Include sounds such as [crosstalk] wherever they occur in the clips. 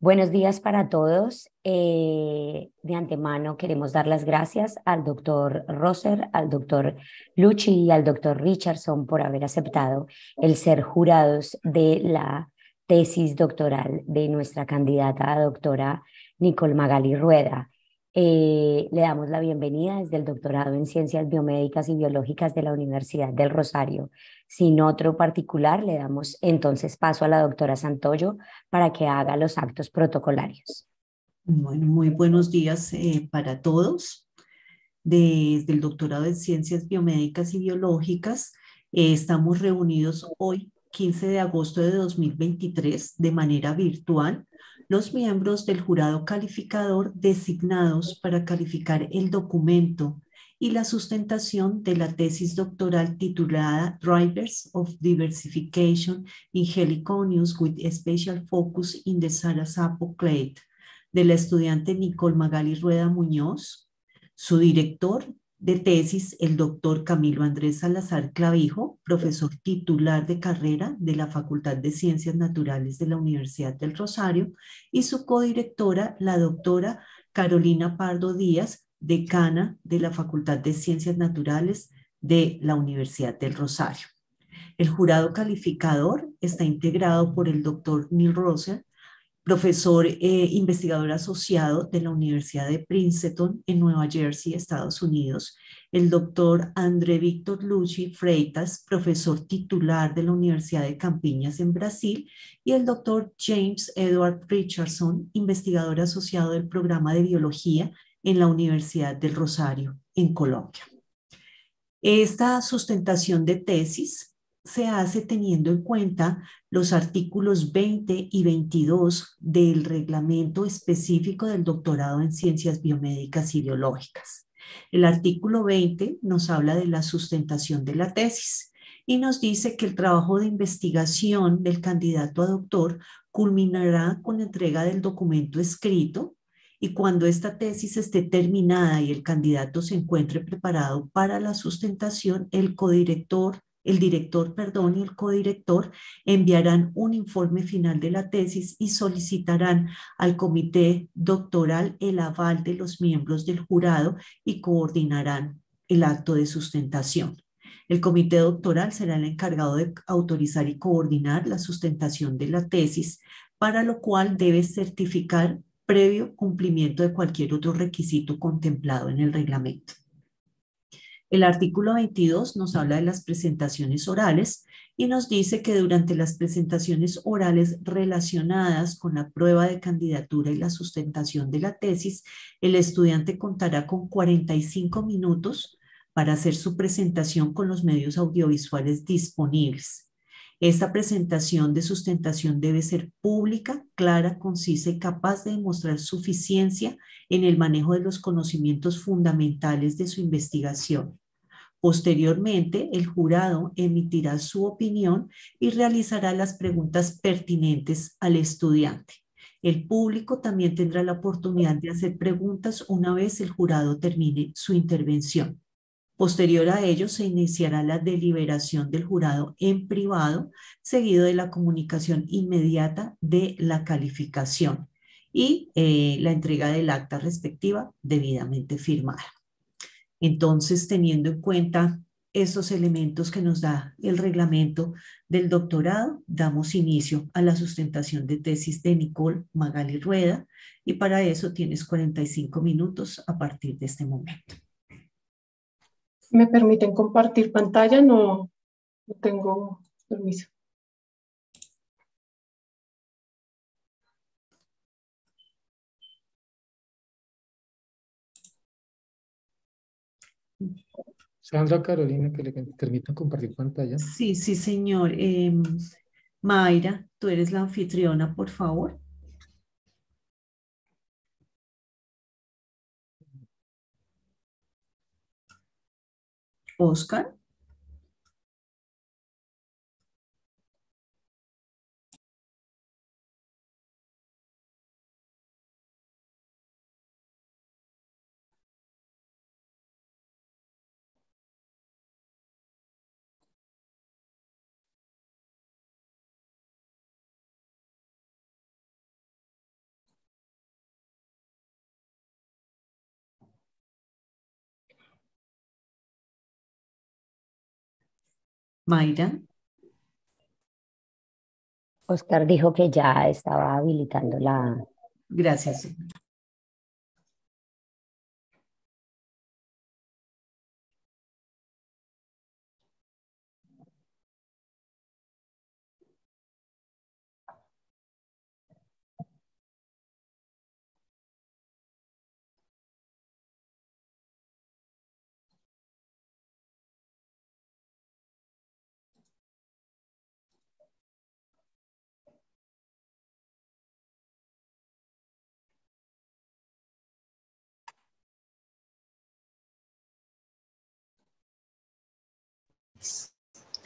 Buenos días para todos. Eh, de antemano queremos dar las gracias al doctor Rosser, al doctor Lucci y al doctor Richardson por haber aceptado el ser jurados de la tesis doctoral de nuestra candidata a doctora Nicole Magali Rueda. Eh, le damos la bienvenida desde el doctorado en Ciencias Biomédicas y Biológicas de la Universidad del Rosario. Sin otro particular, le damos entonces paso a la doctora Santoyo para que haga los actos protocolarios. Muy buenos días eh, para todos. Desde el doctorado en Ciencias Biomédicas y Biológicas, eh, estamos reunidos hoy, 15 de agosto de 2023, de manera virtual los miembros del jurado calificador designados para calificar el documento y la sustentación de la tesis doctoral titulada Drivers of Diversification in Heliconius with Special Focus in the Sarasapo Clade de la estudiante Nicole Magali Rueda Muñoz, su director, de tesis el doctor Camilo Andrés Salazar Clavijo, profesor titular de carrera de la Facultad de Ciencias Naturales de la Universidad del Rosario, y su codirectora, la doctora Carolina Pardo Díaz, decana de la Facultad de Ciencias Naturales de la Universidad del Rosario. El jurado calificador está integrado por el doctor Neil Rosser, profesor eh, investigador asociado de la Universidad de Princeton en Nueva Jersey, Estados Unidos, el doctor André Víctor Lucci Freitas, profesor titular de la Universidad de Campiñas en Brasil, y el doctor James Edward Richardson, investigador asociado del programa de biología en la Universidad del Rosario, en Colombia. Esta sustentación de tesis se hace teniendo en cuenta los artículos 20 y 22 del reglamento específico del doctorado en ciencias biomédicas y biológicas. El artículo 20 nos habla de la sustentación de la tesis y nos dice que el trabajo de investigación del candidato a doctor culminará con entrega del documento escrito y cuando esta tesis esté terminada y el candidato se encuentre preparado para la sustentación, el codirector el director, perdón, y el codirector enviarán un informe final de la tesis y solicitarán al comité doctoral el aval de los miembros del jurado y coordinarán el acto de sustentación. El comité doctoral será el encargado de autorizar y coordinar la sustentación de la tesis, para lo cual debe certificar previo cumplimiento de cualquier otro requisito contemplado en el reglamento. El artículo 22 nos habla de las presentaciones orales y nos dice que durante las presentaciones orales relacionadas con la prueba de candidatura y la sustentación de la tesis, el estudiante contará con 45 minutos para hacer su presentación con los medios audiovisuales disponibles. Esta presentación de sustentación debe ser pública, clara, concisa y capaz de demostrar suficiencia en el manejo de los conocimientos fundamentales de su investigación. Posteriormente, el jurado emitirá su opinión y realizará las preguntas pertinentes al estudiante. El público también tendrá la oportunidad de hacer preguntas una vez el jurado termine su intervención. Posterior a ello, se iniciará la deliberación del jurado en privado, seguido de la comunicación inmediata de la calificación y eh, la entrega del acta respectiva debidamente firmada. Entonces, teniendo en cuenta esos elementos que nos da el reglamento del doctorado, damos inicio a la sustentación de tesis de Nicole Magali Rueda y para eso tienes 45 minutos a partir de este momento. ¿Me permiten compartir pantalla? No, no tengo permiso. Sandra Carolina, que le permita compartir pantalla. Sí, sí, señor. Em, Mayra, tú eres la anfitriona, por favor. Oscar. Mayra. Oscar dijo que ya estaba habilitando la... Gracias.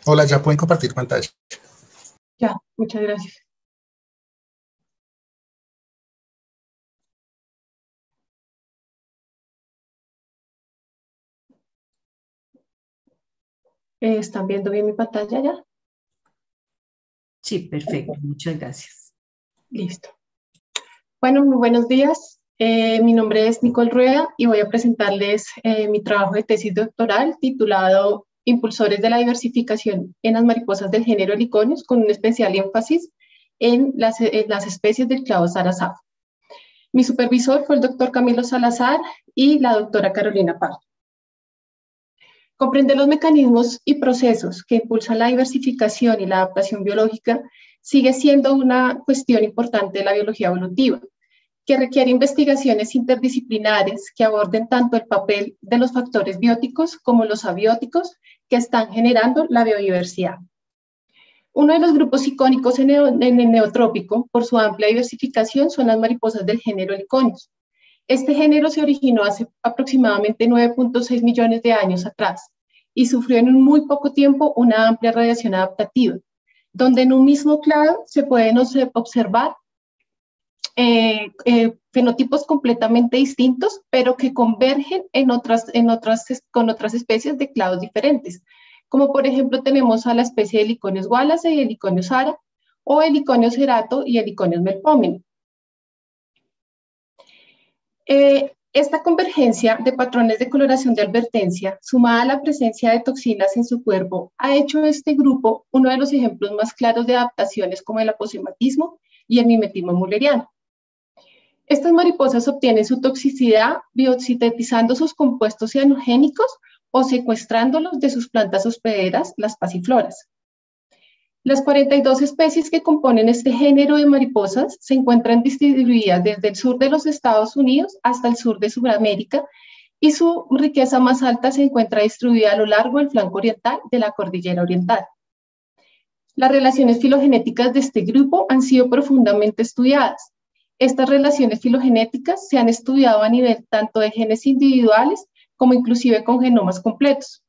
Hola, ya pueden compartir pantalla. Ya, muchas gracias. Eh, ¿Están viendo bien mi pantalla ya? Sí, perfecto. Muchas gracias. Listo. Bueno, muy buenos días. Eh, mi nombre es Nicole Rueda y voy a presentarles eh, mi trabajo de tesis doctoral titulado Impulsores de la diversificación en las mariposas del género heliconius, con un especial énfasis en las, las especies del clavo sarasaf. Mi supervisor fue el doctor Camilo Salazar y la doctora Carolina Pardo. Comprender los mecanismos y procesos que impulsan la diversificación y la adaptación biológica sigue siendo una cuestión importante de la biología evolutiva, que requiere investigaciones interdisciplinares que aborden tanto el papel de los factores bióticos como los abióticos que están generando la biodiversidad. Uno de los grupos icónicos en el, neotrópico, por su amplia diversificación, son las mariposas del género Heliconius. Este género se originó hace aproximadamente 9.6 millones de años atrás y sufrió en muy poco tiempo una amplia radiación adaptativa, donde en un mismo clado se pueden observar eh, eh, fenotipos completamente distintos, pero que convergen en otras, en otras, con otras especies de clados diferentes. Como por ejemplo tenemos a la especie de Heliconius wallace y Heliconius ara, o Heliconius cerato y Heliconius melpomene. Eh, esta convergencia de patrones de coloración de advertencia, sumada a la presencia de toxinas en su cuerpo, ha hecho de este grupo uno de los ejemplos más claros de adaptaciones como el aposematismo y el mimetismo mulleriano. Estas mariposas obtienen su toxicidad biosintetizando sus compuestos cianogénicos o secuestrándolos de sus plantas hospederas, las pasifloras. Las 42 especies que componen este género de mariposas se encuentran distribuidas desde el sur de los Estados Unidos hasta el sur de Sudamérica y su riqueza más alta se encuentra distribuida a lo largo del flanco oriental de la cordillera oriental. Las relaciones filogenéticas de este grupo han sido profundamente estudiadas estas relaciones filogenéticas se han estudiado a nivel tanto de genes individuales como inclusive con genomas completos.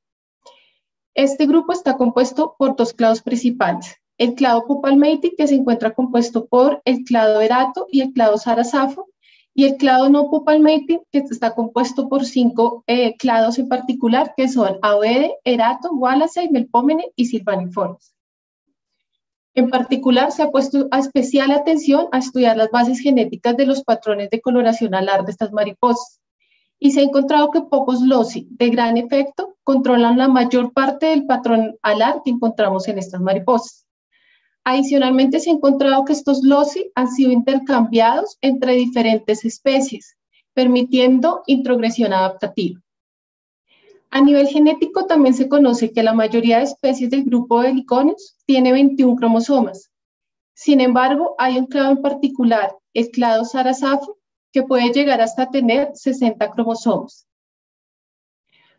Este grupo está compuesto por dos clados principales, el clado pupalmate, que se encuentra compuesto por el clado erato y el clado sarasafo, y el clado no pupalmate, que está compuesto por cinco eh, clados en particular, que son Aoede, Erato, Wallace, Melpomene y Silvaniformes. En particular, se ha puesto a especial atención a estudiar las bases genéticas de los patrones de coloración alar de estas mariposas. Y se ha encontrado que pocos loci de gran efecto controlan la mayor parte del patrón alar que encontramos en estas mariposas. Adicionalmente, se ha encontrado que estos loci han sido intercambiados entre diferentes especies, permitiendo introgresión adaptativa. A nivel genético también se conoce que la mayoría de especies del grupo de heliconios tiene 21 cromosomas. Sin embargo, hay un clado en particular, el clado sarasafo, que puede llegar hasta tener 60 cromosomas.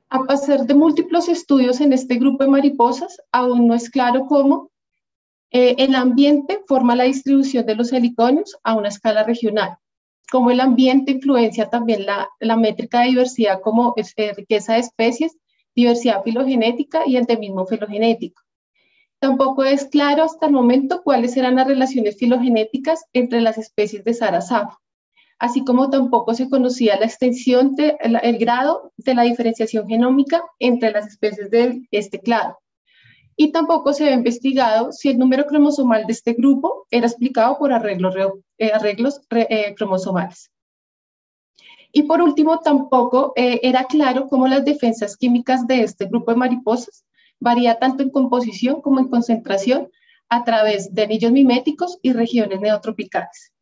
A pasar de múltiples estudios en este grupo de mariposas, aún no es claro cómo eh, el ambiente forma la distribución de los heliconios a una escala regional cómo el ambiente influencia también la, la métrica de diversidad como eh, riqueza de especies, diversidad filogenética y endemismo filogenético. Tampoco es claro hasta el momento cuáles eran las relaciones filogenéticas entre las especies de Sarasafo, así como tampoco se conocía la extensión, de, el grado de la diferenciación genómica entre las especies de este clado y tampoco se ha investigado si el número cromosomal de este grupo era explicado por arreglos, eh, arreglos eh, cromosomales. Y por último, tampoco eh, era claro cómo las defensas químicas de este grupo de mariposas varía tanto en composición como en concentración a través de anillos miméticos y regiones neotropicales.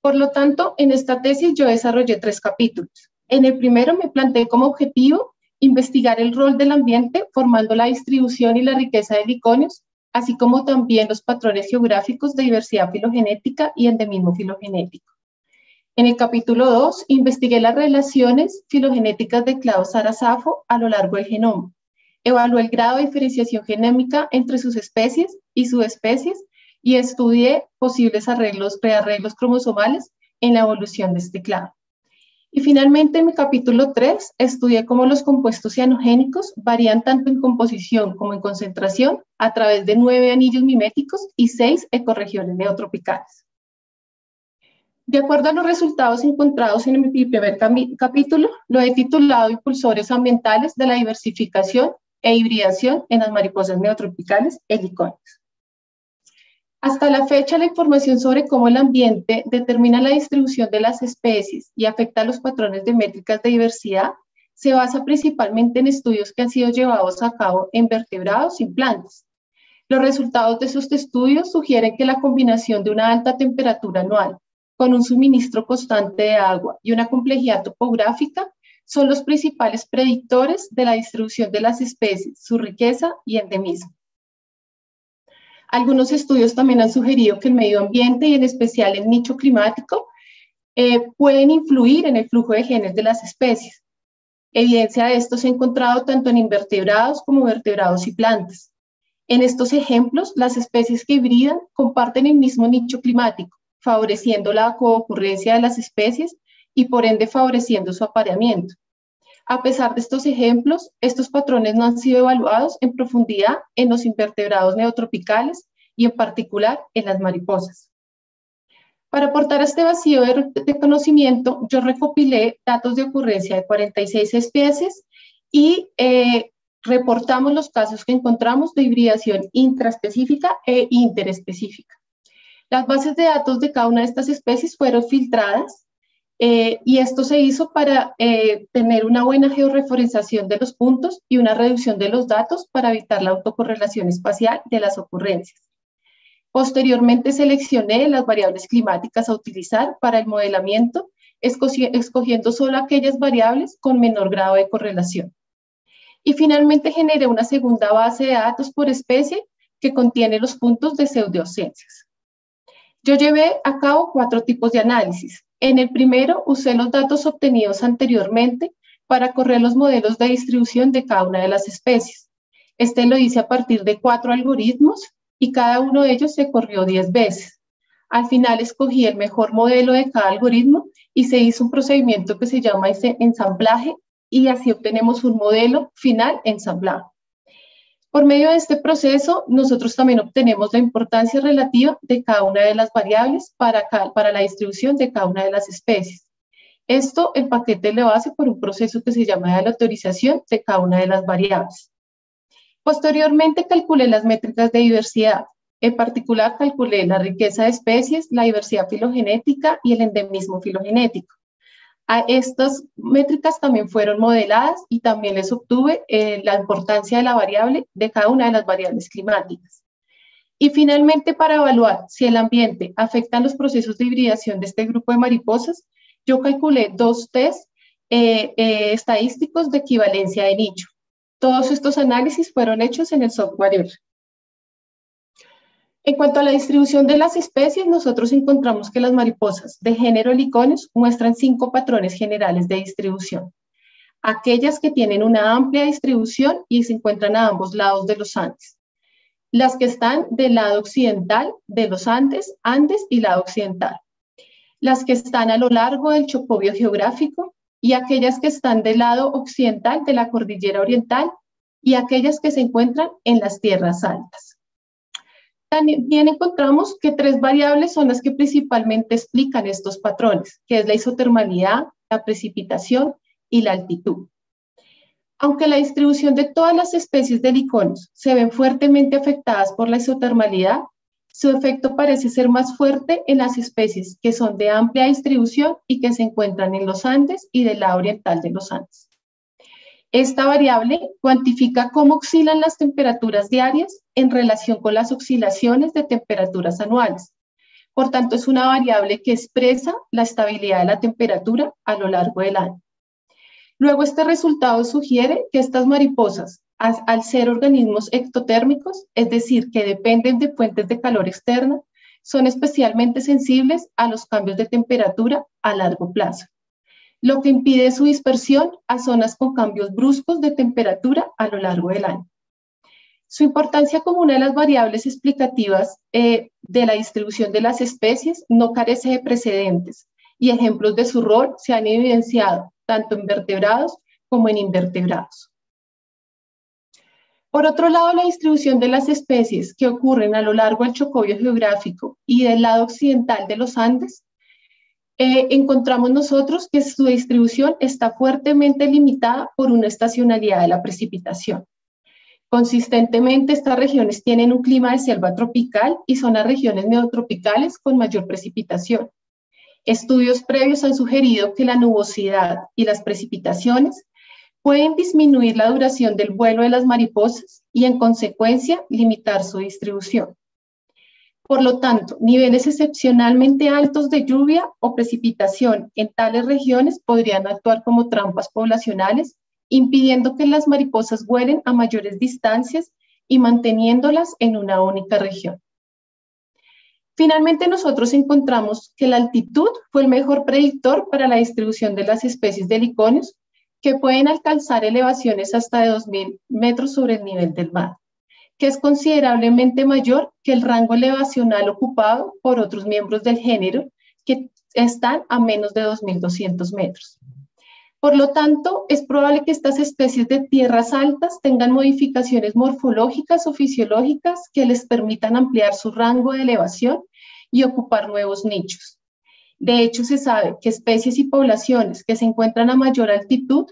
Por lo tanto, en esta tesis yo desarrollé tres capítulos. En el primero me planteé como objetivo investigar el rol del ambiente formando la distribución y la riqueza de liconios, así como también los patrones geográficos de diversidad filogenética y endemismo filogenético. En el capítulo 2 investigué las relaciones filogenéticas de clado sarasafo a lo largo del genoma. Evalué el grado de diferenciación genémica entre sus especies y subespecies y estudié posibles arreglos, prearreglos cromosomales en la evolución de este clado. Y finalmente, en mi capítulo 3, estudié cómo los compuestos cianogénicos varían tanto en composición como en concentración a través de nueve anillos miméticos y seis ecorregiones neotropicales. De acuerdo a los resultados encontrados en mi primer capítulo, lo he titulado Impulsores ambientales de la diversificación e hibridación en las mariposas neotropicales helicones. Hasta la fecha, la información sobre cómo el ambiente determina la distribución de las especies y afecta a los patrones de métricas de diversidad se basa principalmente en estudios que han sido llevados a cabo en vertebrados y plantas. Los resultados de estos estudios sugieren que la combinación de una alta temperatura anual con un suministro constante de agua y una complejidad topográfica son los principales predictores de la distribución de las especies, su riqueza y endemismo. Algunos estudios también han sugerido que el medio ambiente y en especial el nicho climático eh, pueden influir en el flujo de genes de las especies. Evidencia de esto se ha encontrado tanto en invertebrados como vertebrados y plantas. En estos ejemplos, las especies que hibridan comparten el mismo nicho climático, favoreciendo la coocurrencia de las especies y por ende favoreciendo su apareamiento. A pesar de estos ejemplos, estos patrones no han sido evaluados en profundidad en los invertebrados neotropicales y en particular en las mariposas. Para aportar este vacío de, conocimiento, yo recopilé datos de ocurrencia de 46 especies y eh, reportamos los casos que encontramos de hibridación intraespecífica e interespecífica. Las bases de datos de cada una de estas especies fueron filtradas eh, y esto se hizo para eh, tener una buena georreferenciación de los puntos y una reducción de los datos para evitar la autocorrelación espacial de las ocurrencias. Posteriormente seleccioné las variables climáticas a utilizar para el modelamiento, escogiendo solo aquellas variables con menor grado de correlación. Y finalmente generé una segunda base de datos por especie que contiene los puntos de pseudoausencias. Yo llevé a cabo cuatro tipos de análisis, en el primero, usé los datos obtenidos anteriormente para correr los modelos de distribución de cada una de las especies. Este lo hice a partir de cuatro algoritmos y cada uno de ellos se corrió 10 veces. Al final escogí el mejor modelo de cada algoritmo y se hizo un procedimiento que se llama ensamblaje y así obtenemos un modelo final ensamblado. Por medio de este proceso, nosotros también obtenemos la importancia relativa de cada una de las variables para, para la distribución de cada una de las especies. Esto el paquete lo hace por un proceso que se llama de autorización de cada una de las variables. Posteriormente calculé las métricas de diversidad. En particular calculé la riqueza de especies, la diversidad filogenética y el endemismo filogenético estas métricas también fueron modeladas y también les obtuve eh, la importancia de la variable de cada una de las variables climáticas. Y finalmente, para evaluar si el ambiente afecta los procesos de hibridación de este grupo de mariposas, yo calculé dos test eh, eh, estadísticos de equivalencia de nicho. Todos estos análisis fueron hechos en el software en cuanto a la distribución de las especies, nosotros encontramos que las mariposas de género Licones muestran cinco patrones generales de distribución. Aquellas que tienen una amplia distribución y se encuentran a ambos lados de los Andes. Las que están del lado occidental de los Andes, Andes y lado occidental. Las que están a lo largo del chocobio geográfico y aquellas que están del lado occidental de la cordillera oriental y aquellas que se encuentran en las tierras altas. También encontramos que tres variables son las que principalmente explican estos patrones, que es la isotermalidad, la precipitación y la altitud. Aunque la distribución de todas las especies de liconos se ven fuertemente afectadas por la isotermalidad, su efecto parece ser más fuerte en las especies que son de amplia distribución y que se encuentran en los Andes y del lado oriental de los Andes. Esta variable cuantifica cómo oscilan las temperaturas diarias en relación con las oscilaciones de temperaturas anuales. Por tanto, es una variable que expresa la estabilidad de la temperatura a lo largo del año. Luego, este resultado sugiere que estas mariposas, al ser organismos ectotérmicos, es decir, que dependen de fuentes de calor externa, son especialmente sensibles a los cambios de temperatura a largo plazo, lo que impide su dispersión a zonas con cambios bruscos de temperatura a lo largo del año. Su importancia como una de las variables explicativas eh, de la distribución de las especies no carece de precedentes y ejemplos de su rol se han evidenciado tanto en vertebrados como en invertebrados. Por otro lado, la distribución de las especies que ocurren a lo largo del chocobio geográfico y del lado occidental de los Andes, eh, encontramos nosotros que su distribución está fuertemente limitada por una estacionalidad de la precipitación. Consistentemente, estas regiones tienen un clima de selva tropical y son las regiones neotropicales con mayor precipitación. Estudios previos han sugerido que la nubosidad y las precipitaciones pueden disminuir la duración del vuelo de las mariposas y, en consecuencia, limitar su distribución. Por lo tanto, niveles excepcionalmente altos de lluvia o precipitación en tales regiones podrían actuar como trampas poblacionales, impidiendo que las mariposas vuelen a mayores distancias y manteniéndolas en una única región. Finalmente, nosotros encontramos que la altitud fue el mejor predictor para la distribución de las especies de liconios, que pueden alcanzar elevaciones hasta de 2.000 metros sobre el nivel del mar, que es considerablemente mayor que el rango elevacional ocupado por otros miembros del género, que están a menos de 2.200 metros. Por lo tanto, es probable que estas especies de tierras altas tengan modificaciones morfológicas o fisiológicas que les permitan ampliar su rango de elevación y ocupar nuevos nichos. De hecho, se sabe que especies y poblaciones que se encuentran a mayor altitud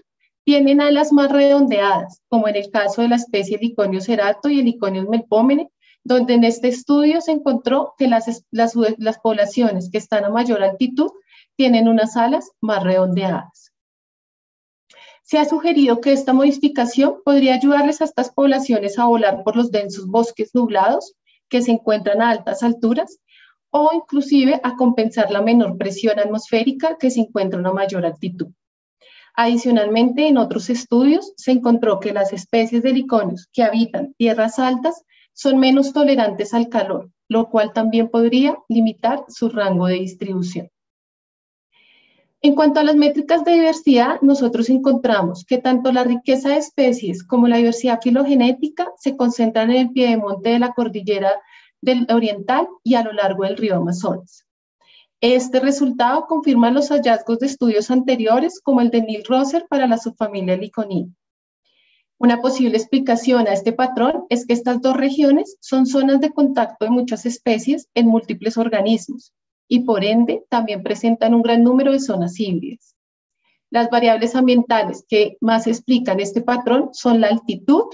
tienen alas más redondeadas, como en el caso de la especie Liconius cerato y el Liconius melpomene, donde en este estudio se encontró que las, las, las poblaciones que están a mayor altitud tienen unas alas más redondeadas. Se ha sugerido que esta modificación podría ayudarles a estas poblaciones a volar por los densos bosques nublados que se encuentran a altas alturas o inclusive a compensar la menor presión atmosférica que se encuentra a una mayor altitud. Adicionalmente, en otros estudios se encontró que las especies de liconios que habitan tierras altas son menos tolerantes al calor, lo cual también podría limitar su rango de distribución. En cuanto a las métricas de diversidad, nosotros encontramos que tanto la riqueza de especies como la diversidad filogenética se concentran en el piedemonte de la cordillera del oriental y a lo largo del río Amazonas. Este resultado confirma los hallazgos de estudios anteriores, como el de Neil Rosser para la subfamilia Liconi. Una posible explicación a este patrón es que estas dos regiones son zonas de contacto de muchas especies en múltiples organismos y por ende también presentan un gran número de zonas híbridas. Las variables ambientales que más explican este patrón son la altitud,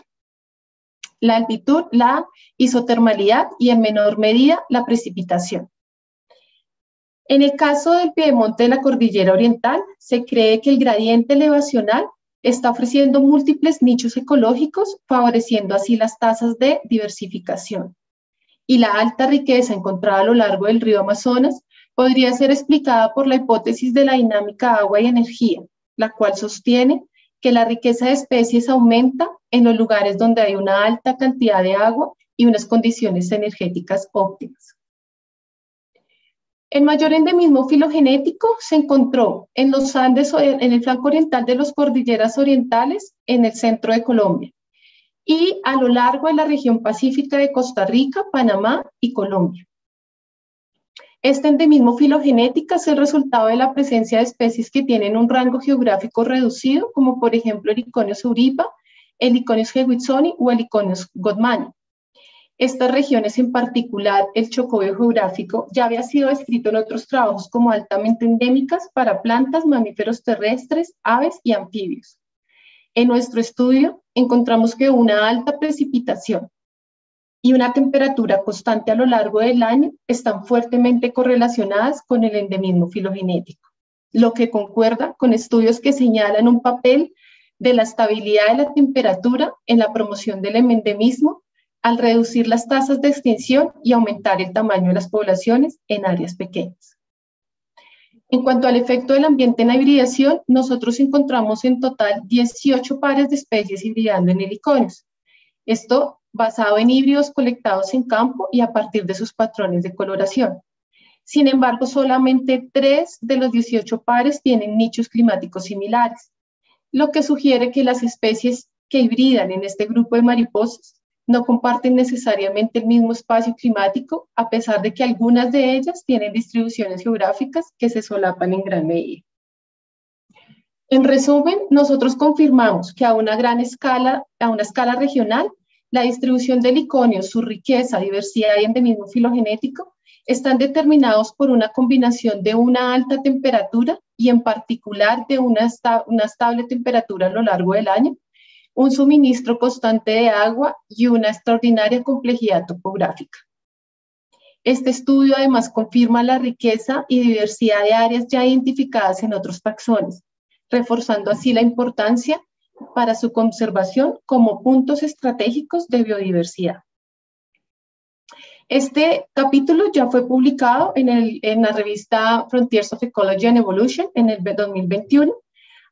la altitud, la isotermalidad y en menor medida la precipitación. En el caso del piedemonte de la cordillera oriental, se cree que el gradiente elevacional está ofreciendo múltiples nichos ecológicos, favoreciendo así las tasas de diversificación. Y la alta riqueza encontrada a lo largo del río Amazonas podría ser explicada por la hipótesis de la dinámica agua y energía, la cual sostiene que la riqueza de especies aumenta en los lugares donde hay una alta cantidad de agua y unas condiciones energéticas óptimas. El mayor endemismo filogenético se encontró en los Andes, en el flanco oriental de las cordilleras orientales, en el centro de Colombia, y a lo largo de la región pacífica de Costa Rica, Panamá y Colombia. Este endemismo filogenético es el resultado de la presencia de especies que tienen un rango geográfico reducido, como por ejemplo el Iconios euripa, el Iconios hewitsoni o el Iconios godmani. Estas regiones en particular, el chocobio geográfico, ya había sido descrito en otros trabajos como altamente endémicas para plantas, mamíferos terrestres, aves y anfibios. En nuestro estudio encontramos que una alta precipitación, y una temperatura constante a lo largo del año están fuertemente correlacionadas con el endemismo filogenético, lo que concuerda con estudios que señalan un papel de la estabilidad de la temperatura en la promoción del endemismo al reducir las tasas de extinción y aumentar el tamaño de las poblaciones en áreas pequeñas. En cuanto al efecto del ambiente en la hibridación, nosotros encontramos en total 18 pares de especies hibridando en heliconios. Esto basado en híbridos colectados en campo y a partir de sus patrones de coloración. Sin embargo, solamente 3 de los 18 pares tienen nichos climáticos similares, lo que sugiere que las especies que hibridan en este grupo de mariposas no comparten necesariamente el mismo espacio climático, a pesar de que algunas de ellas tienen distribuciones geográficas que se solapan en gran medida. En resumen, nosotros confirmamos que a una gran escala, a una escala regional, la distribución de liconios, su riqueza, diversidad y endemismo filogenético están determinados por una combinación de una alta temperatura y en particular de una, una estable temperatura a lo largo del año, un suministro constante de agua y una extraordinaria complejidad topográfica. Este estudio además confirma la riqueza y diversidad de áreas ya identificadas en otros taxones, reforzando así la importancia para su conservación como puntos estratégicos de biodiversidad. Este capítulo ya fue publicado en, en la revista Frontiers of Ecology and Evolution en el 2021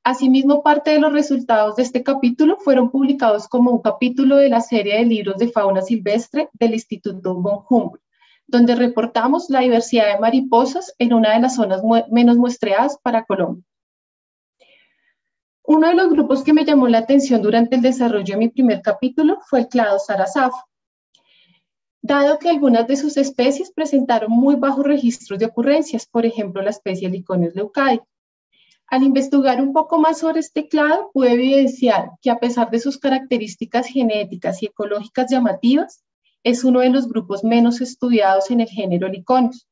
Asimismo, parte de los resultados de este capítulo fueron publicados como un capítulo de la serie de libros de fauna silvestre del Instituto von Humboldt, donde reportamos la diversidad de mariposas en una de las zonas menos muestreadas para Colombia. Uno de los grupos que me llamó la atención durante el desarrollo de mi primer capítulo fue el clado sarasafo. Dado que algunas de sus especies presentaron muy bajos registros de ocurrencias, por ejemplo la especie Liconius leucadi, al investigar un poco más sobre este clado, pude evidenciar que a pesar de sus características genéticas y ecológicas llamativas, es uno de los grupos menos estudiados en el género Liconius.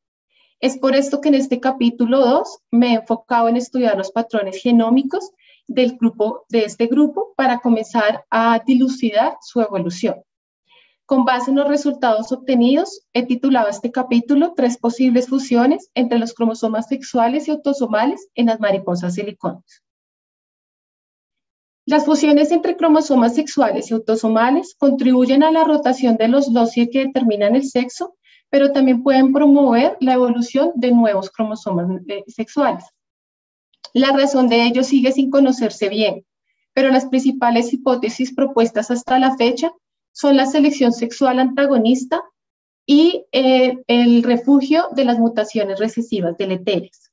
Es por esto que en este capítulo 2 me he enfocado en estudiar los patrones genómicos del grupo, de este grupo para comenzar a dilucidar su evolución. Con base en los resultados obtenidos, he titulado este capítulo Tres posibles fusiones entre los cromosomas sexuales y autosomales en las mariposas silicones. Las fusiones entre cromosomas sexuales y autosomales contribuyen a la rotación de los loci que determinan el sexo, pero también pueden promover la evolución de nuevos cromosomas eh, sexuales. La razón de ello sigue sin conocerse bien, pero las principales hipótesis propuestas hasta la fecha son la selección sexual antagonista y eh, el refugio de las mutaciones recesivas deleterias.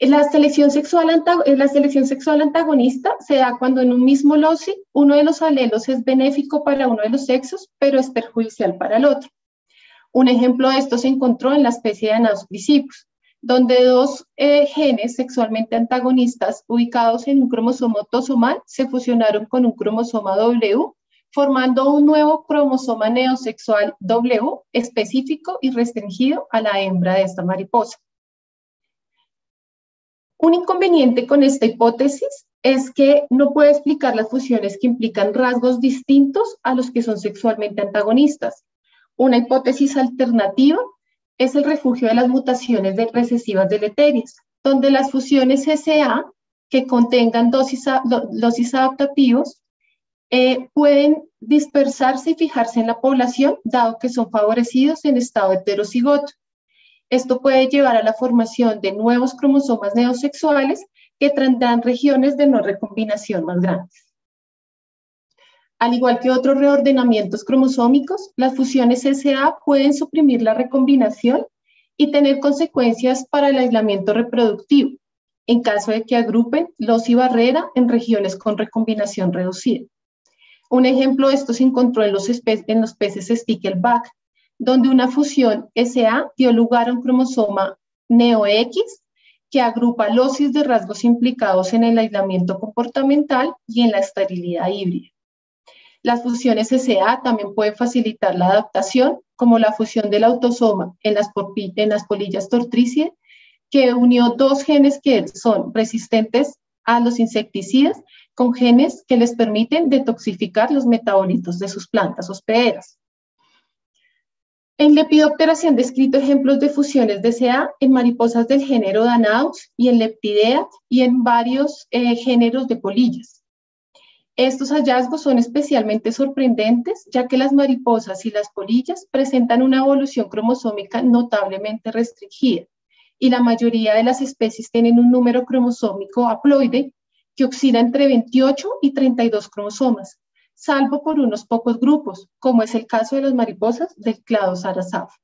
La selección, sexual eh, la selección sexual antagonista se da cuando en un mismo loci uno de los alelos es benéfico para uno de los sexos, pero es perjudicial para el otro. Un ejemplo de esto se encontró en la especie de Anaus donde dos eh, genes sexualmente antagonistas ubicados en un cromosoma autosomal se fusionaron con un cromosoma W, formando un nuevo cromosoma neosexual W específico y restringido a la hembra de esta mariposa. Un inconveniente con esta hipótesis es que no puede explicar las fusiones que implican rasgos distintos a los que son sexualmente antagonistas. Una hipótesis alternativa es el refugio de las mutaciones de recesivas deleterias, donde las fusiones SA que contengan dosis, dosis adaptativos eh, pueden dispersarse y fijarse en la población, dado que son favorecidos en estado heterocigoto. Esto puede llevar a la formación de nuevos cromosomas neosexuales que tendrán regiones de no recombinación más grandes. Al igual que otros reordenamientos cromosómicos, las fusiones SA pueden suprimir la recombinación y tener consecuencias para el aislamiento reproductivo, en caso de que agrupen los y barrera en regiones con recombinación reducida. Un ejemplo de esto se encontró en los, peces Stickleback, donde una fusión SA dio lugar a un cromosoma NeoX que agrupa losis de rasgos implicados en el aislamiento comportamental y en la esterilidad híbrida. Las fusiones SA también pueden facilitar la adaptación, como la fusión del autosoma en las, polillas tortricie, que unió dos genes que son resistentes a los insecticidas con genes que les permiten detoxificar los metabolitos de sus plantas hospederas. En Lepidoptera se han descrito ejemplos de fusiones de CA en mariposas del género Danaus y en Leptidea y en varios eh, géneros de polillas. Estos hallazgos son especialmente sorprendentes ya que las mariposas y las polillas presentan una evolución cromosómica notablemente restringida y la mayoría de las especies tienen un número cromosómico haploide que oscila entre 28 y 32 cromosomas, salvo por unos pocos grupos, como es el caso de las mariposas del clado sarasafo.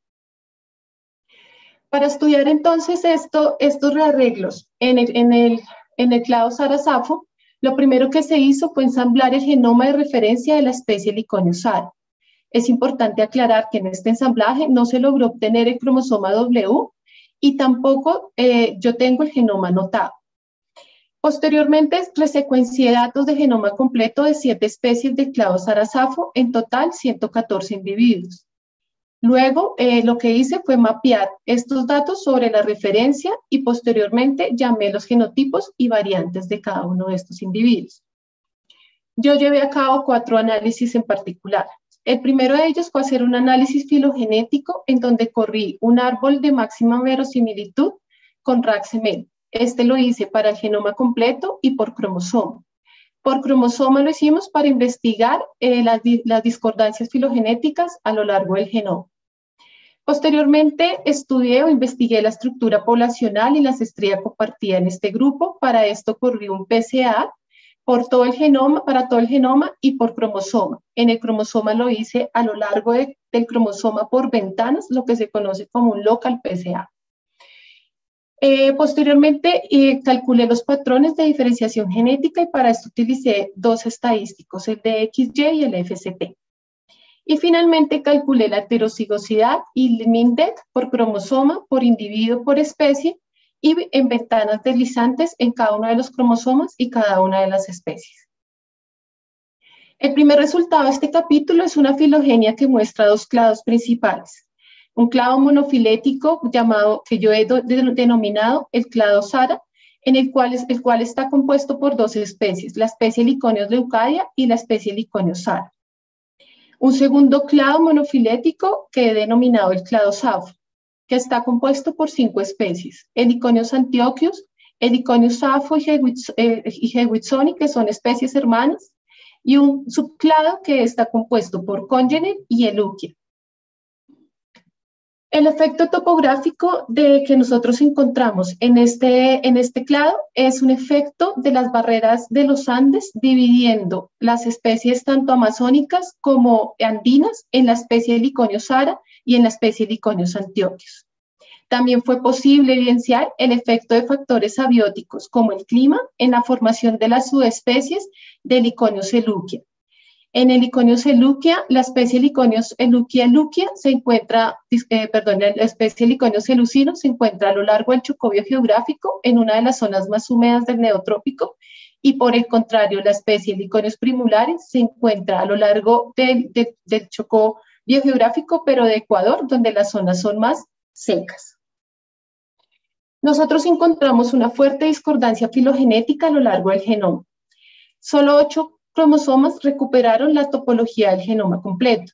Para estudiar entonces esto, estos rearreglos en el, en el, en el clado sarasafo, lo primero que se hizo fue ensamblar el genoma de referencia de la especie Liconiosara. Es importante aclarar que en este ensamblaje no se logró obtener el cromosoma W y tampoco eh, yo tengo el genoma anotado. Posteriormente, resecuencié datos de genoma completo de siete especies de clavo en total 114 individuos. Luego, eh, lo que hice fue mapear estos datos sobre la referencia y posteriormente llamé los genotipos y variantes de cada uno de estos individuos. Yo llevé a cabo cuatro análisis en particular. El primero de ellos fue hacer un análisis filogenético en donde corrí un árbol de máxima verosimilitud con Raxemel este lo hice para el genoma completo y por cromosoma. Por cromosoma lo hicimos para investigar eh, las, discordancias filogenéticas a lo largo del genoma. Posteriormente, estudié o investigué la estructura poblacional y la estrías compartida en este grupo. Para esto corrí un PCA por todo el genoma, para todo el genoma y por cromosoma. En el cromosoma lo hice a lo largo del cromosoma por ventanas, lo que se conoce como un local PCA. Eh, posteriormente eh, calculé los patrones de diferenciación genética y para esto utilicé dos estadísticos, el de XY y el FCT. Y finalmente calculé la heterocigosidad y el MINDET por cromosoma, por individuo, por especie y en ventanas deslizantes en cada uno de los cromosomas y cada una de las especies. El primer resultado de este capítulo es una filogenia que muestra dos clados principales un clado monofilético llamado, que yo he denominado el clado Sara, en el cual, el cual está compuesto por dos especies, la especie Liconios leucadia y la especie Liconios Sara. Un segundo clado monofilético que he denominado el clado Safo, que está compuesto por cinco especies, Heliconios antiochius, Heliconios safo y Hewitsoni, que son especies hermanas, y un subclado que está compuesto por Congener y Eluquia. El efecto topográfico que nosotros encontramos en este, en este clado es un efecto de las barreras de los Andes dividiendo las especies tanto amazónicas como andinas en la especie Liconio sara y en la especie Liconios antioquios. También fue posible evidenciar el efecto de factores abióticos como el clima en la formación de las subespecies de Liconios eluquia, en el Iconios eluquia, la especie Liconios eluquia eluquia se encuentra, eh, perdón, la especie Liconios elucino se encuentra a lo largo del chocobio geográfico en una de las zonas más húmedas del neotrópico y por el contrario, la especie Liconios primulares se encuentra a lo largo del, del chocobio geográfico, pero de Ecuador, donde las zonas son más secas. Nosotros encontramos una fuerte discordancia filogenética a lo largo del genoma. Solo ocho cromosomas recuperaron la topología del genoma completo.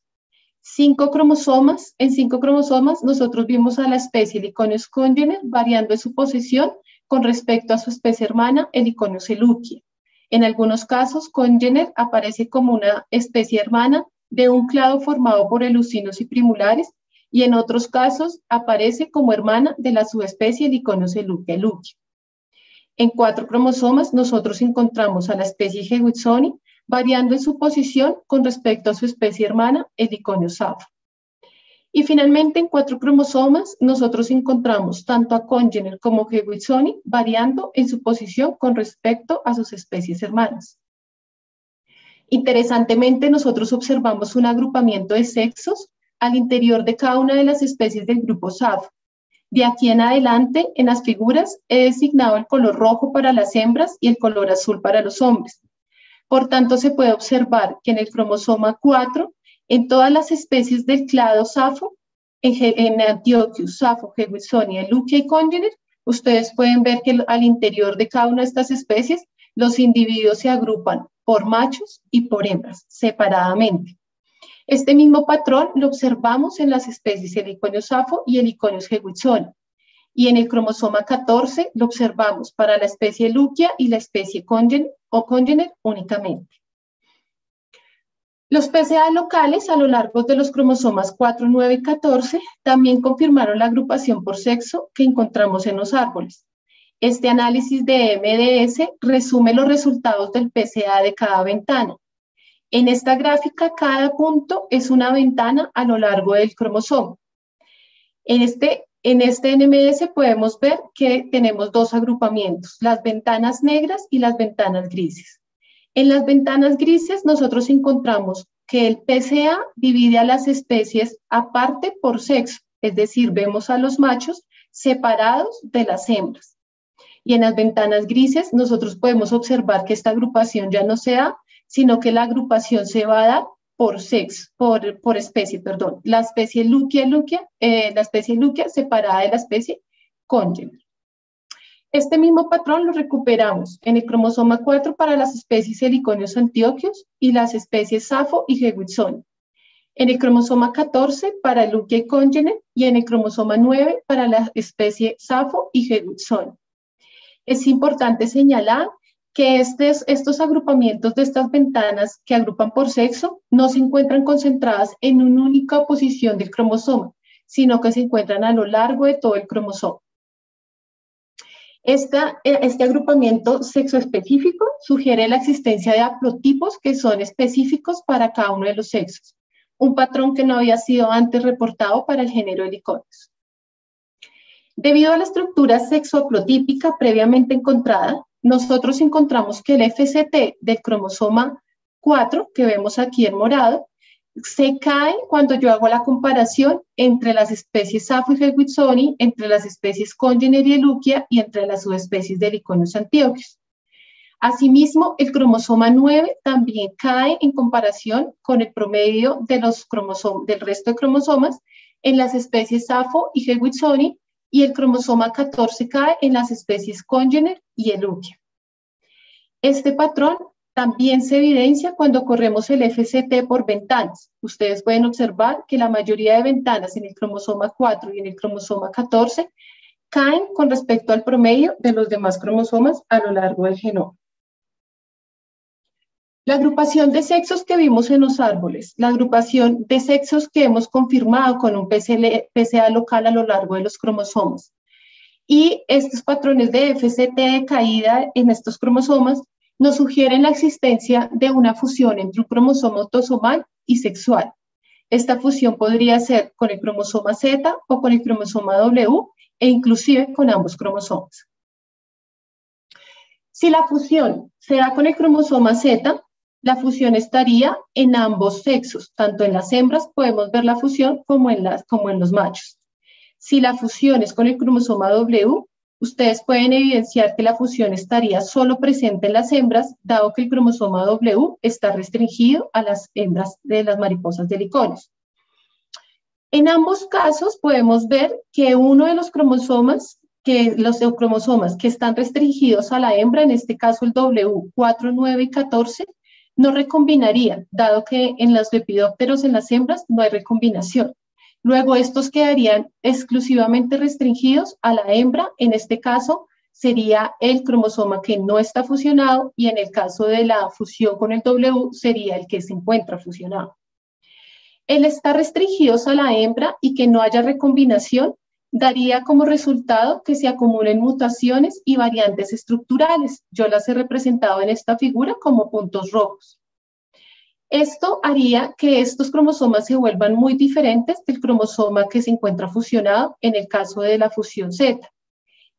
Cinco cromosomas, en cinco cromosomas nosotros vimos a la especie Heliconius congener variando en su posición con respecto a su especie hermana Heliconius eluquia. En algunos casos, congener aparece como una especie hermana de un clado formado por elucinos y primulares y en otros casos aparece como hermana de la subespecie Heliconius eluquia eluquia. En cuatro cromosomas nosotros encontramos a la especie Hewitsoni variando en su posición con respecto a su especie hermana, el iconio safo. Y finalmente, en cuatro cromosomas, nosotros encontramos tanto a Congener como Hewitsoni variando en su posición con respecto a sus especies hermanas. Interesantemente, nosotros observamos un agrupamiento de sexos al interior de cada una de las especies del grupo SAF. De aquí en adelante, en las figuras, he designado el color rojo para las hembras y el color azul para los hombres. Por tanto, se puede observar que en el cromosoma 4, en todas las especies del clado Safo, en, Antiochus, Safo, Hewitsonia, Lucia y Congener, ustedes pueden ver que al interior de cada una de estas especies, los individuos se agrupan por machos y por hembras, separadamente. Este mismo patrón lo observamos en las especies Heliconius safo y Heliconius hewitsoni. Y en el cromosoma 14 lo observamos para la especie Lucia y la especie Congen o Congener únicamente. Los PCA locales a lo largo de los cromosomas 4, 9 y 14 también confirmaron la agrupación por sexo que encontramos en los árboles. Este análisis de MDS resume los resultados del PCA de cada ventana. En esta gráfica, cada punto es una ventana a lo largo del cromosoma. En este, en este NMS podemos ver que tenemos dos agrupamientos, las ventanas negras y las ventanas grises. En las ventanas grises nosotros encontramos que el PCA divide a las especies aparte por sexo, es decir, vemos a los machos separados de las hembras. Y en las ventanas grises nosotros podemos observar que esta agrupación ya no se da, sino que la agrupación se va a dar por sexo, por, por especie, perdón. La especie Lucia, Lucia eh, la especie Lucia separada de la especie congénere. Este mismo patrón lo recuperamos en el cromosoma 4 para las especies Heliconius antioquios y las especies Safo y Hewitson. En el cromosoma 14 para Lucia y Congene y en el cromosoma 9 para la especie Safo y Hewitson. Es importante señalar que estos agrupamientos de estas ventanas que agrupan por sexo no se encuentran concentradas en una única posición del cromosoma, sino que se encuentran a lo largo de todo el cromosoma. Eh, este agrupamiento sexoespecífico sugiere la existencia de haplotipos que son específicos para cada uno de los sexos, un patrón que no había sido antes reportado para el género Helicones. Debido a la estructura sexoaplotípica previamente encontrada, nosotros encontramos que el FCT del cromosoma 4, que vemos aquí en morado, se cae cuando yo hago la comparación entre las especies Safo y Helwitsoni, entre las especies Congener y Eluquia y entre las subespecies de Liconius antioquus. Asimismo, el cromosoma 9 también cae en comparación con el promedio de los del resto de cromosomas en las especies Safo y Helwitsoni y el cromosoma 14 cae en las especies Congener y Eluquia. Este patrón también se evidencia cuando corremos el FCT por ventanas. Ustedes pueden observar que la mayoría de ventanas en el cromosoma 4 y en el cromosoma 14 caen con respecto al promedio de los demás cromosomas a lo largo del genoma. La agrupación de sexos que vimos en los árboles, la agrupación de sexos que hemos confirmado con un PCA local a lo largo de los cromosomas. Y estos patrones de FCT de caída en estos cromosomas nos sugieren la existencia de una fusión entre un cromosoma autosomal y sexual. Esta fusión podría ser con el cromosoma Z o con el cromosoma W e inclusive con ambos cromosomas. Si la fusión se da con el cromosoma Z, la fusión estaría en ambos sexos, tanto en las hembras podemos ver la fusión como en, los machos. Si la fusión es con el cromosoma W, ustedes pueden evidenciar que la fusión estaría solo presente en las hembras, dado que el cromosoma W está restringido a las hembras de las mariposas de licones. En ambos casos podemos ver que uno de los cromosomas, que los cromosomas que están restringidos a la hembra, en este caso el W 4, 9 y 14, no recombinarían, dado que en los lepidópteros en las hembras no hay recombinación. Luego, estos quedarían exclusivamente restringidos a la hembra. En este caso, sería el cromosoma que no está fusionado y en el caso de la fusión con el W sería el que se encuentra fusionado. El estar restringidos a la hembra y que no haya recombinación daría como resultado que se acumulen mutaciones y variantes estructurales. Yo las he representado en esta figura como puntos rojos. Esto haría que estos cromosomas se vuelvan muy diferentes del cromosoma que se encuentra fusionado en el caso de la fusión Z.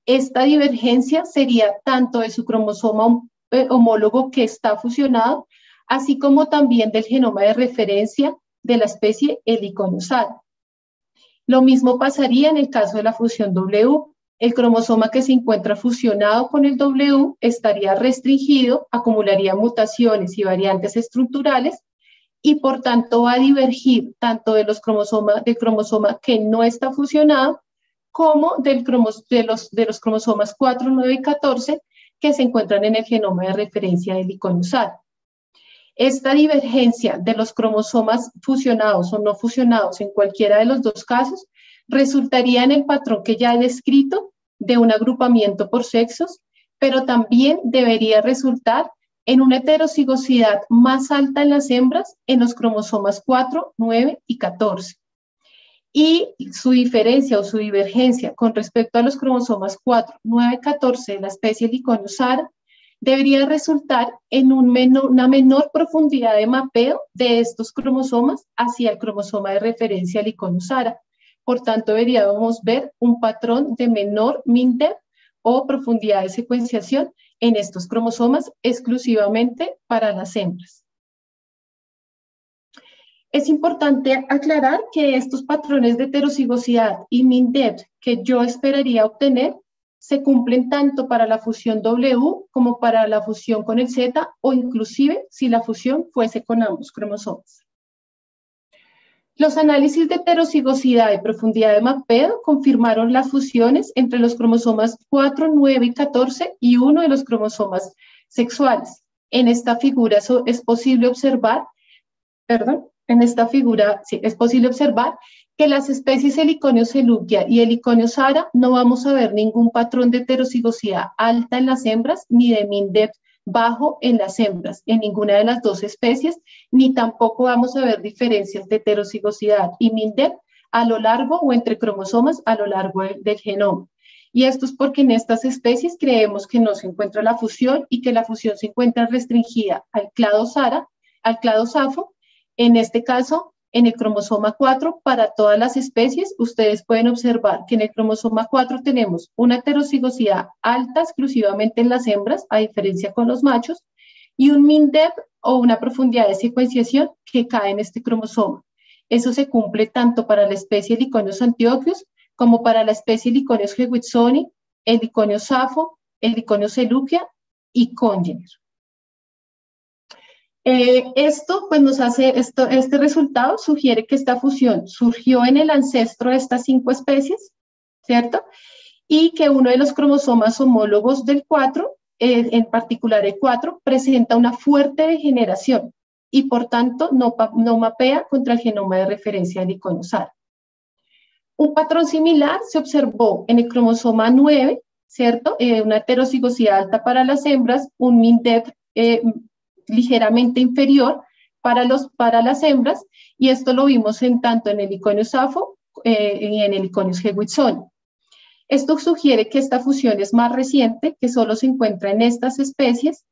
Esta divergencia sería tanto de su cromosoma eh, homólogo que está fusionado, así como también del genoma de referencia de la especie heliconosal. Lo mismo pasaría en el caso de la fusión W. El cromosoma que se encuentra fusionado con el W estaría restringido, acumularía mutaciones y variantes estructurales y por tanto va a divergir tanto de los cromosomas, del cromosoma que no está fusionado como del de, los, de los cromosomas 4, 9 y 14 que se encuentran en el genoma de referencia del iconusal. Esta divergencia de los cromosomas fusionados o no fusionados en cualquiera de los dos casos resultaría en el patrón que ya he descrito de un agrupamiento por sexos, pero también debería resultar en una heterocigosidad más alta en las hembras en los cromosomas 4, 9 y 14. Y su diferencia o su divergencia con respecto a los cromosomas 4, 9 y 14 de la especie Liconiosara debería resultar en una menor profundidad de mapeo de estos cromosomas hacia el cromosoma de referencia Liconiosara. Por tanto, deberíamos ver un patrón de menor MINDEP o profundidad de secuenciación en estos cromosomas exclusivamente para las hembras. Es importante aclarar que estos patrones de heterocigosidad y MINDEP que yo esperaría obtener se cumplen tanto para la fusión W como para la fusión con el Z o inclusive si la fusión fuese con ambos cromosomas. Los análisis de heterocigosidad y profundidad de mapeo confirmaron las fusiones entre los cromosomas 4, 9 y 14 y uno de los cromosomas sexuales. En esta figura es posible observar, perdón, en esta figura es posible observar que las especies Heliconio celugia y Heliconio sara no vamos a ver ningún patrón de heterocigosidad alta en las hembras ni de MINDEP bajo en las hembras, en ninguna de las dos especies, ni tampoco vamos a ver diferencias de heterocigosidad y MINDEP a lo largo o entre cromosomas a lo largo del genoma. Y esto es porque en estas especies creemos que no se encuentra la fusión y que la fusión se encuentra restringida al clado SARA, al clado SAFO. En este caso, en el cromosoma 4 para todas las especies, ustedes pueden observar que en el cromosoma 4 tenemos una heterocigosidad alta exclusivamente en las hembras, a diferencia con los machos, y un MINDEP o una profundidad de secuenciación que cae en este cromosoma. Eso se cumple tanto para la especie Heliconius antiochus como para la especie Heliconius hewitsoni, Heliconius safo, Heliconius selucia y congener. Eh, esto pues nos hace, esto, este resultado sugiere que esta fusión surgió en el ancestro de estas cinco especies, ¿cierto? Y que uno de los cromosomas homólogos del 4, eh, en particular el 4, presenta una fuerte degeneración y por tanto no, no mapea contra el genoma de referencia de iconosar. Un patrón similar se observó en el cromosoma 9, ¿cierto? Eh, una heterocigosidad alta para las hembras, un MINDEP ligeramente inferior para, los, para las hembras, y esto lo vimos en tanto en el iconio safo eh, y en el hewitsoni. Esto sugiere que esta fusión es más reciente, que solo se encuentra en estas especies,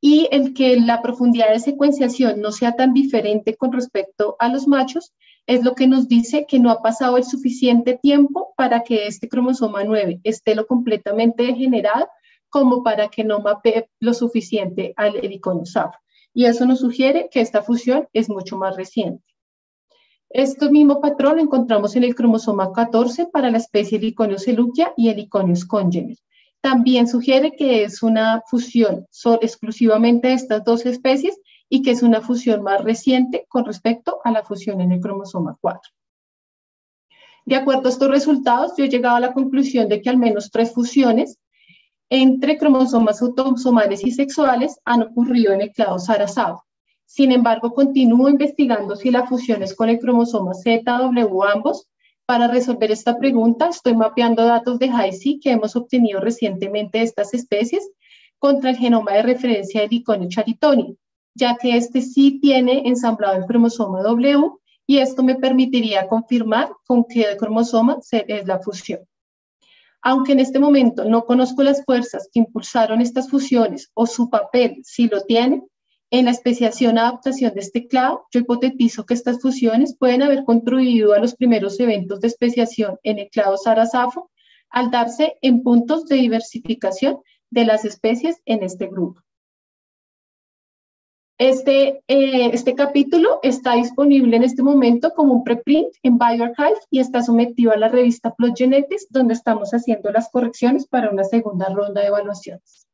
y el que la profundidad de secuenciación no sea tan diferente con respecto a los machos es lo que nos dice que no ha pasado el suficiente tiempo para que este cromosoma 9 esté lo completamente degenerado como para que no mapee lo suficiente al safo y eso nos sugiere que esta fusión es mucho más reciente. Este mismo patrón lo encontramos en el cromosoma 14 para la especie Heliconius celucia y Heliconius congener. También sugiere que es una fusión exclusivamente de estas dos especies y que es una fusión más reciente con respecto a la fusión en el cromosoma 4. De acuerdo a estos resultados, yo he llegado a la conclusión de que al menos tres fusiones entre cromosomas autosomales y sexuales han ocurrido en el clado Sarasado. Sin embargo, continúo investigando si la fusión es con el cromosoma ZW ambos. Para resolver esta pregunta, estoy mapeando datos de HiC que hemos obtenido recientemente de estas especies contra el genoma de referencia de Liconio charitoni, ya que este sí tiene ensamblado el cromosoma W y esto me permitiría confirmar con qué cromosoma es la fusión. Aunque en este momento no conozco las fuerzas que impulsaron estas fusiones o su papel, si lo tienen, en la especiación adaptación de este clado, yo hipotetizo que estas fusiones pueden haber contribuido a los primeros eventos de especiación en el clado Sarasafo al darse en puntos de diversificación de las especies en este grupo. Este, eh, este capítulo está disponible en este momento como un preprint en bioRxiv y está sometido a la revista Plot Genetics, donde estamos haciendo las correcciones para una segunda ronda de evaluaciones.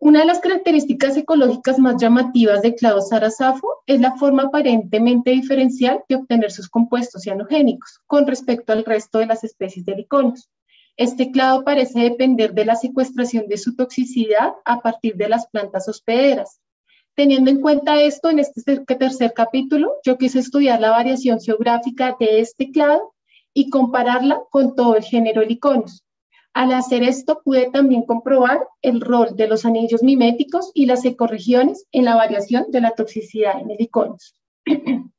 Una de las características ecológicas más llamativas de clado sarasafo es la forma aparentemente diferencial de obtener sus compuestos cianogénicos con respecto al resto de las especies de liconios. Este clado parece depender de la secuestración de su toxicidad a partir de las plantas hospederas. Teniendo en cuenta esto, en este tercer capítulo, yo quise estudiar la variación geográfica de este clado y compararla con todo el género Heliconius. Al hacer esto, pude también comprobar el rol de los anillos miméticos y las ecorregiones en la variación de la toxicidad en Heliconius. [clears throat]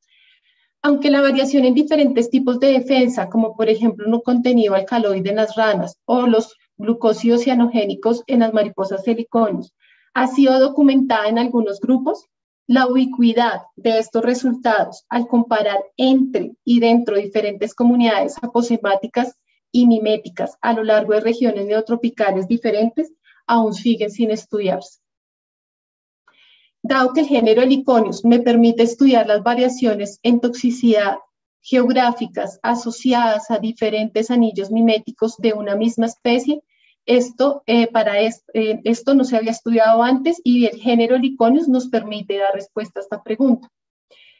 Aunque la variación en diferentes tipos de defensa, como por ejemplo un contenido alcaloide en las ranas o los glucósidos cianogénicos en las mariposas heliconios, ha sido documentada en algunos grupos, la ubicuidad de estos resultados al comparar entre y dentro de diferentes comunidades aposemáticas y miméticas a lo largo de regiones neotropicales diferentes aún siguen sin estudiarse. Dado que el género Heliconius me permite estudiar las variaciones en toxicidad geográficas asociadas a diferentes anillos miméticos de una misma especie, esto, eh, para eh, esto no se había estudiado antes y el género Heliconius nos permite dar respuesta a esta pregunta.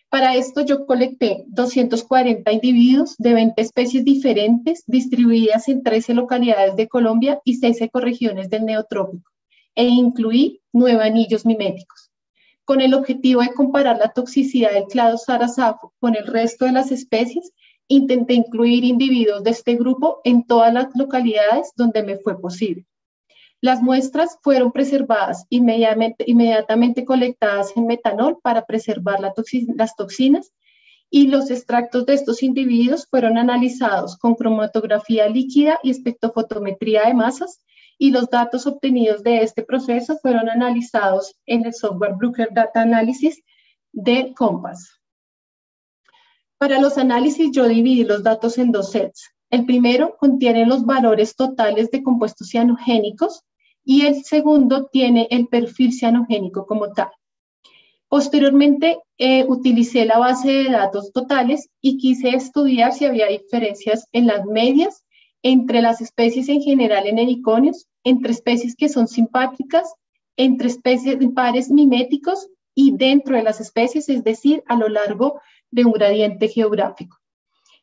Para esto yo colecté 240 individuos de 20 especies diferentes distribuidas en 13 localidades de Colombia y 6 ecorregiones del neotrópico e incluí nueve anillos miméticos con el objetivo de comparar la toxicidad del clado sarasafo con el resto de las especies, intenté incluir individuos de este grupo en todas las localidades donde me fue posible. Las muestras fueron preservadas inmediatamente, inmediatamente colectadas en metanol para preservar las toxinas y los extractos de estos individuos fueron analizados con cromatografía líquida y espectrofotometría de masas y los datos obtenidos de este proceso fueron analizados en el software Brooker Data Analysis de Compass. Para los análisis yo dividí los datos en dos sets. El primero contiene los valores totales de compuestos cianogénicos y el segundo tiene el perfil cianogénico como tal. Posteriormente, eh, utilicé la base de datos totales y quise estudiar si había diferencias en las medias entre las especies en general en heliconios, entre especies que son simpáticas, entre especies de pares miméticos y dentro de las especies, es decir, a lo largo de un gradiente geográfico.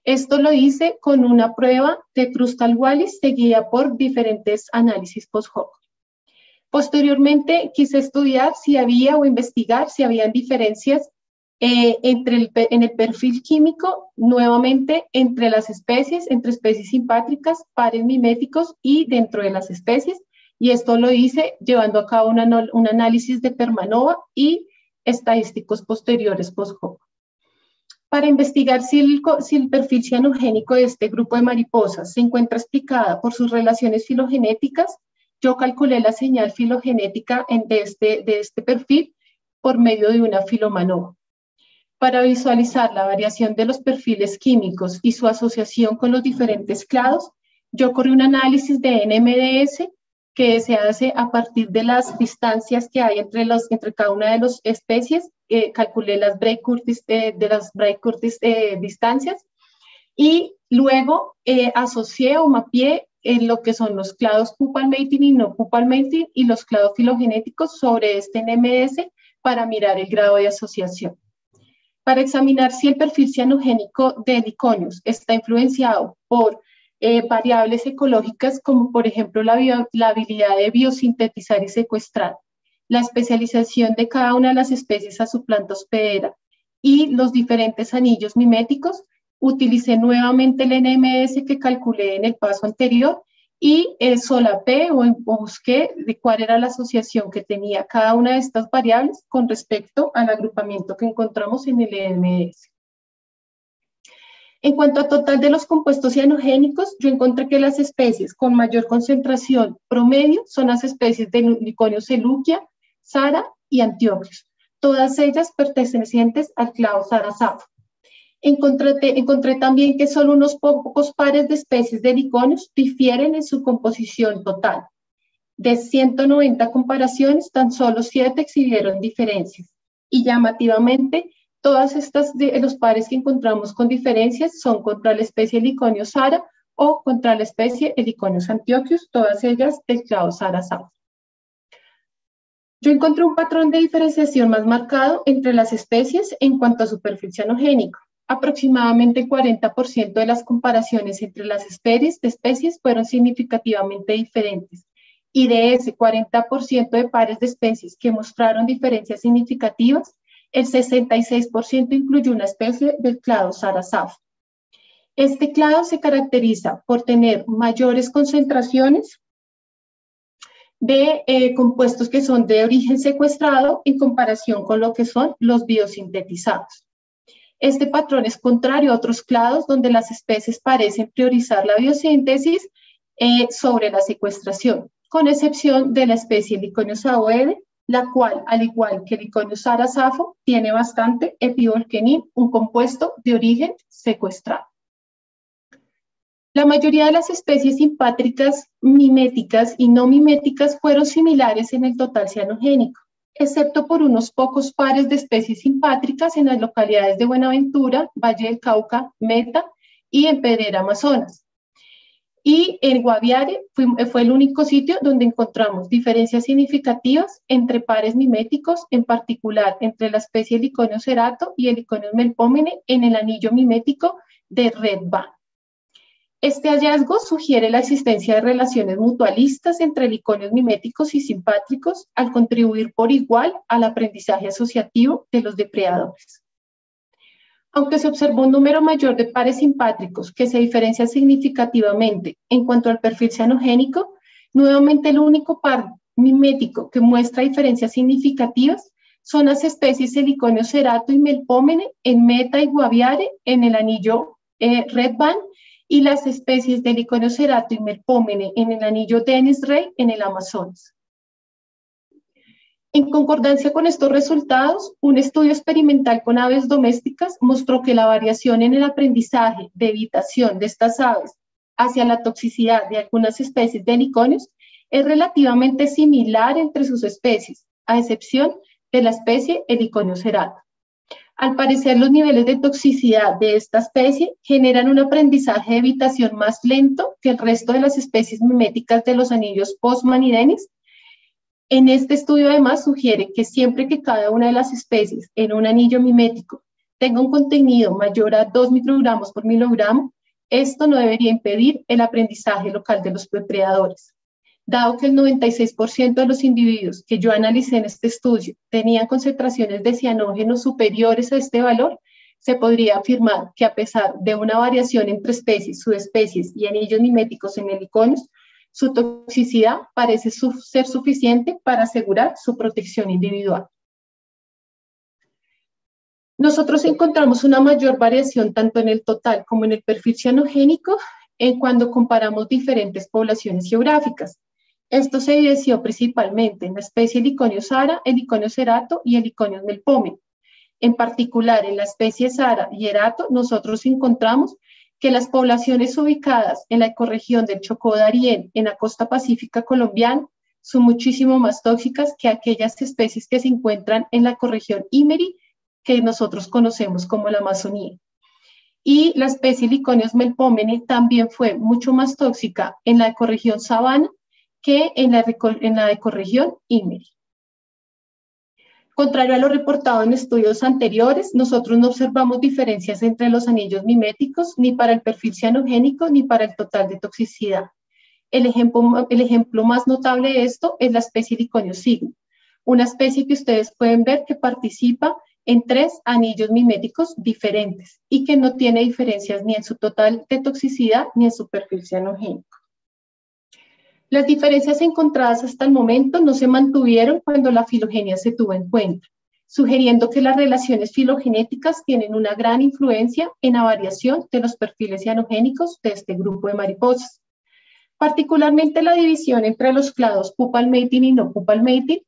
Esto lo hice con una prueba de Crustal Wallis seguida por diferentes análisis post-hoc. Posteriormente quise estudiar si había o investigar si habían diferencias eh, entre el, en el perfil químico, nuevamente entre las especies, entre especies simpátricas, pares miméticos y dentro de las especies. Y esto lo hice llevando a cabo un análisis de Permanova y estadísticos posteriores post-hoc. Para investigar si el, si el, perfil cianogénico de este grupo de mariposas se encuentra explicada por sus relaciones filogenéticas, yo calculé la señal filogenética en de, este, de este perfil por medio de una filomanova. Para visualizar la variación de los perfiles químicos y su asociación con los diferentes clados, yo corrí un análisis de NMDS que se hace a partir de las distancias que hay entre, los, entre cada una de las especies. Eh, calculé las Bray-Curtis eh, de las Bray-Curtis eh, distancias y luego asocié o mapeé lo que son los clados pupalmating y no pupalmating y los clados filogenéticos sobre este NMDS para mirar el grado de asociación para examinar si el perfil cianogénico de heliconios está influenciado por eh, variables ecológicas como por ejemplo la, la habilidad de biosintetizar y secuestrar, la especialización de cada una de las especies a su planta hospedera y los diferentes anillos miméticos, utilicé nuevamente el NMS que calculé en el paso anterior y eh, solapé o, busqué de cuál era la asociación que tenía cada una de estas variables con respecto al agrupamiento que encontramos en el EMS. En cuanto a total de los compuestos cianogénicos, yo encontré que las especies con mayor concentración promedio son las especies de Unicornio celuquia, Sara y Antioquios, todas ellas pertenecientes al clado Sarasafo. Encontré, también que solo unos pocos pares de especies de liconios difieren en su composición total. De 190 comparaciones, tan solo 7 exhibieron diferencias. Y llamativamente, todas estas de los pares que encontramos con diferencias son contra la especie Heliconio sara o contra la especie Heliconius antiochus, todas ellas del clado Sara South. Yo encontré un patrón de diferenciación más marcado entre las especies en cuanto a su perfil. Aproximadamente el 40% de las comparaciones entre las especies, de especies fueron significativamente diferentes y de ese 40% de pares de especies que mostraron diferencias significativas, el 66% incluyó una especie del clado Sarasaf. Este clado se caracteriza por tener mayores concentraciones de eh, compuestos que son de origen secuestrado en comparación con lo que son los biosintetizados. Este patrón es contrario a otros clados donde las especies parecen priorizar la biosíntesis eh, sobre la secuestración, con excepción de la especie Liconio saoede, la cual, al igual que Liconio sarasafo, tiene bastante epivolquenin, un compuesto de origen secuestrado. La mayoría de las especies simpátricas miméticas y no miméticas fueron similares en el total cianogénico, excepto por unos pocos pares de especies simpátricas en las localidades de Buenaventura, Valle del Cauca, Meta y en Pedrera, Amazonas. Y en Guaviare fue, el único sitio donde encontramos diferencias significativas entre pares miméticos, en particular entre la especie Liconio cerato y el Liconio melpomene en el anillo mimético de Red Band. Este hallazgo sugiere la existencia de relaciones mutualistas entre liconios miméticos y simpátricos al contribuir por igual al aprendizaje asociativo de los depredadores. Aunque se observó un número mayor de pares simpátricos que se diferencian significativamente en cuanto al perfil cianogénico, nuevamente el único par mimético que muestra diferencias significativas son las especies Heliconio cerato y melpómene en Meta y Guaviare en el anillo eh, Red Band y las especies de Liconocerato y Melpómene en el anillo Dennis Rey en el Amazonas. En concordancia con estos resultados, un estudio experimental con aves domésticas mostró que la variación en el aprendizaje de evitación de estas aves hacia la toxicidad de algunas especies de heliconios es relativamente similar entre sus especies, a excepción de la especie Heliconio cerato. Al parecer, los niveles de toxicidad de esta especie generan un aprendizaje de evitación más lento que el resto de las especies miméticas de los anillos postmanidenis. En este estudio, además, sugiere que siempre que cada una de las especies en un anillo mimético tenga un contenido mayor a 2 microgramos por milogramo, esto no debería impedir el aprendizaje local de los depredadores. Dado que el 96% de los individuos que yo analicé en este estudio tenían concentraciones de cianógenos superiores a este valor, se podría afirmar que a pesar de una variación entre especies, subespecies y anillos miméticos en heliconios, su toxicidad parece ser suficiente para asegurar su protección individual. Nosotros encontramos una mayor variación tanto en el total como en el perfil cianogénico en cuando comparamos diferentes poblaciones geográficas. Esto se evidenció principalmente en la especie Heliconio sara, Heliconio cerato y Heliconio melpome. En particular, en la especie sara y erato, nosotros encontramos que las poblaciones ubicadas en la ecorregión del Chocó Darién, en la costa pacífica colombiana, son muchísimo más tóxicas que aquellas especies que se encuentran en la ecorregión Imeri, que nosotros conocemos como la Amazonía. Y la especie Liconios melpomene también fue mucho más tóxica en la ecorregión sabana que en la, en la ecorregión IMERI. Contrario a lo reportado en estudios anteriores, nosotros no observamos diferencias entre los anillos miméticos ni para el perfil cianogénico ni para el total de toxicidad. El ejemplo, el ejemplo más notable de esto es la especie Liconio signo, una especie que ustedes pueden ver que participa en tres anillos miméticos diferentes y que no tiene diferencias ni en su total de toxicidad ni en su perfil cianogénico. Las diferencias encontradas hasta el momento no se mantuvieron cuando la filogenia se tuvo en cuenta, sugiriendo que las relaciones filogenéticas tienen una gran influencia en la variación de los perfiles cianogénicos de este grupo de mariposas. Particularmente la división entre los clados pupal mating y no pupal mating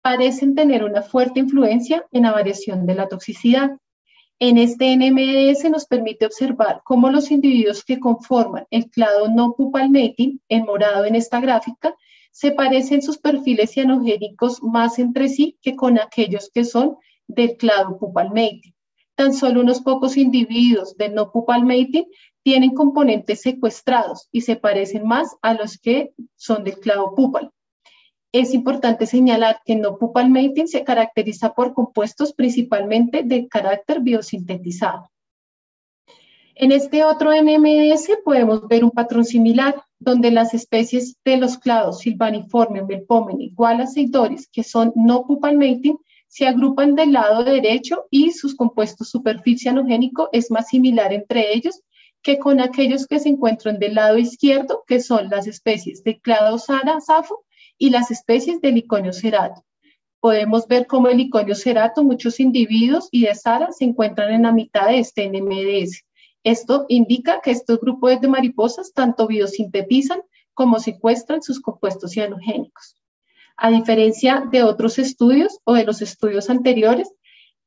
parecen tener una fuerte influencia en la variación de la toxicidad. En este NMS nos permite observar cómo los individuos que conforman el clado no pupal mating, en morado en esta gráfica, se parecen sus perfiles cianogénicos más entre sí que con aquellos que son del clado pupal mating. Tan solo unos pocos individuos del no pupal mating tienen componentes secuestrados y se parecen más a los que son del clado pupal es importante señalar que no pupal mating se caracteriza por compuestos principalmente de carácter biosintetizado. En este otro NMS podemos ver un patrón similar, donde las especies de los clados silvaniforme, melpomen y aceitoris, que son no pupalmating, se agrupan del lado derecho y sus compuestos superficie anogénico es más similar entre ellos que con aquellos que se encuentran del lado izquierdo, que son las especies de clado sara safo y las especies de liconio cerato. Podemos ver cómo el liconio cerato, muchos individuos y de sara se encuentran en la mitad de este NMDS. Esto indica que estos grupos de mariposas tanto biosintetizan como secuestran sus compuestos cianogénicos. A diferencia de otros estudios o de los estudios anteriores,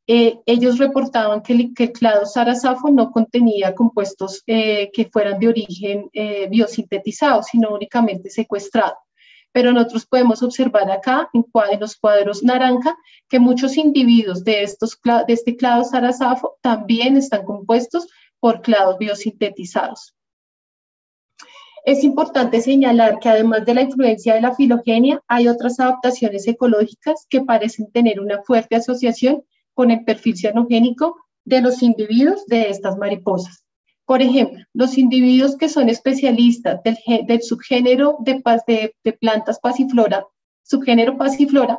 eh, ellos reportaban que el, clado sarasafo no contenía compuestos eh, que fueran de origen eh, biosintetizado, sino únicamente secuestrado. Pero nosotros podemos observar acá, en, los cuadros naranja, que muchos individuos de, estos, de este clado sarasafo también están compuestos por clados biosintetizados. Es importante señalar que además de la influencia de la filogenia, hay otras adaptaciones ecológicas que parecen tener una fuerte asociación con el perfil cianogénico de los individuos de estas mariposas. Por ejemplo, los individuos que son especialistas del, subgénero de, plantas pasiflora, subgénero pasiflora,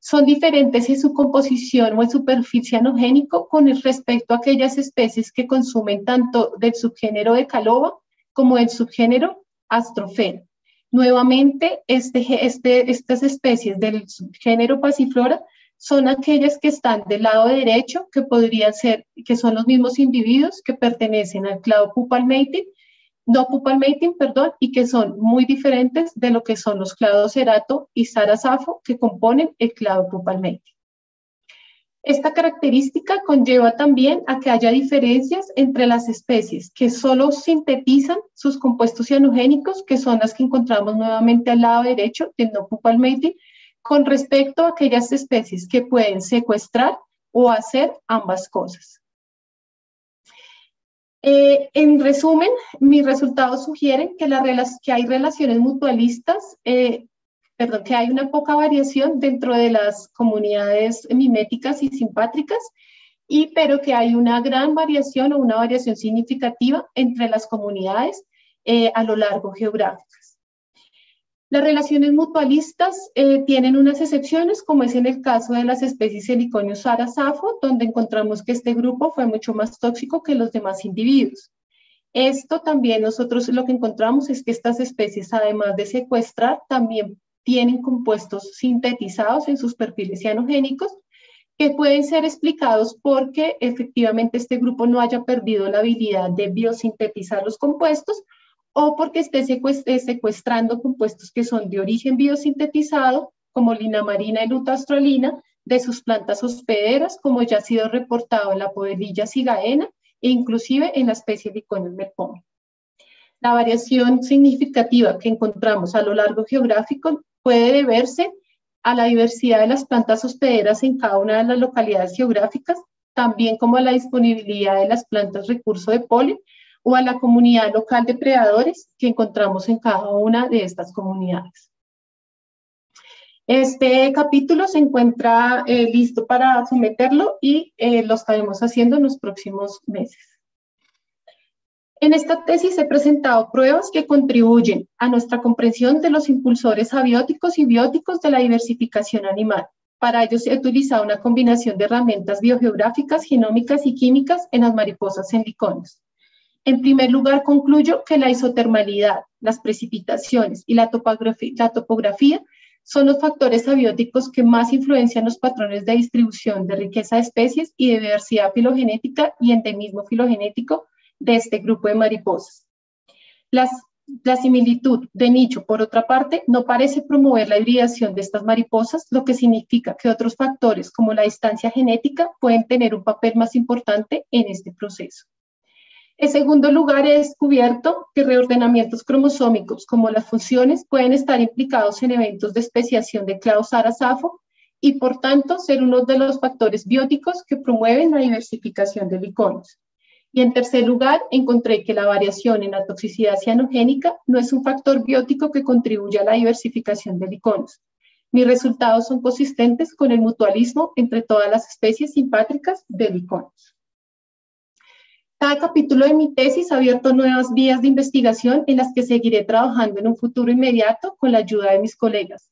son diferentes en su composición o en su perfil cianogénico con respecto a aquellas especies que consumen tanto del subgénero de caloba como del subgénero astrofero. Nuevamente, este, este, estas especies del género pasiflora son aquellas que están del lado derecho, que podrían ser, que son los mismos individuos que pertenecen al clado pupalmating, no pupalmating, perdón, y que son muy diferentes de lo que son los clados cerato y sarasafo que componen el clado pupalmating. Esta característica conlleva también a que haya diferencias entre las especies que solo sintetizan sus compuestos cianogénicos, que son las que encontramos nuevamente al lado derecho del no pupalmating, con respecto a aquellas especies que pueden secuestrar o hacer ambas cosas. Eh, en resumen, mis resultados sugieren que, que hay relaciones mutualistas eh, perdón, que hay una poca variación dentro de las comunidades miméticas y simpátricas, y, pero que hay una gran variación o una variación significativa entre las comunidades eh, a lo largo geográficas. Las relaciones mutualistas eh, tienen unas excepciones, como es en el caso de las especies Heliconius sarasafo, donde encontramos que este grupo fue mucho más tóxico que los demás individuos. Esto también nosotros lo que encontramos es que estas especies, además de secuestrar, también tienen compuestos sintetizados en sus perfiles cianogénicos que pueden ser explicados porque efectivamente este grupo no haya perdido la habilidad de biosintetizar los compuestos o porque esté secuestrando compuestos que son de origen biosintetizado, como linamarina y lutastrolina, de sus plantas hospederas, como ya ha sido reportado en la poderilla cigaena e inclusive en la especie Liconium merpome. La variación significativa que encontramos a lo largo geográfico puede deberse a la diversidad de las plantas hospederas en cada una de las localidades geográficas, también como a la disponibilidad de las plantas recurso de polen o a la comunidad local de predadores que encontramos en cada una de estas comunidades. Este capítulo se encuentra eh, listo para someterlo y eh, lo estaremos haciendo en los próximos meses. En esta tesis he presentado pruebas que contribuyen a nuestra comprensión de los impulsores abióticos y bióticos de la diversificación animal. Para ello se ha utilizado una combinación de herramientas biogeográficas, genómicas y químicas en las mariposas en licones. En primer lugar, concluyo que la isotermalidad, las precipitaciones y la topografía, son los factores abióticos que más influencian los patrones de distribución de riqueza de especies y de diversidad filogenética y endemismo filogenético de este grupo de mariposas. la similitud de nicho, por otra parte, no parece promover la hibridación de estas mariposas, lo que significa que otros factores como la distancia genética pueden tener un papel más importante en este proceso. En segundo lugar, he descubierto que reordenamientos cromosómicos como las funciones pueden estar implicados en eventos de especiación de Clausara-Safo y por tanto ser uno de los factores bióticos que promueven la diversificación de liconos. Y en tercer lugar, encontré que la variación en la toxicidad cianogénica no es un factor biótico que contribuye a la diversificación de liconos. Mis resultados son consistentes con el mutualismo entre todas las especies simpátricas de liconos. Cada capítulo de mi tesis ha abierto nuevas vías de investigación en las que seguiré trabajando en un futuro inmediato con la ayuda de mis colegas.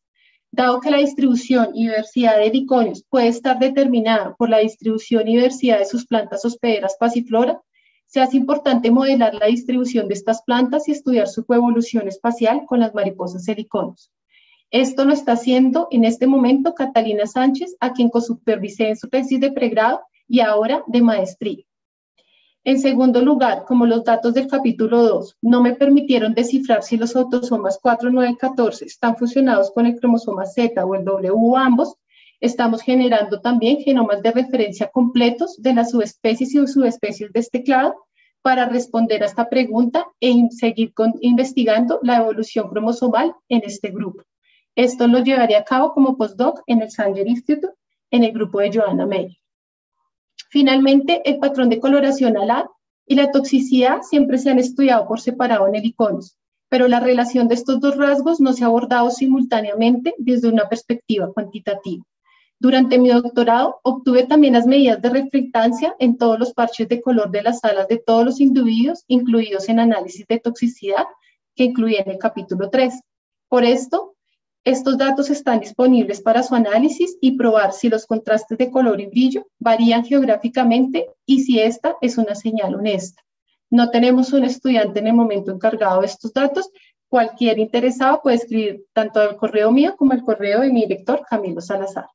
Dado que la distribución y diversidad de heliconios puede estar determinada por la distribución y diversidad de sus plantas hospederas pasiflora, se hace importante modelar la distribución de estas plantas y estudiar su coevolución espacial con las mariposas heliconios. Esto lo está haciendo en este momento Catalina Sánchez, a quien co-supervisé en su tesis de pregrado y ahora de maestría. En segundo lugar, como los datos del capítulo 2 no me permitieron descifrar si los autosomas 4, 9 y 14 están fusionados con el cromosoma Z o el W ambos, estamos generando también genomas de referencia completos de las subespecies y subespecies de este clado para responder a esta pregunta e seguir investigando la evolución cromosomal en este grupo. Esto lo llevaré a cabo como postdoc en el Sanger Institute en el grupo de Joanna May. Finalmente, el patrón de coloración alar y la toxicidad siempre se han estudiado por separado en heliconos, pero la relación de estos dos rasgos no se ha abordado simultáneamente desde una perspectiva cuantitativa. Durante mi doctorado obtuve también las medidas de reflectancia en todos los parches de color de las alas de todos los individuos, incluidos en análisis de toxicidad, que incluí en el capítulo 3. Por esto, estos datos están disponibles para su análisis y probar si los contrastes de color y brillo varían geográficamente y si esta es una señal honesta. No tenemos un estudiante en el momento encargado de estos datos. Cualquier interesado puede escribir tanto al correo mío como al correo de mi director, Camilo Salazar.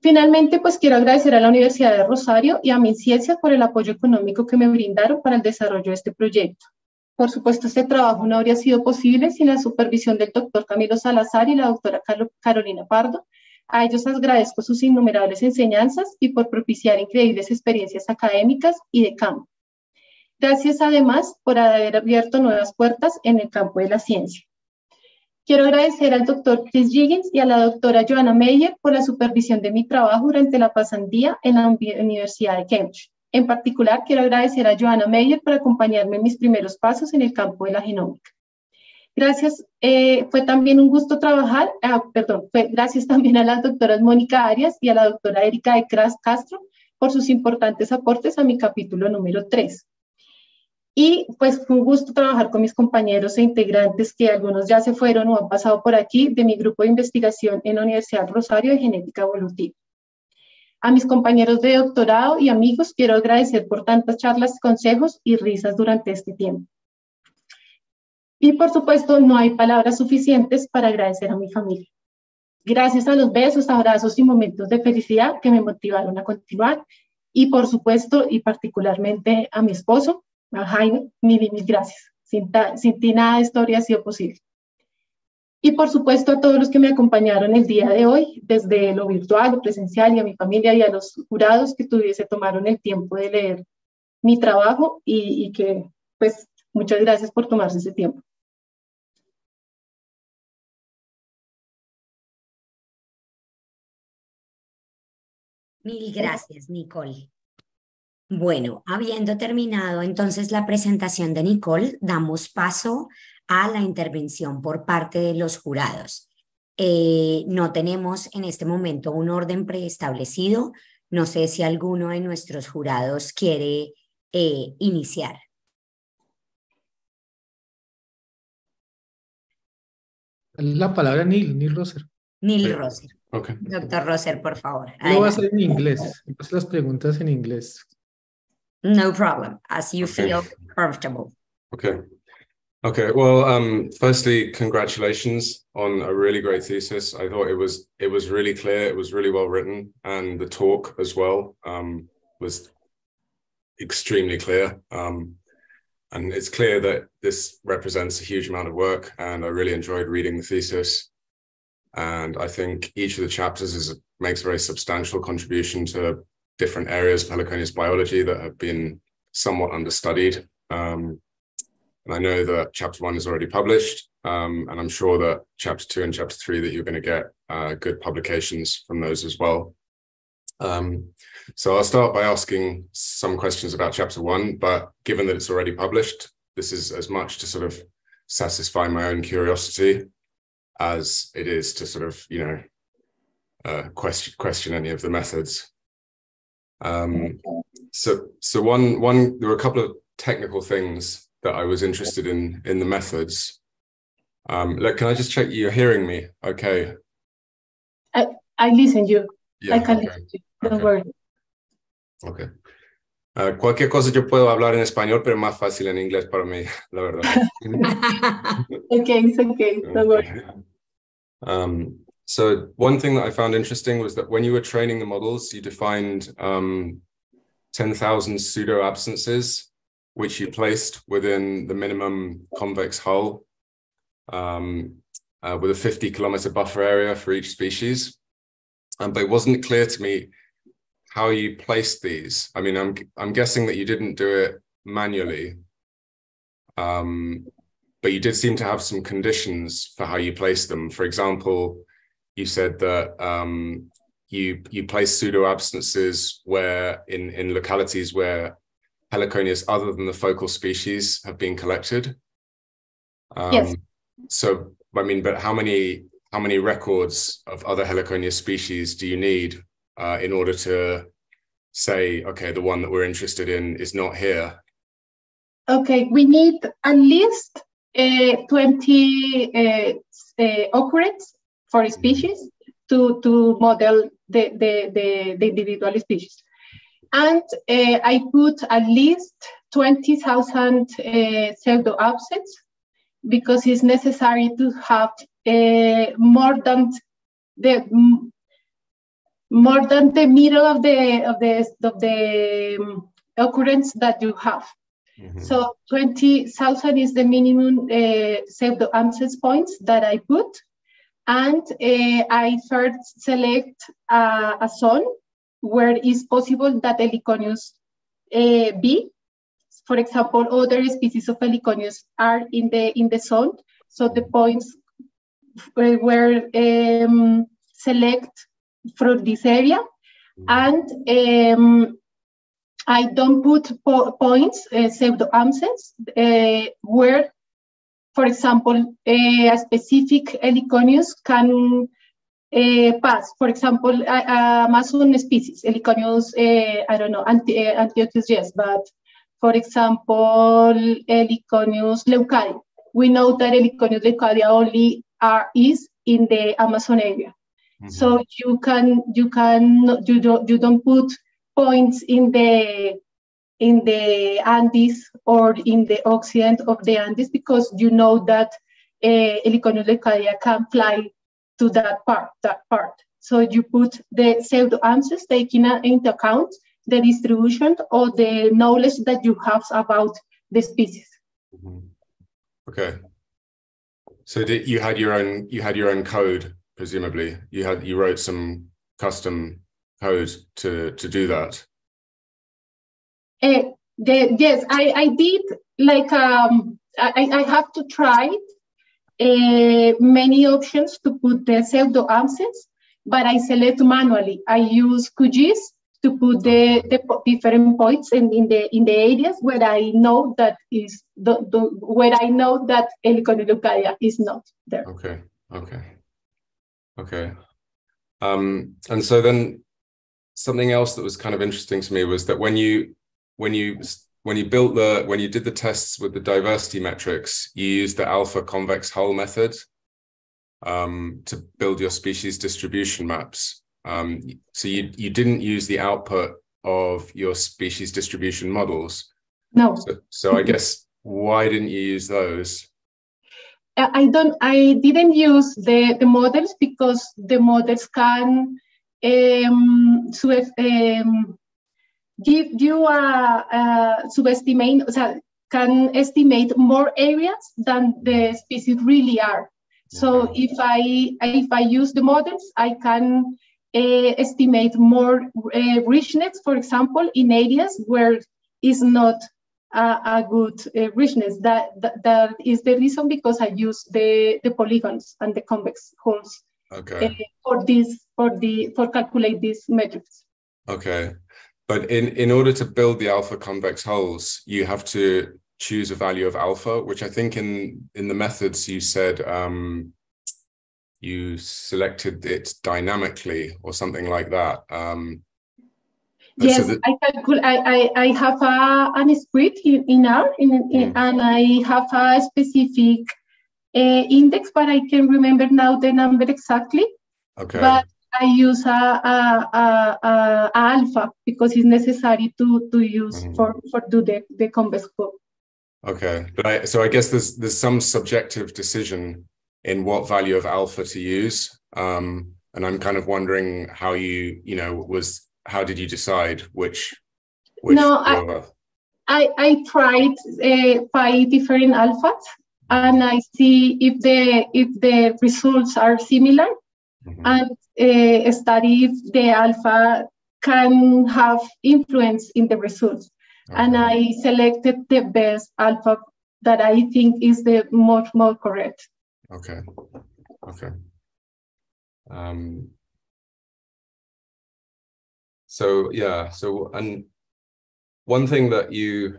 Finalmente, pues quiero agradecer a la Universidad de Rosario y a mi ciencia por el apoyo económico que me brindaron para el desarrollo de este proyecto. Por supuesto, este trabajo no habría sido posible sin la supervisión del doctor Camilo Salazar y la doctora Carolina Pardo. A ellos agradezco sus innumerables enseñanzas y por propiciar increíbles experiencias académicas y de campo. Gracias además por haber abierto nuevas puertas en el campo de la ciencia. Quiero agradecer al doctor Chris Jiggins y a la doctora Joanna Meyer por la supervisión de mi trabajo durante la pasantía en la Universidad de Cambridge. En particular, quiero agradecer a Joanna Meyer por acompañarme en mis primeros pasos en el campo de la genómica. Gracias, eh, fue también un gusto trabajar, ah, perdón, fue gracias también a las doctoras Mónica Arias y a la doctora Erika de Castro por sus importantes aportes a mi capítulo número 3. Y pues fue un gusto trabajar con mis compañeros e integrantes que algunos ya se fueron o han pasado por aquí de mi grupo de investigación en la Universidad Rosario de Genética Evolutiva. A mis compañeros de doctorado y amigos quiero agradecer por tantas charlas, consejos y risas durante este tiempo. Y por supuesto, no hay palabras suficientes para agradecer a mi familia. Gracias a los besos, abrazos y momentos de felicidad que me motivaron a continuar. Y por supuesto, y particularmente a mi esposo, a Jaime, mil y mil gracias. Sin, ti nada de esto habría sido posible. Y por supuesto a todos los que me acompañaron el día de hoy, desde lo virtual, lo presencial y a mi familia y a los jurados que tuviese tomaron el tiempo de leer mi trabajo y, que pues muchas gracias por tomarse ese tiempo. Mil gracias, Nicole. Bueno, habiendo terminado entonces la presentación de Nicole, damos paso a la intervención por parte de los jurados. Eh, no tenemos en este momento un orden preestablecido. No sé si alguno de nuestros jurados quiere eh, iniciar. La palabra Neil, Neil Roser. Neil Roser. Okay. Doctor Roser, por favor. Lo voy a hacer en inglés. Hacer las preguntas en inglés. No problem, as you okay. feel comfortable. Okay. Okay, well, um, firstly, congratulations on a really great thesis. I thought it was it was really clear, it was really well written, and the talk as well um, was extremely clear. Um, and it's clear that this represents a huge amount of work, and I really enjoyed reading the thesis. And I think each of the chapters is makes a very substantial contribution to different areas of heliconius biology that have been somewhat understudied. Um, and I know that chapter one is already published, um, and I'm sure that chapter two and chapter three that you're going to get uh, good publications from those as well. Um, so I'll start by asking some questions about chapter one, but given that it's already published, this is as much to sort of satisfy my own curiosity as it is to sort of, you know, uh, question question any of the methods. Um, so so one one there were a couple of technical things that I was interested in in the methods. Um, look, can I just check you're hearing me? Okay. I, I listen you. Yeah, I can okay. listen to you. Don't Okay. worry. Okay. Ah, cualquier cosa yo puedo hablar en español, pero es más fácil en inglés para mí, [laughs] la verdad. [laughs] Okay, it's okay. Don't worry. Um, so one thing that I found interesting was that when you were training the models, you defined um, 10,000 pseudo absences, which you placed within the minimum convex hull um, uh, with a 50 kilometer buffer area for each species. Um, but it wasn't clear to me how you placed these. I mean, I'm I'm guessing that you didn't do it manually. Um, but you did seem to have some conditions for how you placed them. For example, you said that um, you you place pseudo absences where in in localities where heliconius other than the focal species have been collected. Um, Yes. So I mean, but how many how many records of other heliconia species do you need uh, in order to say, okay, the one that we're interested in is not here? Okay, we need at least uh, 20 uh, uh, occurrence for a species to, to model the, the, the, the individual species. And uh, I put at least 20,000 uh, pseudo absets because it's necessary to have uh, more than the more than the middle of the of the of the um, occurrence that you have. Mhm. So 20,000 is the minimum uh, pseudo absence points that I put. And uh, I first select uh, a zone where it's possible that Heliconius uh, be. For example, other species of Heliconius are in the in the zone. So the points uh, were um, select from this area and um, I don't put po- points, uh, pseudo absence, uh, where, for example, a specific Heliconius can uh, pass. For example, Amazon species, Heliconius, uh, I don't know, Anti- uh, Antiochus, yes, but for example, Heliconius leucaria. We know that Heliconius leucaria only are, is in the Amazon area. Mhm. So you can you can you don't you don't put points in the in the Andes or in the occident of the Andes because you know that uh, Heliconius leucaria can fly to that part that part. So you put the pseudo answers taking into account the distribution or the knowledge that you have about the species. Mhm. Okay. So did you had your own you had your own code presumably you had you wrote some custom code to to do that. Uh, the, yes, I, I did like um, I, I have to try uh, many options to put the pseudo absence, but I select manually. I use QGIS to put the, the different points in, in the in the areas where I know that is the, the where I know that Heliconius is not there. Okay. Okay. Okay. Um, and so then something else that was kind of interesting to me was that when you when you when you built the when you did the tests with the diversity metrics, you used the alpha convex hull method um, to build your species distribution maps. Um, so you you didn't use the output of your species distribution models. No. So, so I guess why didn't you use those? I I don't I didn't use the, the models because the models can um, sub, um, give you a, a subestimate o sea, can estimate more areas than the species really are. So if I if I use the models, I can uh, estimate more uh, richness, for example, in areas where is not a, a good uh, richness. That, that that is the reason because I use the the polygons and the convex holes Okay. uh, for this for the for calculate these metrics. Okay. But in, in order to build the alpha convex hulls, you have to choose a value of alpha, which I think in, in the methods you said um, you selected it dynamically or something like that. Um, Yes, so I calculate. I, I, I have a an script in, in R, in, in, Mm. and I have a specific uh, index, but I can remember now the number exactly. okay. But I use a, a, a, a, alpha because it's necessary to to use Mhm. for for do the the convex scope. Okay, but I, so I guess there's there's some subjective decision in what value of alpha to use, um, and I'm kind of wondering how you you know was how did you decide which which No, I- I, I tried uh, five different alphas and I see if the if the results are similar. And uh, study if the alpha can have influence in the results. And I selected the best alpha that I think is the most more correct. Okay. Okay. Um, so yeah, so and one thing that you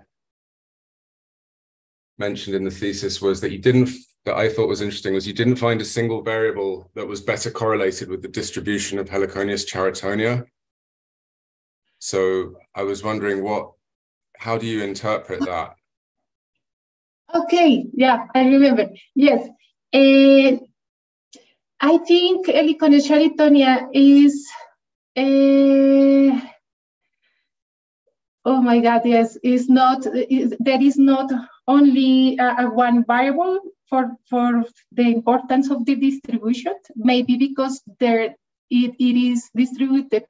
mentioned in the thesis was that you didn't that I thought was interesting was you didn't find a single variable that was better correlated with the distribution of Heliconius charitonia. So I was wondering what how do you interpret [laughs] that? Okay, yeah, I remember. Yes. Uh, I think Heliconius charitonia is, uh, oh my God, yes, is not, is, there is not only a one variable for, for the importance of the distribution, maybe because there it, it is distributed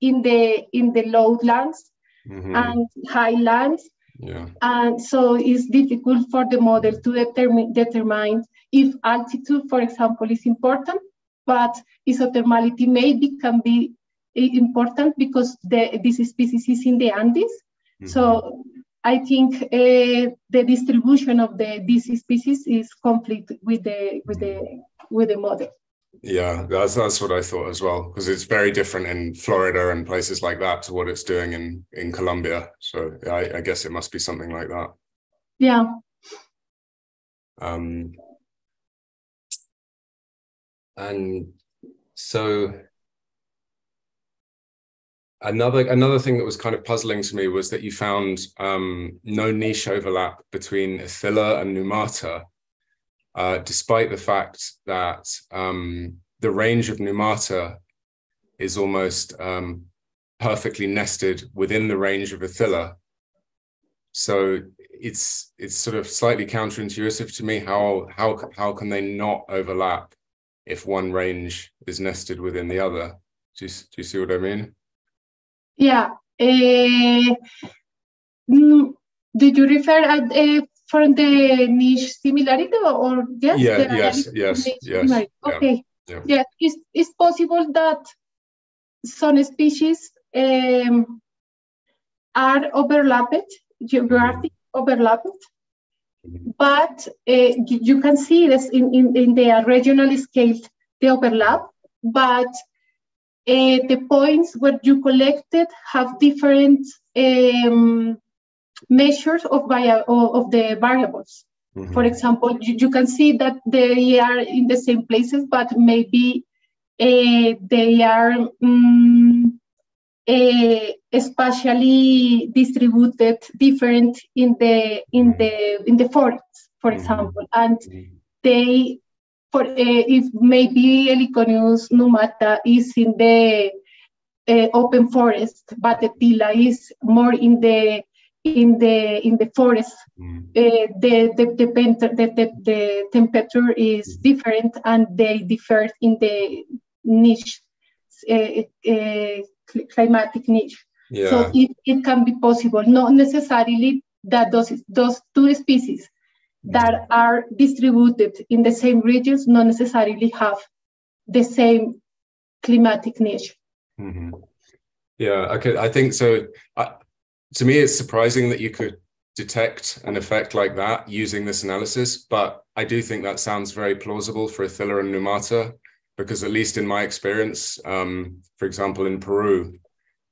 in the in the lowlands Mhm, and highlands yeah. and so it's difficult for the model to determine, determine if altitude, for example, is important, but isothermality maybe can be important because the, this species is in the Andes. mhm. So I think uh, the distribution of the disease species is conflict with the with the with the model. Yeah, that's that's what I thought as well, because it's very different in Florida and places like that to what it's doing in in Colombia. So I, I guess it must be something like that. Yeah. Um, and so another another thing that was kind of puzzling to me was that you found um, no niche overlap between Athila and Numata, uh, despite the fact that um, the range of Numata is almost um, perfectly nested within the range of Athila. So it's it's sort of slightly counterintuitive to me how how how can they not overlap if one range is nested within the other? Do you, do you see what I mean? Yeah. Uh, mm, did you refer at, uh, from the niche similarity or, yes? Yeah, yes, yes, yes, Okay. yeah. Yeah. It's, it's possible that some species um, are overlapped, geographic overlapped, Mhm. but uh, you, you can see this in, in, in the regional scale, the overlap, but the points where you collected have different um, measures of, of the variables. For Mhm. example, you, you can see that they are in the same places, but maybe uh, they are um, uh, spatially distributed different in the in the in the forests, for Mhm. example, and Mhm. they for uh, if maybe Heliconius numata is in the uh, open forest, but the tila is more in the in the in the forest. Mhm. Uh, the, the, the, the, the, the temperature is different and they differ in the niche, uh, uh, cl- climatic niche. Yeah. So it, it can be possible, not necessarily that those, those two species that are distributed in the same regions not necessarily have the same climatic niche. Mhm. Yeah, okay. I think so. I, to me, it's surprising that you could detect an effect like that using this analysis, but I do think that sounds very plausible for Athila and Numata, because at least in my experience, um, for example, in Peru,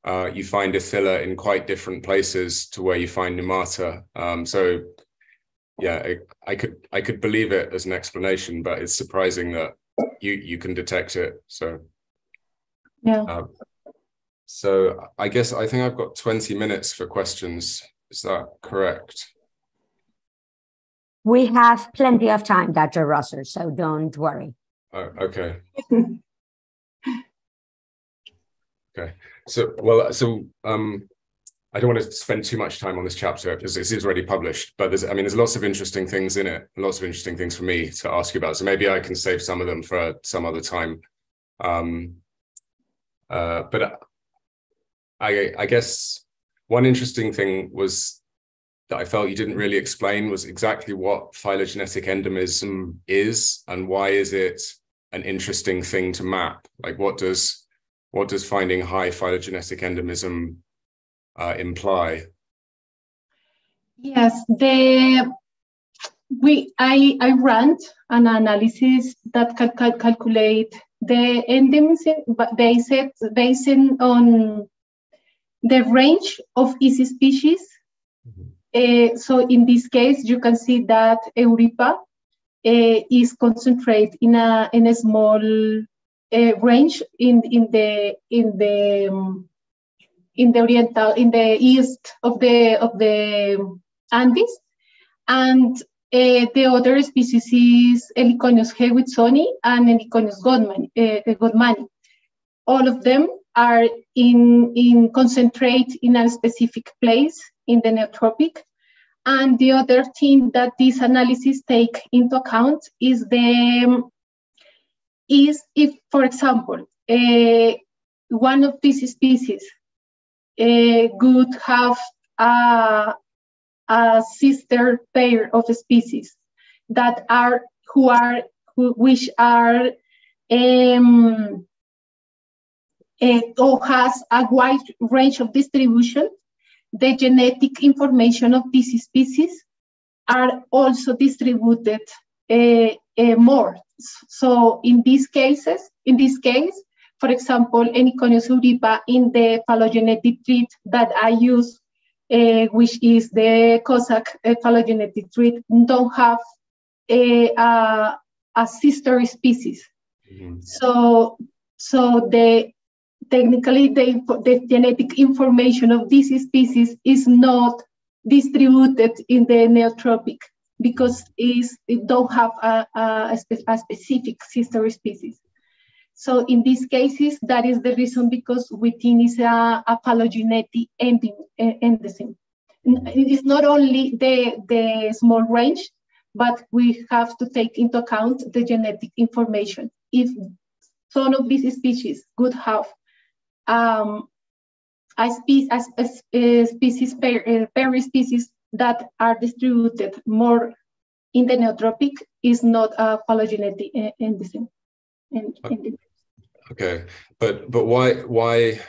uh, you find Athila in quite different places to where you find Numata. Um, so, yeah, I, I could I could believe it as an explanation, but it's surprising that you you can detect it. So. Yeah. Uh, so I guess I think I've got 20 minutes for questions. Is that correct? We have plenty of time, Dr. Rosser, so don't worry. Oh, okay. [laughs] okay. So, well, so um, I don't want to spend too much time on this chapter because it is already published, but there's, I mean, there's lots of interesting things in it, lots of interesting things for me to ask you about. So maybe I can save some of them for some other time. Um, uh, but I, I guess one interesting thing was that I felt you didn't really explain was exactly what phylogenetic endemism is and why is it an interesting thing to map? Like what does what does finding high phylogenetic endemism uh, imply? Yes, the we I I ran an analysis that can cal calculate the endemism based based on the range of easy species. Mm -hmm. uh, so in this case, you can see that Euripa uh, is concentrated in a in a small uh, range in in the in the um, in the oriental in the east of the of the Andes, and uh, the other species is Heliconius hewinsoni and Heliconius godmani, uh, godmani. All of them are in, in concentrate in a specific place in the neotropic. And the other thing that this analysis take into account is the is if, for example, uh, one of these species could have a, a sister pair of species that are who are who, which are um, uh, or has a wide range of distribution, the genetic information of these species are also distributed uh, uh, more. So in these cases, in this case, for example, Heliconius euripa in the phylogenetic tree that I use, uh, which is the Cossack uh, phylogenetic tree, don't have a, a, a sister species. Mm -hmm. So, so the technically the, the genetic information of this species is not distributed in the neotropic because it don't have a, a, a, specific sister species. So in these cases, that is the reason because within is a, a phylogenetic endosym. It is not only the, the small range, but we have to take into account the genetic information. If some of these species could have um, a, spe a, a species pair, pair species that are distributed more in the neotropic is not a phylogenetic endosym. Okay, but but why why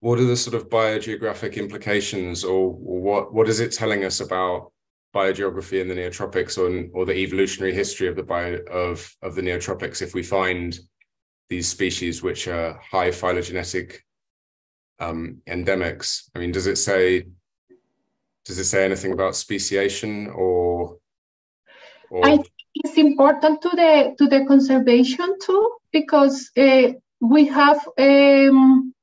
what are the sort of biogeographic implications or, what what is it telling us about biogeography in the neotropics or, or the evolutionary history of the bio of of the neotropics if we find these species which are high phylogenetic um, endemics? I mean, does it say does it say anything about speciation or, or... I it's important to the to the conservation too because uh, we have um,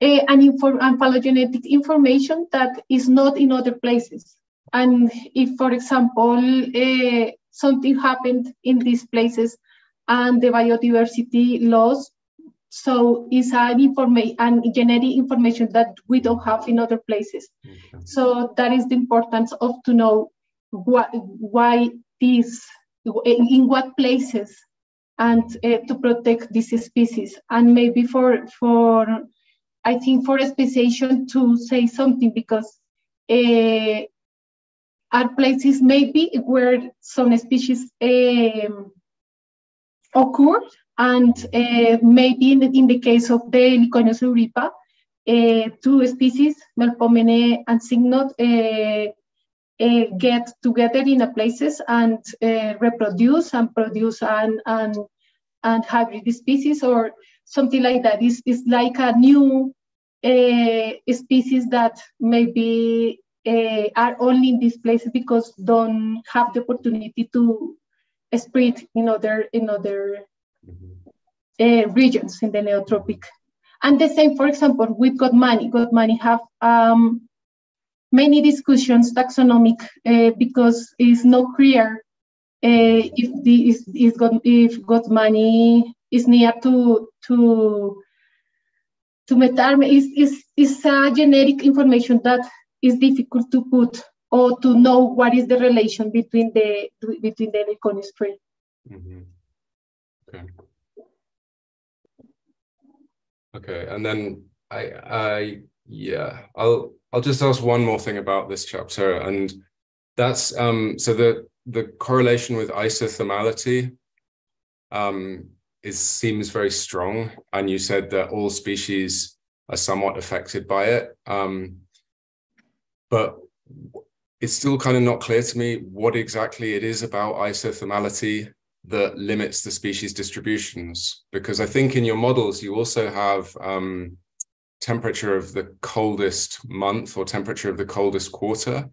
a, an, inform, an phylogenetic information that is not in other places. And if, for example, uh, something happened in these places and the biodiversity loss. So it's an information and genetic information that we don't have in other places. Okay. So that is the importance of to know what, why in what places, and uh, to protect these species. And maybe for for I think for speciation to say something because uh, are places maybe where some species um, occurred. And uh, maybe in the, in the case of the euripa, uh, two species, Melpomene and Cygnot, uh, get together in a places and uh, reproduce and produce and, an, an hybrid species or something like that. It's, it's like a new uh, species that maybe uh, are only in these places because don't have the opportunity to spread in other in other mm-hmm. uh, regions in the neotropic. And the same, for example, with Godmani. God Money have um, many discussions taxonomic uh, because it's not clear uh, if the is, is God, if Godmani is near to to to metarme is is is a generic information that is difficult to put or to know what is the relation between the between the Lyconius tree. Mm-hmm. Okay. Okay, and then I, I, yeah, I'll, I'll just ask one more thing about this chapter, and that's um, so the the correlation with isothermality um, is seems very strong, and you said that all species are somewhat affected by it, um, but it's still kind of not clear to me what exactly it is about isothermality that limits the species distributions? Because I think in your models, you also have um, temperature of the coldest month or temperature of the coldest quarter.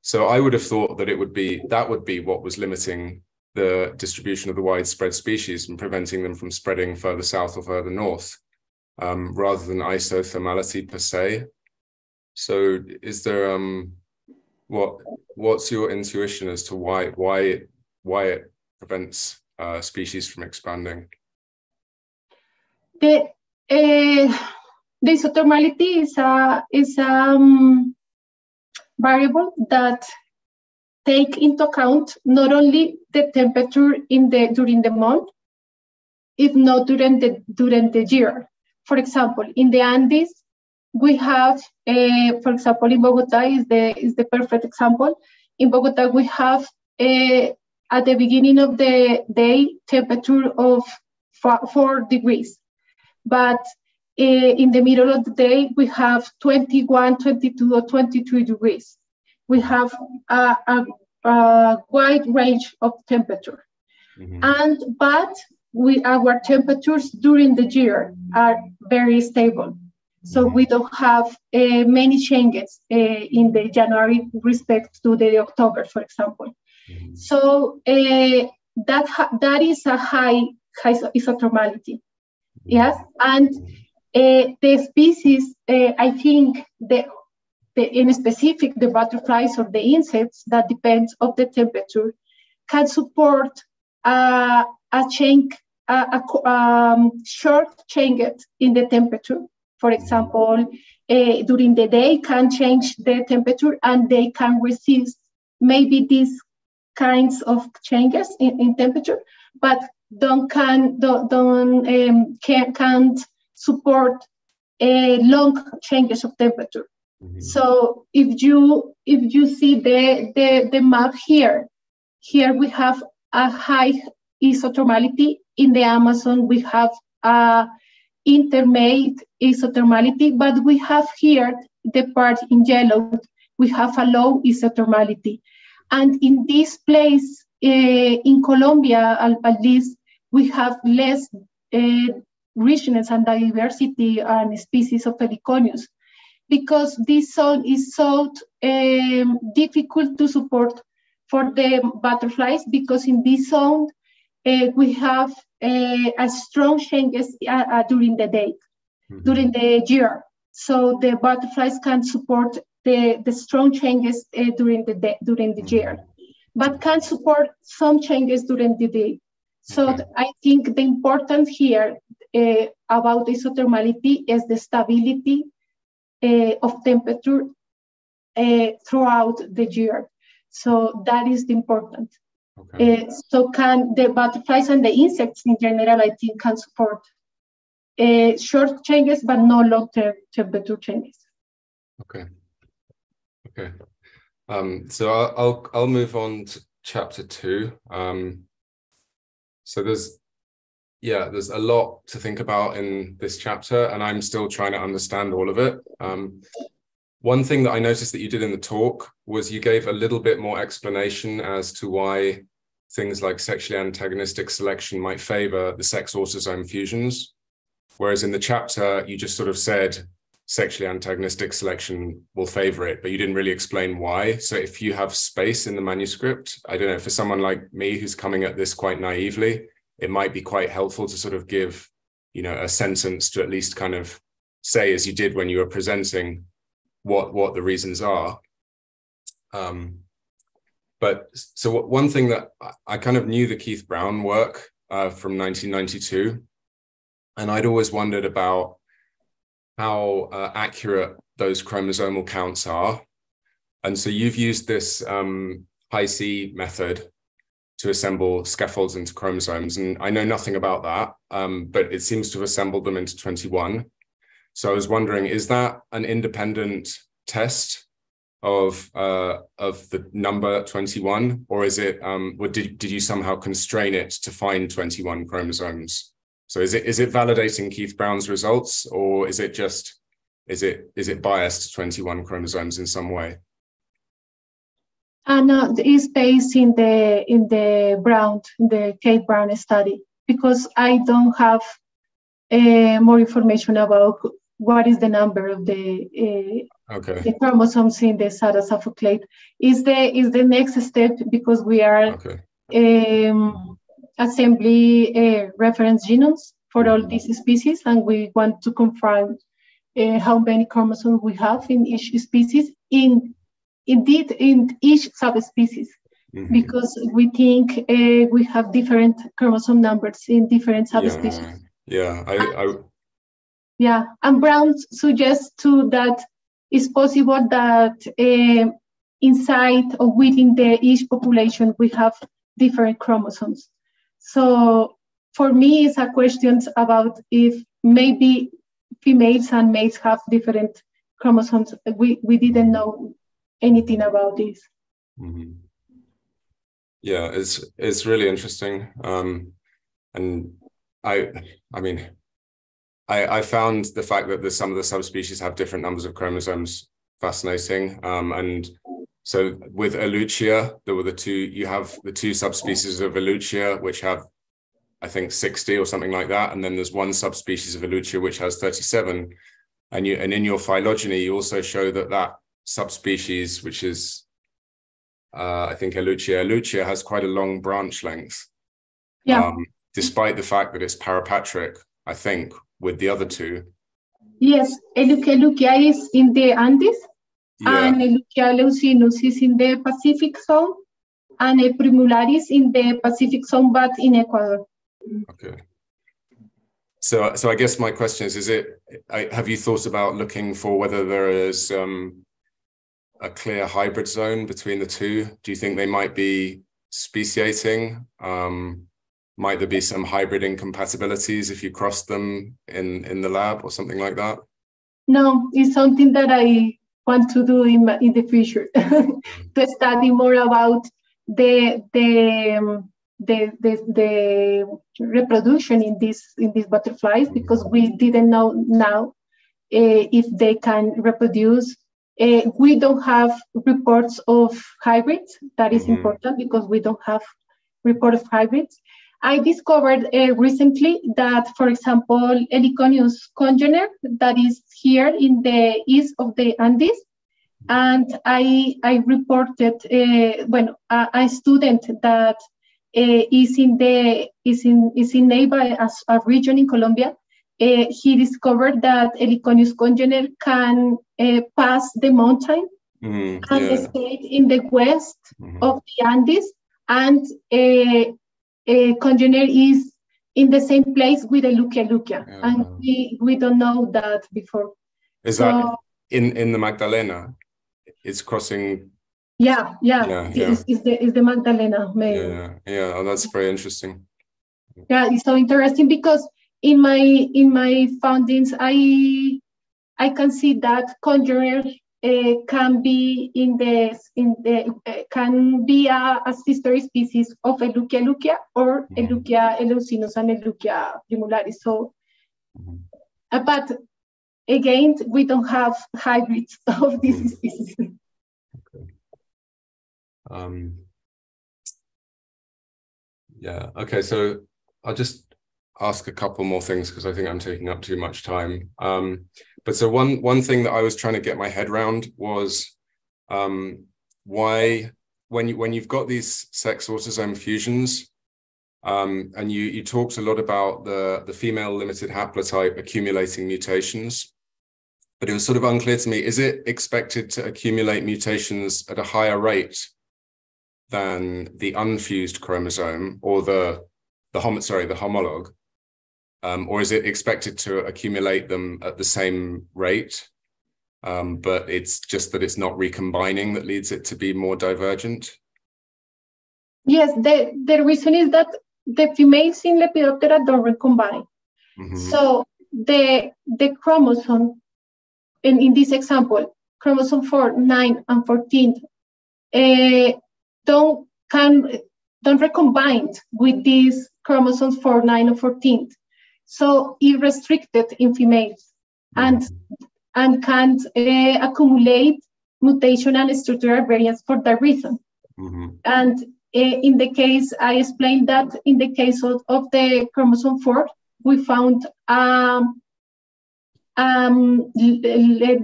So I would have thought that it would be that would be what was limiting the distribution of the widespread species and preventing them from spreading further south or further north, um, rather than isothermality per se. So is there um what what's your intuition as to why why it why it prevents uh, species from expanding? The, uh, the isothermality is a is a um, variable that take into account not only the temperature in the during the month, if not during the during the year. For example, in the Andes, we have, uh, for example, in Bogota is the is the perfect example. In Bogota, we have a uh, at the beginning of the day temperature of four degrees. But in the middle of the day, we have 21, 22, or 23 degrees. We have a, a, a wide range of temperature. Mm-hmm. And but we our temperatures during the year are very stable. So mm-hmm. we don't have uh, many changes uh, in the January respect to the October, for example. Mm-hmm. So uh, that that is a high high isothermality. Mm-hmm. Yes, and uh, the species, uh, I think the, the in specific the butterflies or the insects that depends of the temperature can support uh, a change, a, a um, short change in the temperature. For example, uh, during the day can change the temperature and they can resist maybe these kinds of changes in, in temperature, but don't can don't, don't um, can, can't support a long changes of temperature. Mm-hmm. So if you if you see the, the the map here, here we have a high isothermality. In the Amazon, we have a intermediate isothermality, but we have here the part in yellow, we have a low isothermality. And in this place, uh, in Colombia, at least, we have less uh, richness and diversity and species of Heliconius because this zone is so um, difficult to support for the butterflies because in this zone uh, we have uh, a strong changes uh, uh during the day, mm-hmm. during the year. So the butterflies can support the, the strong changes uh, during the day, during the year, but can support some changes during the day. So okay. I think the important here uh, about isothermality is the stability uh, of temperature uh, throughout the year. So that is important. Okay. so can the butterflies and the insects in general, I think, can support short changes, but no long-term temperature changes. Okay. Okay. Um, so I'll, I'll, I'll move on to chapter two. Um, so there's yeah, there's a lot to think about in this chapter, and I'm still trying to understand all of it. Um, one thing that I noticed that you did in the talk was you gave a little bit more explanation as to why things like sexually antagonistic selection might favor the sex autosome fusions. Whereas in the chapter, you just sort of said sexually antagonistic selection will favor it, but you didn't really explain why. So if you have space in the manuscript, I don't know, for someone like me who's coming at this quite naively, it might be quite helpful to sort of give, you know, a sentence to at least kind of say as you did when you were presenting what what the reasons are. Um, but so one thing that I kind of knew the Keith Brown work uh, from 1992, and I'd always wondered about how uh, accurate those chromosomal counts are. And so you've used this um, Hi-C method to assemble scaffolds into chromosomes. And I know nothing about that, um, but it seems to have assembled them into 21. So I was wondering, is that an independent test of uh, of the number 21, or is it, um, or did, did you somehow constrain it to find 21 chromosomes? So is it is it validating Keith Brown's results, or is it just is it is it biased to 21 chromosomes in some way? Uh, no, it's based in the in the Brown, the Kate Brown study, because I don't have uh, more information about what is the number of the uh, okay. the chromosomes in the cytosuffoclate. Is the is the next step because we are okay. um, assembly uh, reference genomes for all these species, and we want to confirm uh, how many chromosomes we have in each species in indeed in each subspecies mm-hmm. because we think uh, we have different chromosome numbers in different subspecies. Yeah, yeah. I, I... yeah. And Brown suggests too that it's possible that uh, inside or within the each population we have different chromosomes. So for me, it's a question about if maybe females and males have different chromosomes. We we didn't know anything about this. Mm-hmm. Yeah, it's it's really interesting, um, and I I mean, I I found the fact that the, some of the subspecies have different numbers of chromosomes fascinating, um, and so with Elutia, there were the two. You have the two subspecies of Elutia which have, I think, sixty or something like that, and then there's one subspecies of Elutia which has thirty-seven. And you and in your phylogeny, you also show that that subspecies, which is, uh, I think, Elutia. Elutia has quite a long branch length. Yeah. Um, despite the fact that it's parapatric, I think, with the other two. Yes, Elutia is in the Andes, yeah. and Elutia leucinus is in the Pacific zone, and Primularis in the Pacific zone, but in Ecuador. Okay. So, so I guess my question is: Is it? have you thought about looking for whether there is um, a clear hybrid zone between the two? Do you think they might be speciating? Um, might there be some hybrid incompatibilities if you cross them in in the lab or something like that? No, it's something that I want to do in in the future [laughs] to study more about the the um, the, the, the reproduction in these in these butterflies because we didn't know now uh, if they can reproduce uh, we don't have reports of hybrids. That is mm-hmm. important because we don't have report of hybrids. I discovered uh, recently that, for example, Heliconius congener, that is here in the east of the Andes, and I, I reported uh, when a, a, student that uh, is in the is in is in Neiva, a, a region in Colombia, uh, he discovered that Heliconius congener can uh, pass the mountain mm, and yeah. stay in the west mm-hmm. of the Andes, and uh, uh, congener is in the same place with Elukia lucia, yeah. and we, we don't know that before. Is so, that in, in the Magdalena? It's crossing. Yeah, yeah, yeah, yeah. It's, it's, the, it's the Magdalena. Maybe. Yeah, yeah, oh, that's very interesting. Yeah, it's so interesting because in my in my findings, I I can see that congener uh, can be in the in the uh, can be a, a, sister species of Elukia lucia or mm-hmm. Elukia eleucinus and Elukia primularis. So, mm-hmm. uh, but again, we don't have hybrids [laughs] of these mm-hmm. species. Okay. Um, yeah. Okay. So I'll just ask a couple more things because I think I'm taking up too much time. Um, but so one one thing that I was trying to get my head around was um, why when you when you've got these sex autosome fusions, um, and you you talked a lot about the the female limited haplotype accumulating mutations. but it was sort of unclear to me. Is it expected to accumulate mutations at a higher rate than the unfused chromosome or the the hom sorry the homologue, um, or is it expected to accumulate them at the same rate? Um, but it's just that it's not recombining that leads it to be more divergent. Yes, the, the reason is that the females in Lepidoptera don't recombine. Mm-hmm. So the the chromosome, in, in this example, chromosome 4, 9, and 14, uh, don't can don't recombine with these chromosomes 4, 9, and 14. So it restricted in females and and can uh, accumulate mutation and structural variants for that reason. Mm-hmm. And uh, in the case, I explained that in the case of, of the chromosome 4, we found um, um, the,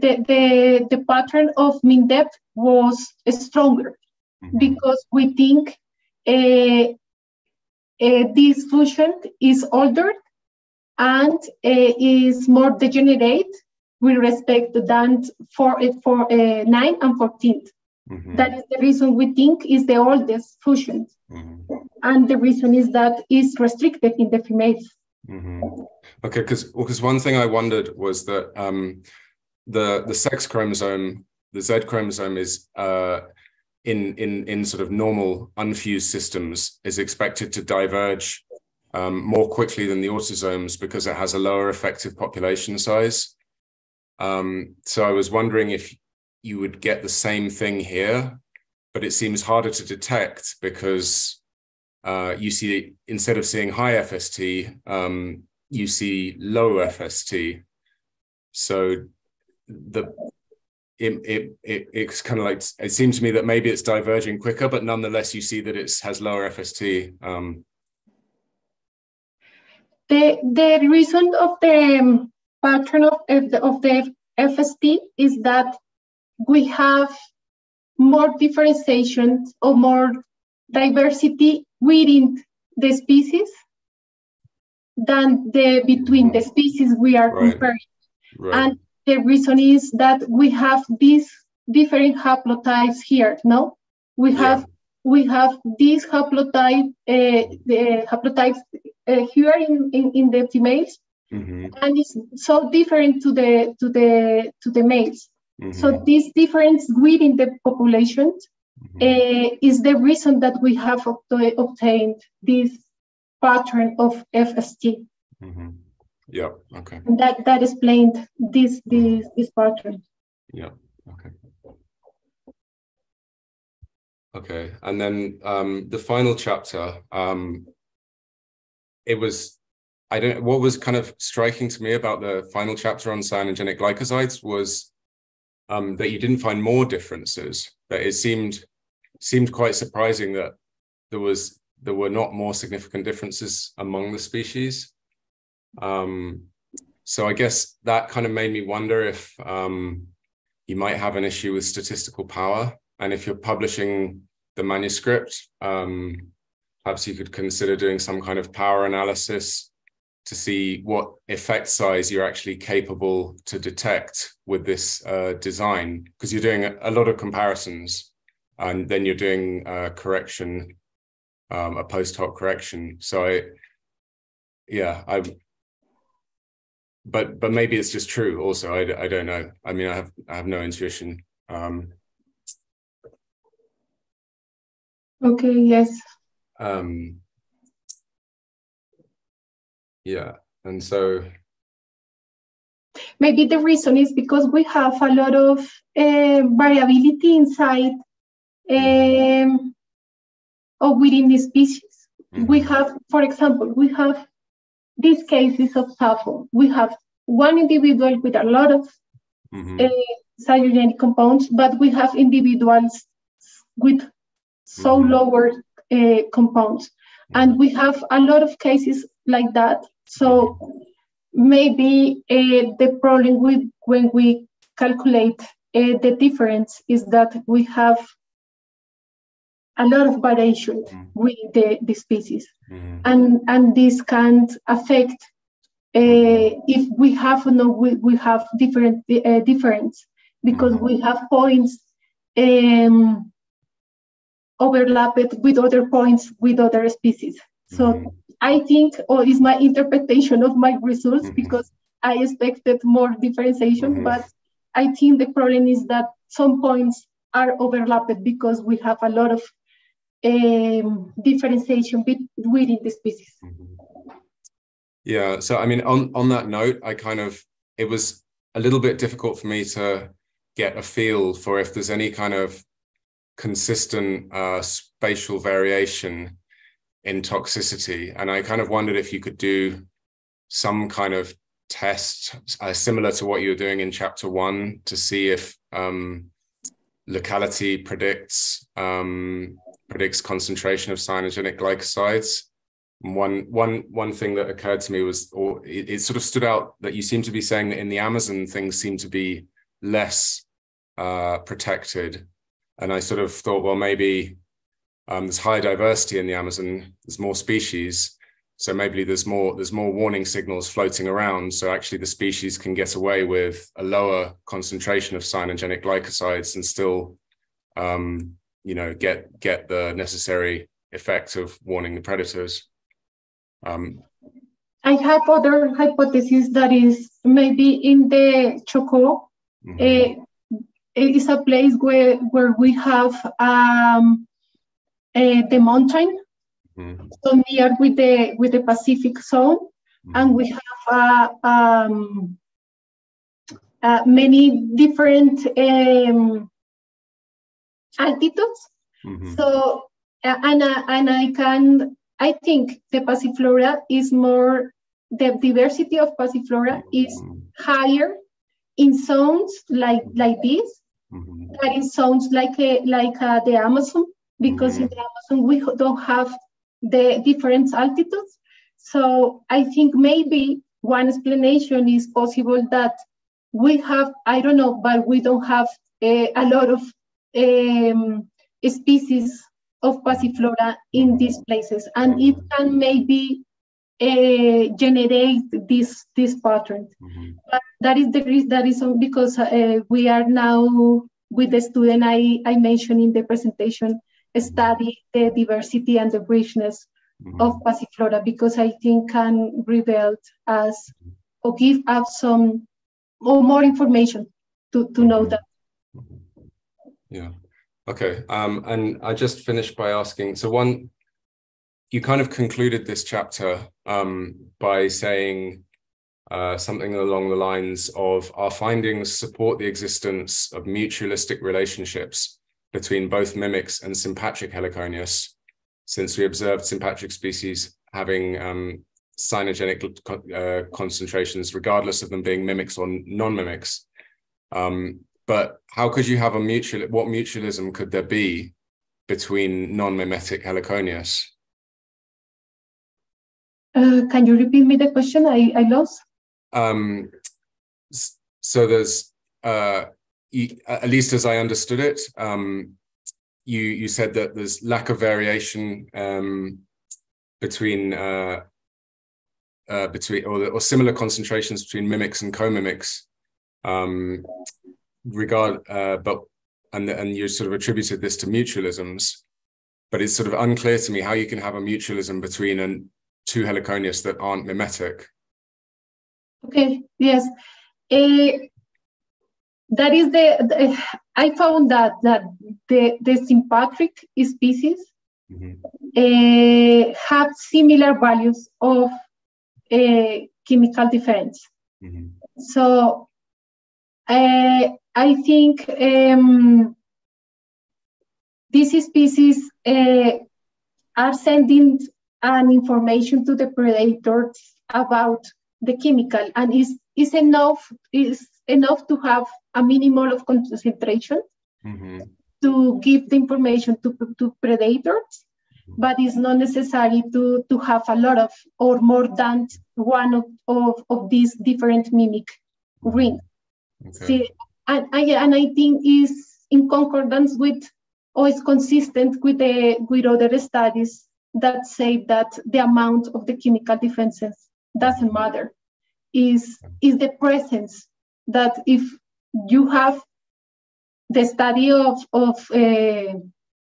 the, the pattern of mean depth was stronger mm-hmm. because we think uh, uh, this fusion is older and uh, is more degenerate with respect to that for, it for uh, 9 and 14. Mm-hmm. That is the reason we think is the oldest fusion. Mm-hmm. And the reason is that it's restricted in the females. Mm-hmm. Okay, because because one thing I wondered was that um, the the sex chromosome, the Z chromosome, is uh, in in in sort of normal unfused systems is expected to diverge um, more quickly than the autosomes because it has a lower effective population size. Um, so I was wondering if you would get the same thing here, but it seems harder to detect because uh, you see instead of seeing high FST, um, you see low FST. So the it, it, it it's kind of like it seems to me that maybe it's diverging quicker, but nonetheless you see that it has lower FST. Um, the the reason of the um, pattern of, eh, of the FST is that we have more differentiation or more diversity within the species than the between the mm-hmm. species we are right. comparing. Right. And the reason is that we have these different haplotypes here. No, we have we have these haplotype uh, the haplotypes uh, here in, in, in the females, mm-hmm. and it's so different to the to the to the males. Mm-hmm. So this difference within the population mm-hmm. uh, is the reason that we have obtained this pattern of FST. Mm-hmm. Yeah. Okay. And that that explained this this this pattern. Yeah. Okay. Okay, and then um, the final chapter. Um, it was I don't. What was kind of striking to me about the final chapter on cyanogenic glycosides was um, that you didn't find more differences. That it seemed seemed quite surprising that there was there were not more significant differences among the species. Um, so I guess that kind of made me wonder if um, you might have an issue with statistical power, and if you're publishing the manuscript, um, perhaps you could consider doing some kind of power analysis to see what effect size you're actually capable to detect with this uh, design, because you're doing a, lot of comparisons, and then you're doing uh, correction, um, a post hoc correction. So I, yeah, I. But but maybe it's just true. Also, I, I don't know. I mean, I have I have no intuition. Um, okay. Yes. Um, yeah. And so maybe the reason is because we have a lot of uh, variability inside um, or within the species. Mm-hmm. We have, for example, we have these cases of SAPHO. We have one individual with a lot of mm-hmm. uh, compounds, but we have individuals with so mm-hmm. lower uh, compounds. And we have a lot of cases like that so maybe uh, the problem with when we calculate uh, the difference is that we have a lot of variation mm. with the, the species. Mm. And, and this can affect uh, uh, if we have no we, we have different uh, difference because we have points um, overlapped with other points with other species. So mm-hmm. I think, or is my interpretation of my results mm-hmm. because I expected more differentiation, mm-hmm. but I think the problem is that some points are overlapped because we have a lot of um, differentiation within the species. Yeah. So I mean, on on that note, I kind of it was a little bit difficult for me to get a feel for if there's any kind of consistent uh, spatial variation in toxicity, and I kind of wondered if you could do some kind of test uh, similar to what you were doing in chapter one to see if um, locality predicts um, predicts concentration of cyanogenic glycosides. One one one thing that occurred to me was or it, it, sort of stood out that you seem to be saying that in the amazon things seem to be less uh, protected and i sort of thought well maybe um, there's high diversity in the amazon there's more species so maybe there's more there's more warning signals floating around so actually the species can get away with a lower concentration of cyanogenic glycosides and still um, you know get get the necessary effect of warning the predators um, I have other hypothesis that is maybe in the Choco. Mm-hmm. Uh, is a place where where we have um, uh, the mountain, mm-hmm. so near with the with the Pacific zone, mm-hmm. and we have uh, um, uh, many different um, altitudes. Mm-hmm. So uh, and and I can I think the passiflora is more, the diversity of passiflora is higher in zones like like this, mm-hmm. than in zones like a, like uh, the Amazon, because mm-hmm. in the Amazon we don't have the different altitudes. So I think maybe one explanation is possible that we have, I don't know, but we don't have a, a lot of um, species of passiflora in these places, and it can maybe uh, generate this this pattern. Mm-hmm. But that is the reason. That is because uh, we are now with the student I, I mentioned in the presentation study the diversity and the richness mm-hmm. of passiflora because I think can reveal us or give us some or more information to, to know mm-hmm. that. Yeah. Okay. Um, and I just finished by asking so, one, you kind of concluded this chapter um, by saying uh, something along the lines of our findings support the existence of mutualistic relationships between both mimics and sympatric heliconius, since we observed sympatric species having um, cyanogenic uh, concentrations, regardless of them being mimics or non mimics. Um, but how could you have a mutual? What mutualism could there be between non-mimetic heliconius? Uh, can you repeat me the question? I, I lost. Um, so there's, uh, you, at least as I understood it, um, you you said that there's lack of variation um, between uh, uh, between or, or similar concentrations between mimics and co-mimics. Um, regard, uh, but and and you sort of attributed this to mutualisms, but it's sort of unclear to me how you can have a mutualism between an, two heliconius that aren't mimetic. Okay. Yes. Uh, that is the, the, I found that that the the sympatric species mm-hmm. uh, have similar values of uh, chemical defense. Mm-hmm. So uh, I think um, these species uh, are sending an information to the predators about the chemical and is is enough is enough to have a minimal of concentration mm-hmm. to give the information to, to predators mm-hmm. but it's not necessary to, to have a lot of or more than one of, of, of these different mimic mm-hmm. rings. Okay. See, and I, and I think is in concordance with or is consistent with the with other studies that say that the amount of the chemical defenses doesn't matter. is is the presence that if you have the study of of uh,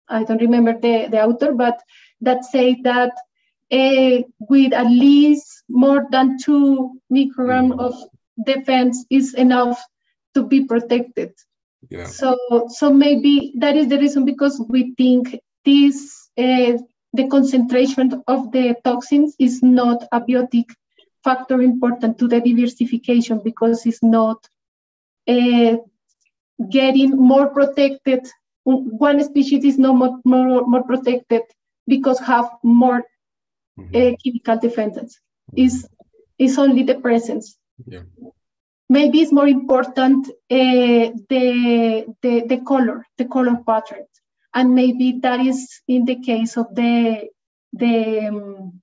I don't remember the, the author, but that say that uh, with at least more than two microgram mm. of defense is enough to be protected. Yeah. So so maybe that is the reason because we think this uh, the concentration of the toxins is not a biotic factor important to the diversification because it's not uh, getting more protected. One species is not more, more, more protected because have more mm-hmm. uh, chemical defendants. Is is only the presence. Yeah. Maybe it's more important uh, the, the the color, the color pattern, and maybe that is in the case of the the um,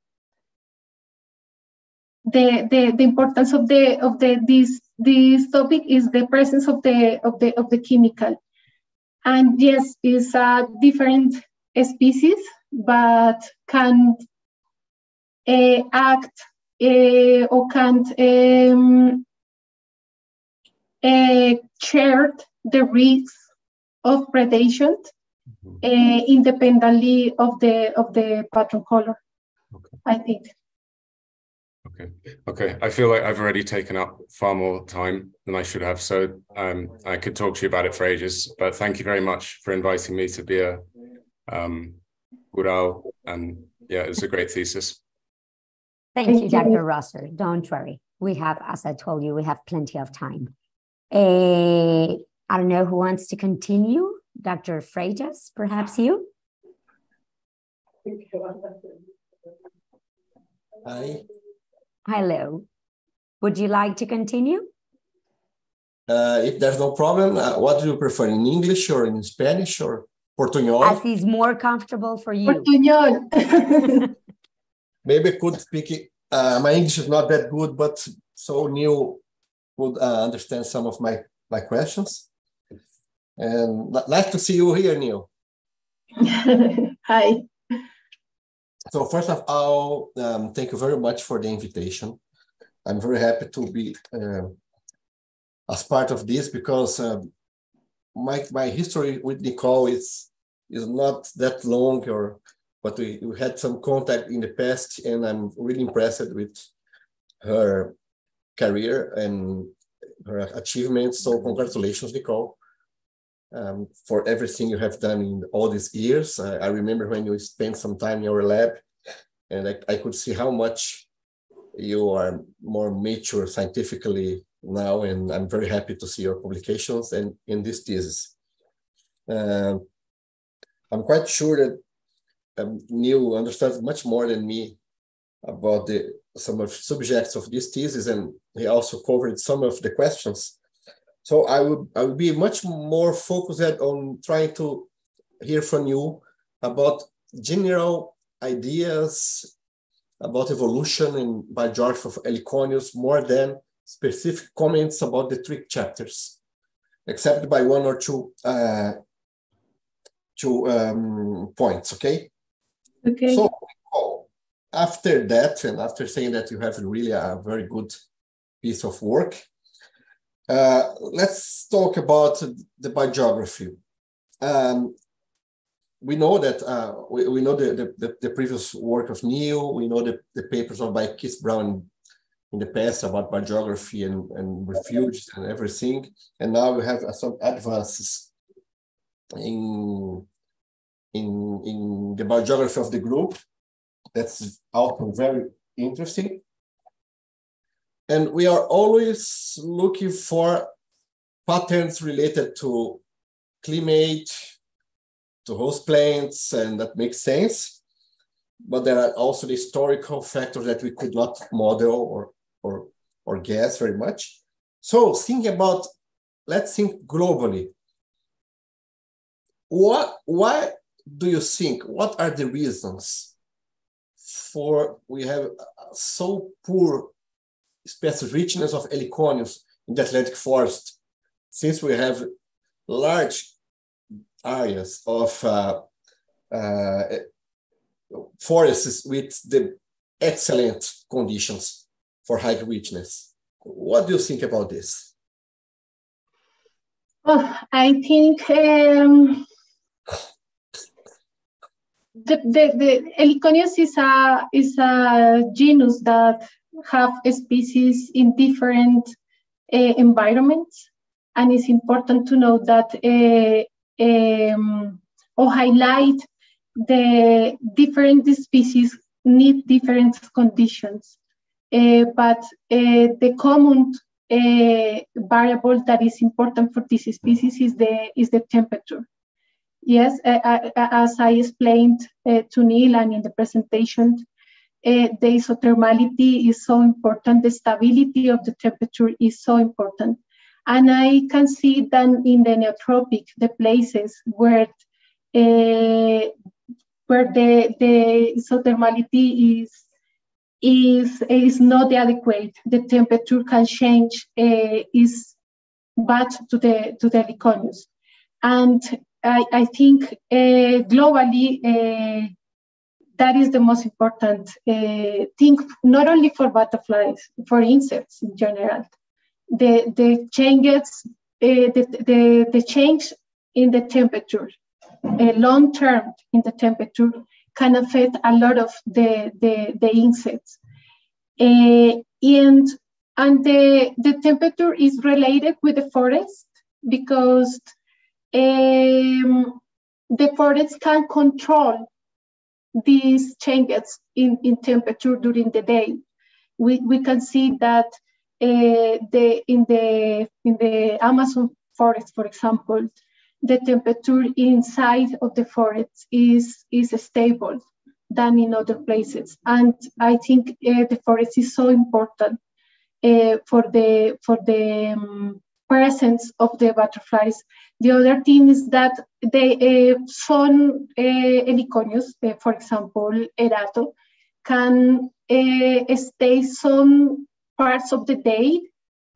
the, the, the importance of the of the this this topic is the presence of the of the of the chemical and yes it's a different species but can uh, act uh, or can't um, uh, share the risks of predation mm-hmm. uh, independently of the of the pattern color okay. i think Okay. Okay. I feel like I've already taken up far more time than I should have. So um, I could talk to you about it for ages. But thank you very much for inviting me to be a um, Ural. And yeah, it was a great thesis. Thank you, Dr. Rosser. Don't worry. We have, as I told you, we have plenty of time. Uh, I don't know who wants to continue. Dr. Freitas, perhaps you? Hi. Hello. Would you like to continue? Uh, if there's no problem, uh, what do you prefer, in English or in Spanish or Portuñol? As is more comfortable for you. Portuñol. [laughs] Maybe I could speak, uh, my English is not that good, but so Neil would uh, understand some of my, my questions. And nice to see you here, Neil. [laughs] Hi. So first of all, um, thank you very much for the invitation. I'm very happy to be uh, as part of this because um, my my history with Nicole is is not that long, or but we, we had some contact in the past, and I'm really impressed with her career and her achievements. So congratulations, Nicole um, for everything you have done in all these years. I, I, remember when you spent some time in your lab, and I, I could see how much you are more mature scientifically now, and I'm very happy to see your publications and in this thesis. Um, I'm quite sure that um, Neil understands much more than me about the some of subjects of this thesis, and he also covered some of the questions so I would I would be much more focused on trying to hear from you about general ideas about evolution and biography of Heliconius more than specific comments about the three chapters, except by one or two uh, two um, points. Okay. Okay. So after that, and after saying that you have really a very good piece of work, uh, let's talk about the biography. Um, we know that uh, we, we know the, the, the, previous work of Neil, we know the, the papers of by Keith Brown in the past about biography and, and refuge and everything. And now we have uh, some advances in, in, in the biography of the group. That's also very interesting. And we are always looking for patterns related to climate, to host plants, and that makes sense. But there are also the historical factors that we could not model or, or, or guess very much. So thinking about, let's think globally. What, why do you think, what are the reasons for we have so poor species richness of Heliconius in the Atlantic forest, since we have large areas of uh, uh, forests with the excellent conditions for high richness. what do you think about this? Oh, I think um, the, the, the Heliconius is a, is a genus that have species in different uh, environments. And it's important to know that uh, um, or highlight the different species need different conditions. Uh, but uh, the common uh, variable that is important for this species is the, is the temperature. Yes, as I explained to Neil and in the presentation, the isothermality is so important, the stability of the temperature is so important. And I can see that in the neotropic, the places where uh, where the, the isothermality is is is not adequate. The temperature can change uh, is bad to the to the Heliconius. And I, I think uh, globally uh, that is the most important uh, thing, not only for butterflies, for insects in general. The the changes, uh, the, the the change in the temperature, uh, long term in the temperature can affect a lot of the, the, the insects. Uh, and and the, the temperature is related with the forest because um, the forest can control these changes in, in temperature during the day. We, we can see that uh, the, in, the, in the Amazon forest, for example, the temperature inside of the forest is, is stable than in other places. And I think uh, the forest is so important uh, for the, for the um, presence of the butterflies. The other thing is that they, uh, some uh, heliconius, uh, for example, erato, can uh, stay some parts of the day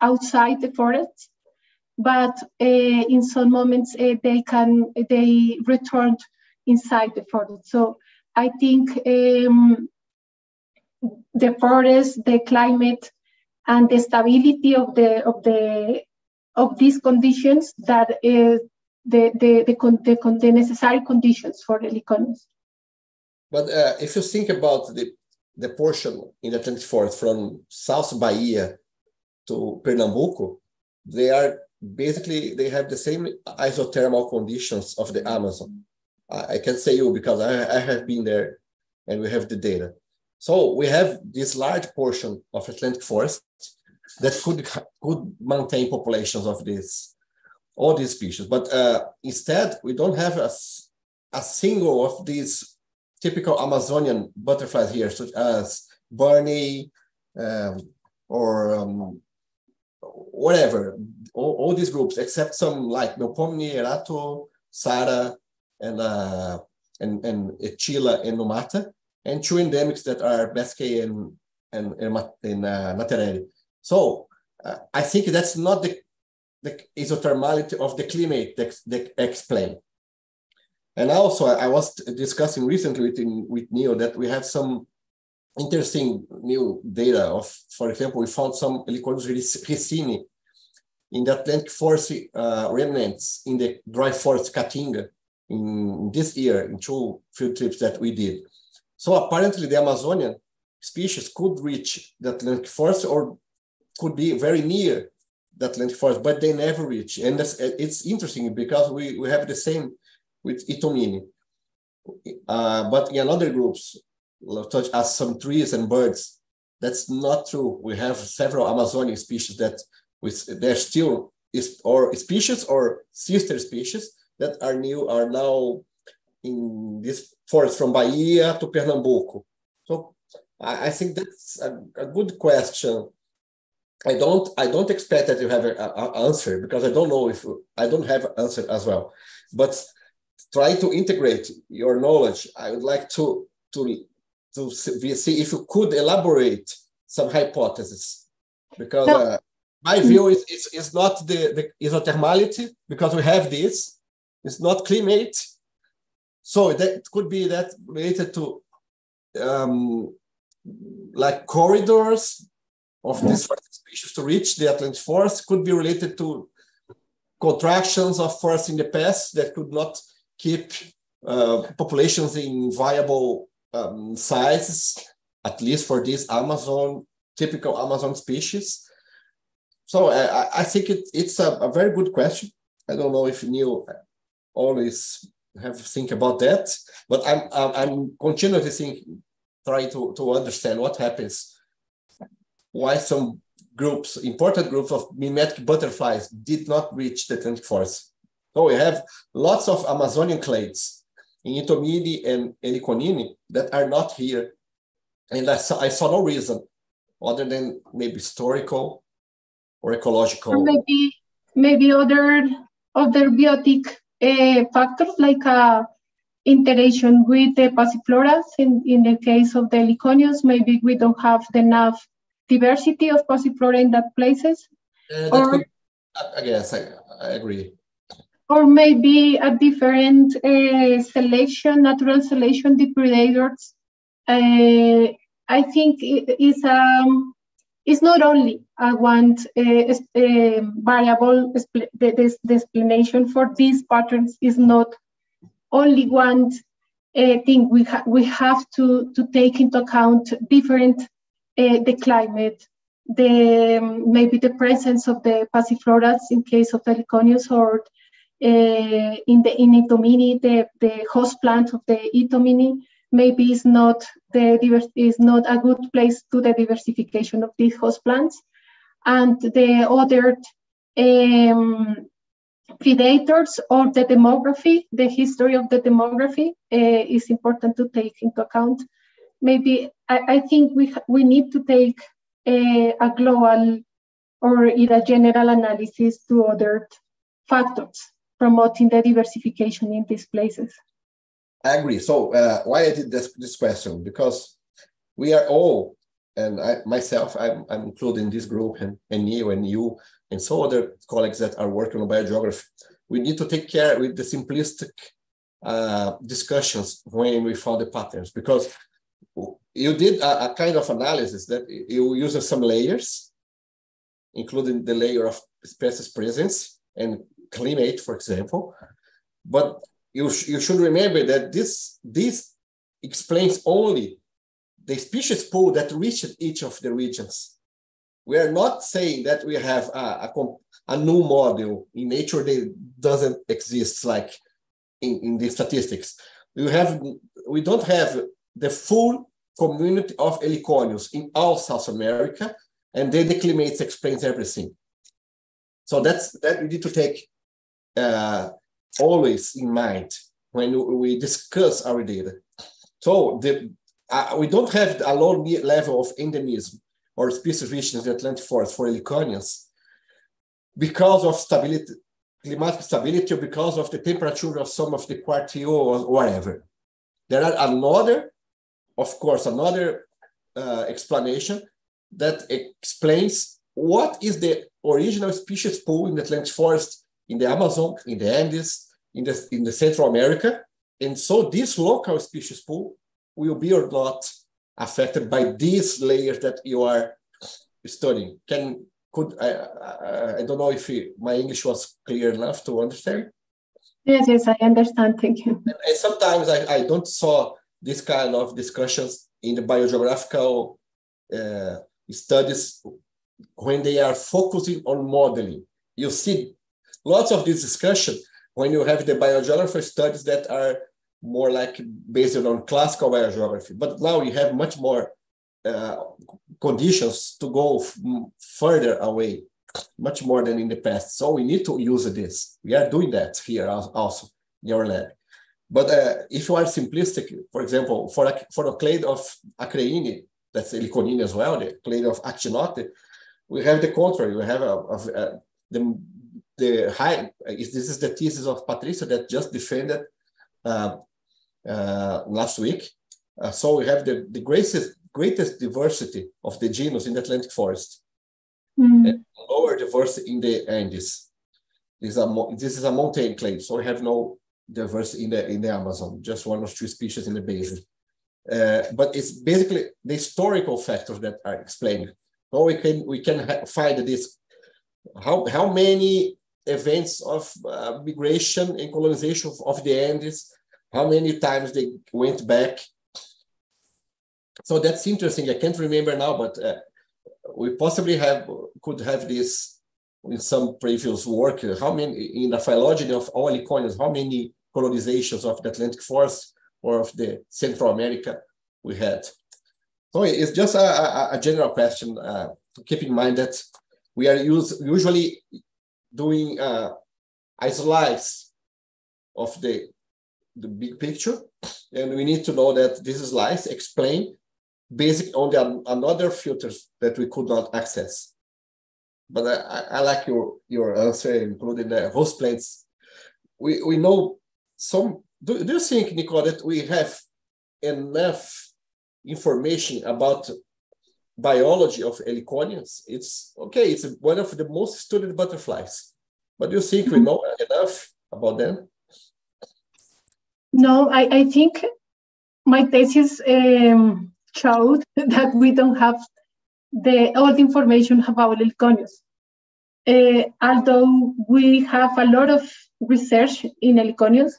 outside the forest but in some moments they can they return inside the forest. So I think um, the forest, the climate, and the stability of the of the of these conditions that is the the the, the, the necessary conditions for the Heliconius. But uh, if you think about the the portion in the Atlantic forest from South Bahia to Pernambuco, they are basically they have the same isothermal conditions of the Amazon. I, I can say you because I, I have been there and we have the data. So we have this large portion of Atlantic forest that could could maintain populations of this all these species, but uh, instead we don't have a, a single of these typical Amazonian butterflies here, such as Barney um, or um, whatever, all, all these groups, except some like Melpomene, Erato, Sara, and uh, and and Chila and Numata, and two endemics that are Basque and and and, and uh, Naterere. So uh, I think that's not the the isothermality of the climate that, that explain. And also, I was discussing recently with, with Neil that we have some interesting new data of, for example, we found some Heliconius ricini in the Atlantic forest uh, remnants in the dry forest Caatinga in this year in two field trips that we did. So apparently the Amazonian species could reach the Atlantic forest or could be very near the Atlantic forest, but they never reach. And it's interesting because we, we have the same with Itomini. Uh, but in other groups, such as some trees and birds. That's not true. We have several Amazonian species that with they're still is or species or sister species that are new are now in this forest from Bahia to Pernambuco. So I, I think that's a, a, good question. I don't I don't expect that you have an answer because I don't know if I don't have an answer as well. But try to integrate your knowledge. I would like to to to see if you could elaborate some hypotheses because no. uh, my view is, is, is not the, the isothermality because we have this it's not climate so that could be that related to um, like corridors of this to reach the Atlantic forest could be related to contractions of forests in the past that could not keep uh, populations in viable um, sizes, at least for these Amazon, typical Amazon species. So I, think it, it's a, a, very good question. I don't know if Neil always have to think about that, but I'm, I'm, I'm continuously thinking, trying to, to understand what happens, why some groups, important groups of mimetic butterflies did not reach the Atlantic forest. So we have lots of Amazonian clades in Itomini and Eliconini that are not here. And I saw, I saw no reason other than maybe historical or ecological. Or maybe maybe other other biotic uh, factors like uh, interaction with the passifloras. In, in the case of the Heliconius, maybe we don't have enough diversity of passiflora in that places. Uh, that or, could, I guess I, I agree or maybe a different uh, selection, natural selection, the predators. Uh, I think it is um, it's not only a one uh, variable. The, the, the, explanation for these patterns is not only one uh, thing. We ha we have to to take into account different uh, the climate, the um, maybe the presence of the passifloras in case of Heliconius or uh, in the in Itomini, the, the host plant of the Itomini maybe is not the is not a good place to the diversification of these host plants, and the other um, predators or the demography, the history of the demography uh, is important to take into account. Maybe I, I think we we need to take a, a global or in a general analysis to other factors promoting the diversification in these places. I agree. So uh, why I did this, this question? Because we are all, and I myself, I'm, I'm including this group and, and you and you and so other colleagues that are working on biogeography. We need to take care with the simplistic uh, discussions when we found the patterns because you did a, a kind of analysis that you use some layers, including the layer of species presence and climate, for example. But you, sh you should remember that this, this explains only the species pool that reached each of the regions. We are not saying that we have a, a, a new model in nature that doesn't exist like in, in the statistics. We have we don't have the full community of heliconius in all South America, and then the climate explains everything. So that's that we need to take uh, always in mind when we discuss our data. So the, uh, we don't have a low level of endemism or species richness in the Atlantic forest for heliconians because of stability, climatic stability or because of the temperature of some of the quartile or whatever. There are another, of course, another uh, explanation that explains what is the original species pool in the Atlantic forest in the Amazon, in the Andes, in the, in the Central America. And so this local species pool will be or not affected by these layers that you are studying. Can could I, I, I don't know if my English was clear enough to understand. Yes, yes, I understand. Thank you. And sometimes I, I don't saw this kind of discussions in the biogeographical uh, studies when they are focusing on modeling. You see lots of this discussion when you have the biogeography studies that are more like based on classical biogeography. But now you have much more uh, conditions to go further away, much more than in the past. So we need to use this. We are doing that here also in our lab. But uh, if you are simplistic, for example, for a, for a clade of Acreini, that's Heliconini as well, the clade of Actinote, we have the contrary. We have a, a, a the the high, this is the thesis of Patricia that just defended uh, uh, last week. Uh, so we have the, the greatest, greatest diversity of the genus in the Atlantic forest mm. and lower diversity in the Andes. This is a, this is a mountain clade, so we have no diversity in the, in the Amazon, just one or two species in the basin. Uh, but it's basically the historical factors that are explained how we can we can find this how how many events of uh, migration and colonization of, of, the Andes, how many times they went back. So that's interesting. I can't remember now, but uh, we possibly have could have this in some previous work. How many in the phylogeny of all Iconians, how many colonizations of the Atlantic forest or of the Central America we had? So it's just a, a, a general question uh, to keep in mind that we are use, usually doing uh, slice of the, the big picture. And we need to know that this slice explain basic on the another filters that we could not access. But I, I like your, your answer, including the host plants. We, we know some, do, do you think, Nicole, that we have enough information about biology of heliconians, it's okay, it's one of the most studied butterflies. But do you think we know enough about them? No, I, I think my thesis um, showed [laughs] that we don't have the all the information about heliconians. Uh, although we have a lot of research in heliconians,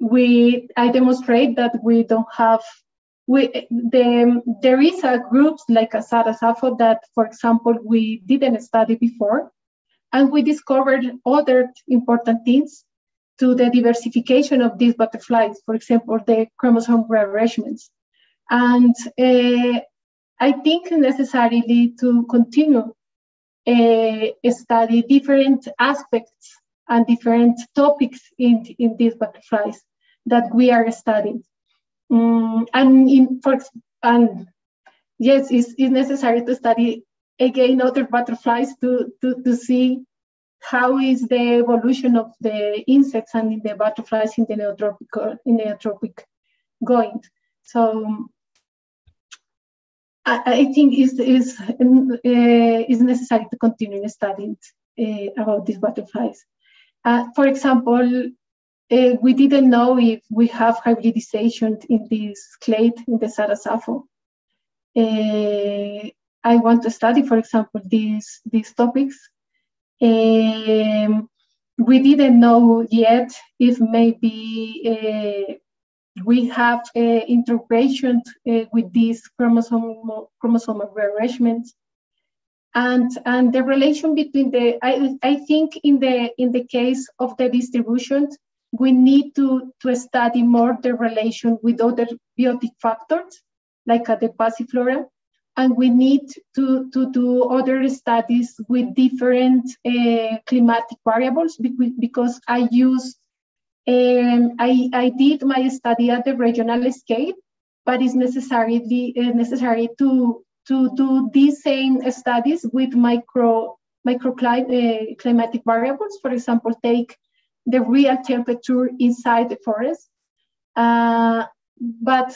we I demonstrate that we don't have we, the, there is a group like a Sarasafo that, for example, we didn't study before, and we discovered other important things to the diversification of these butterflies, for example, the chromosome rearrangements. And uh, I think necessarily to continue uh, study different aspects and different topics in, in these butterflies that we are studying. Um, and in for and yes, it's, it's necessary to study again other butterflies to, to, to see how is the evolution of the insects and the butterflies in the neotropic in the neotropic going. So I, think is is uh, is necessary to continue studying uh, about these butterflies. Uh, for example, uh, we didn't know if we have hybridization in this clade in the Sarasafo. I want to study, for example, these, these topics. Um, we didn't know yet if maybe we have uh, integration uh, with these chromosomal rearrangements and and the relation between the I, I think in the in the case of the distributions, we need to, to study more the relation with other biotic factors, like uh, the passiflora, and we need to, to do other studies with different uh, climatic variables because I use, um, I, I did my study at the regional scale, but it's necessarily uh, necessary to, to do these same studies with micro, micro uh, climatic variables. For example, take the real temperature inside the forest. Uh, but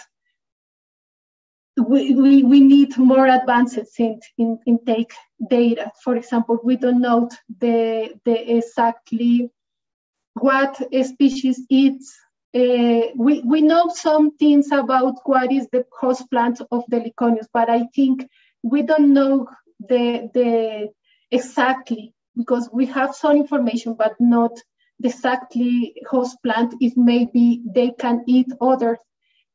we, we, we need more advances in, in, in take data. For example, we don't know the, the exactly what species eats. Uh, we, we know some things about what is the host plant of the Liconius, but I think we don't know the, the exactly because we have some information, but not exactly host plant if maybe they can eat others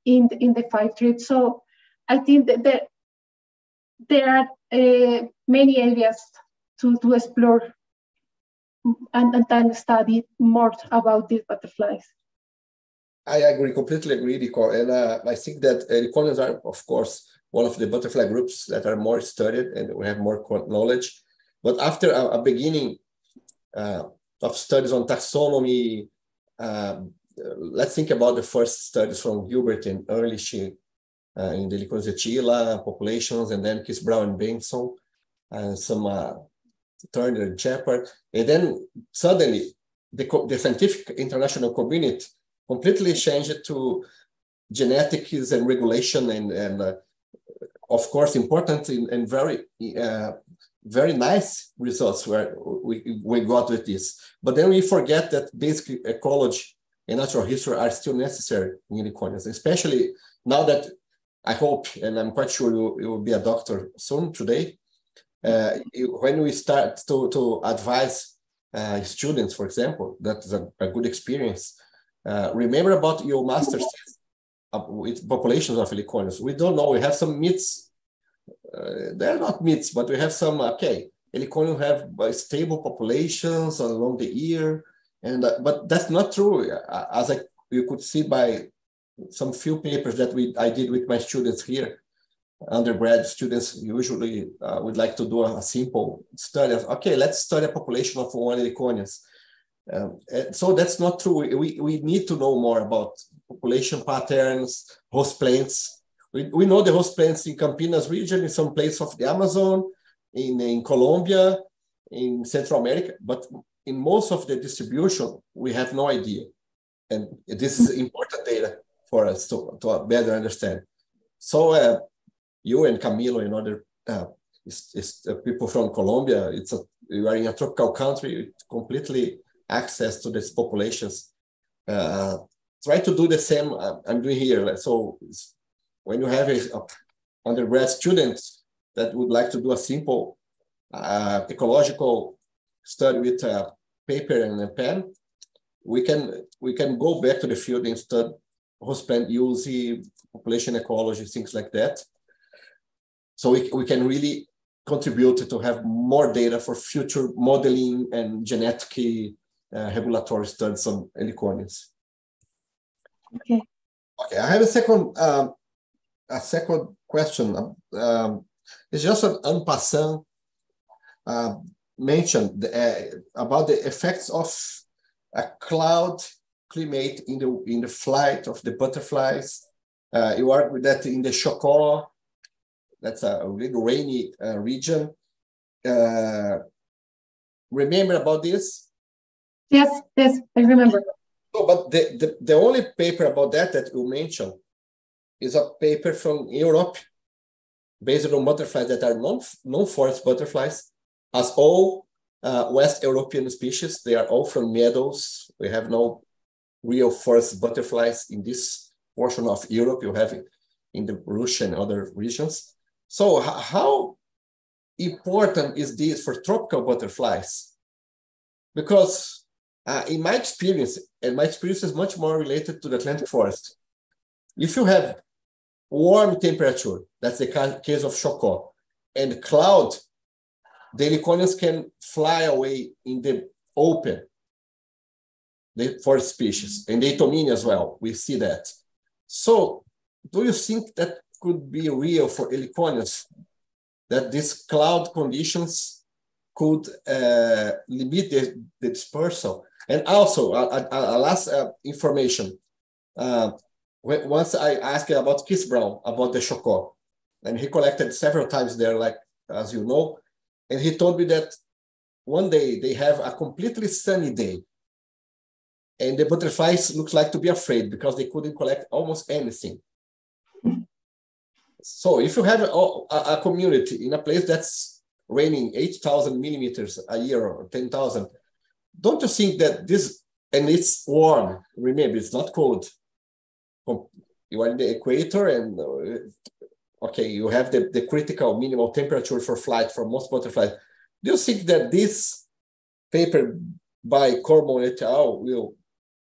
in the, in the five trips. So I think that there, there are uh, many areas to, to explore and, and then study more about these butterflies. I agree, completely agree. And uh, I think that uh, are, of course, one of the butterfly groups that are more studied and we have more knowledge. But after a, a beginning uh, of studies on taxonomy. Um, let's think about the first studies from Gilbert and Ehrlich uh, in the Liconzetilla populations, and then Kees Brown and Benson, and some uh, Turner and Shepard. And then suddenly the, the scientific international community completely changed to genetics and regulation and, and uh, of course important and very uh, very nice results where we, we got with this. But then we forget that basic ecology and natural history are still necessary in Iconians, especially now that I hope, and I'm quite sure you, you will be a doctor soon today. Uh, when we start to, to advise uh, students, for example, that's a, a good experience. Uh, remember about your master's with populations of heliconians. We don't know. We have some myths. Uh, they're not myths, but we have some. Okay, heliconians have uh, stable populations along the year, and uh, but that's not true. As I you could see by some few papers that we I did with my students here undergrad students usually uh, would like to do a, a, simple study of, okay, let's study a population of one heliconians. Um, so that's not true. We, we need to know more about population patterns, host plants. We, we know the host plants in Campinas region, in some place of the Amazon, in, in Colombia, in Central America, but in most of the distribution, we have no idea. And this is important data for us to, to better understand. So uh, you and Camilo and other uh, is, is, uh, people from Colombia, it's a, you are in a tropical country, completely access to these populations. Uh, try to do the same uh, I'm doing here. So when you have a, a undergrad student that would like to do a simple uh, ecological study with a paper and a pen, we can we can go back to the field and study host plant use, population ecology, things like that. So we, we can really contribute to have more data for future modeling and genetic uh, regulatory studies on heliconians. Okay. Okay, I have a second um, a second question. Um, it's just an en passant uh, mentioned uh, about the effects of a cloud climate in the in the flight of the butterflies. Uh, you work with that in the Chocó that's a really rainy uh, region. Uh, remember about this? Yes, yes, I remember. No, but the, the, the only paper about that that you mentioned is a paper from Europe based on butterflies that are non, non-forest butterflies, as all uh, West European species. They are all from meadows. We have no real forest butterflies in this portion of Europe. You have it in the Russia and other regions. So how important is this for tropical butterflies? Because uh, in my experience, and my experience is much more related to the Atlantic forest, if you have warm temperature, that's the case of Chocó, and cloud, the heliconians can fly away in the open the forest species, and the Eitomini as well, we see that. So do you think that could be real for heliconians, that these cloud conditions could uh, limit the, the, dispersal. And also, a, last uh, information. Uh, once I asked about Keith Brown about the Chocó, and he collected several times there, like as you know, and he told me that one day they have a completely sunny day, and the butterflies look like to be afraid because they couldn't collect almost anything. So if you have a, a, community in a place that's raining 8,000 millimeters a year or 10,000, don't you think that this, and it's warm, remember, it's not cold. You are in the equator and, uh, okay, you have the, the critical minimal temperature for flight for most butterflies. Do you think that this paper by Cormon et al. will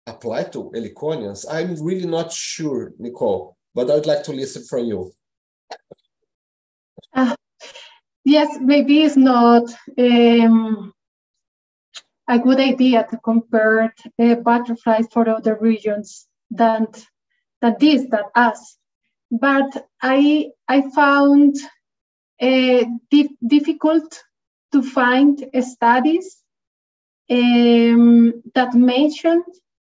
apply to heliconians? I'm really not sure, Nicole, but I'd like to listen from you. Uh, yes, maybe it's not um, a good idea to compare uh, butterflies for other regions than, than this, than us. But I, I found uh, dif- difficult to find studies um, that mentioned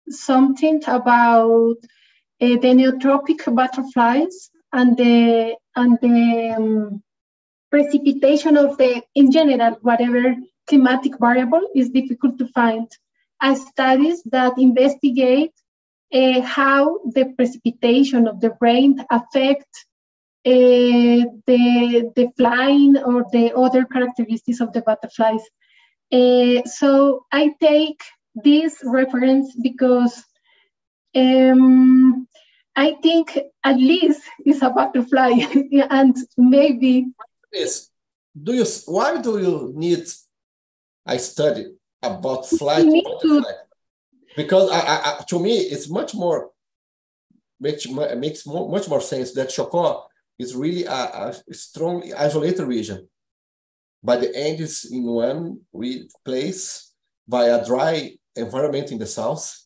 something about uh, the neotropic butterflies and the and the um, precipitation of the in general whatever climatic variable is difficult to find as studies that investigate uh, how the precipitation of the rain affect uh, the the flying or the other characteristics of the butterflies. Uh, so I take this reference because um, I think at least it's a butterfly, [laughs] and maybe yes, do you why do you need a study about flight? to... Because I, I, to me, it's much more makes makes more, much more sense that Chocó is really a, a strongly isolated region. By the end, is in one place by a dry environment in the south.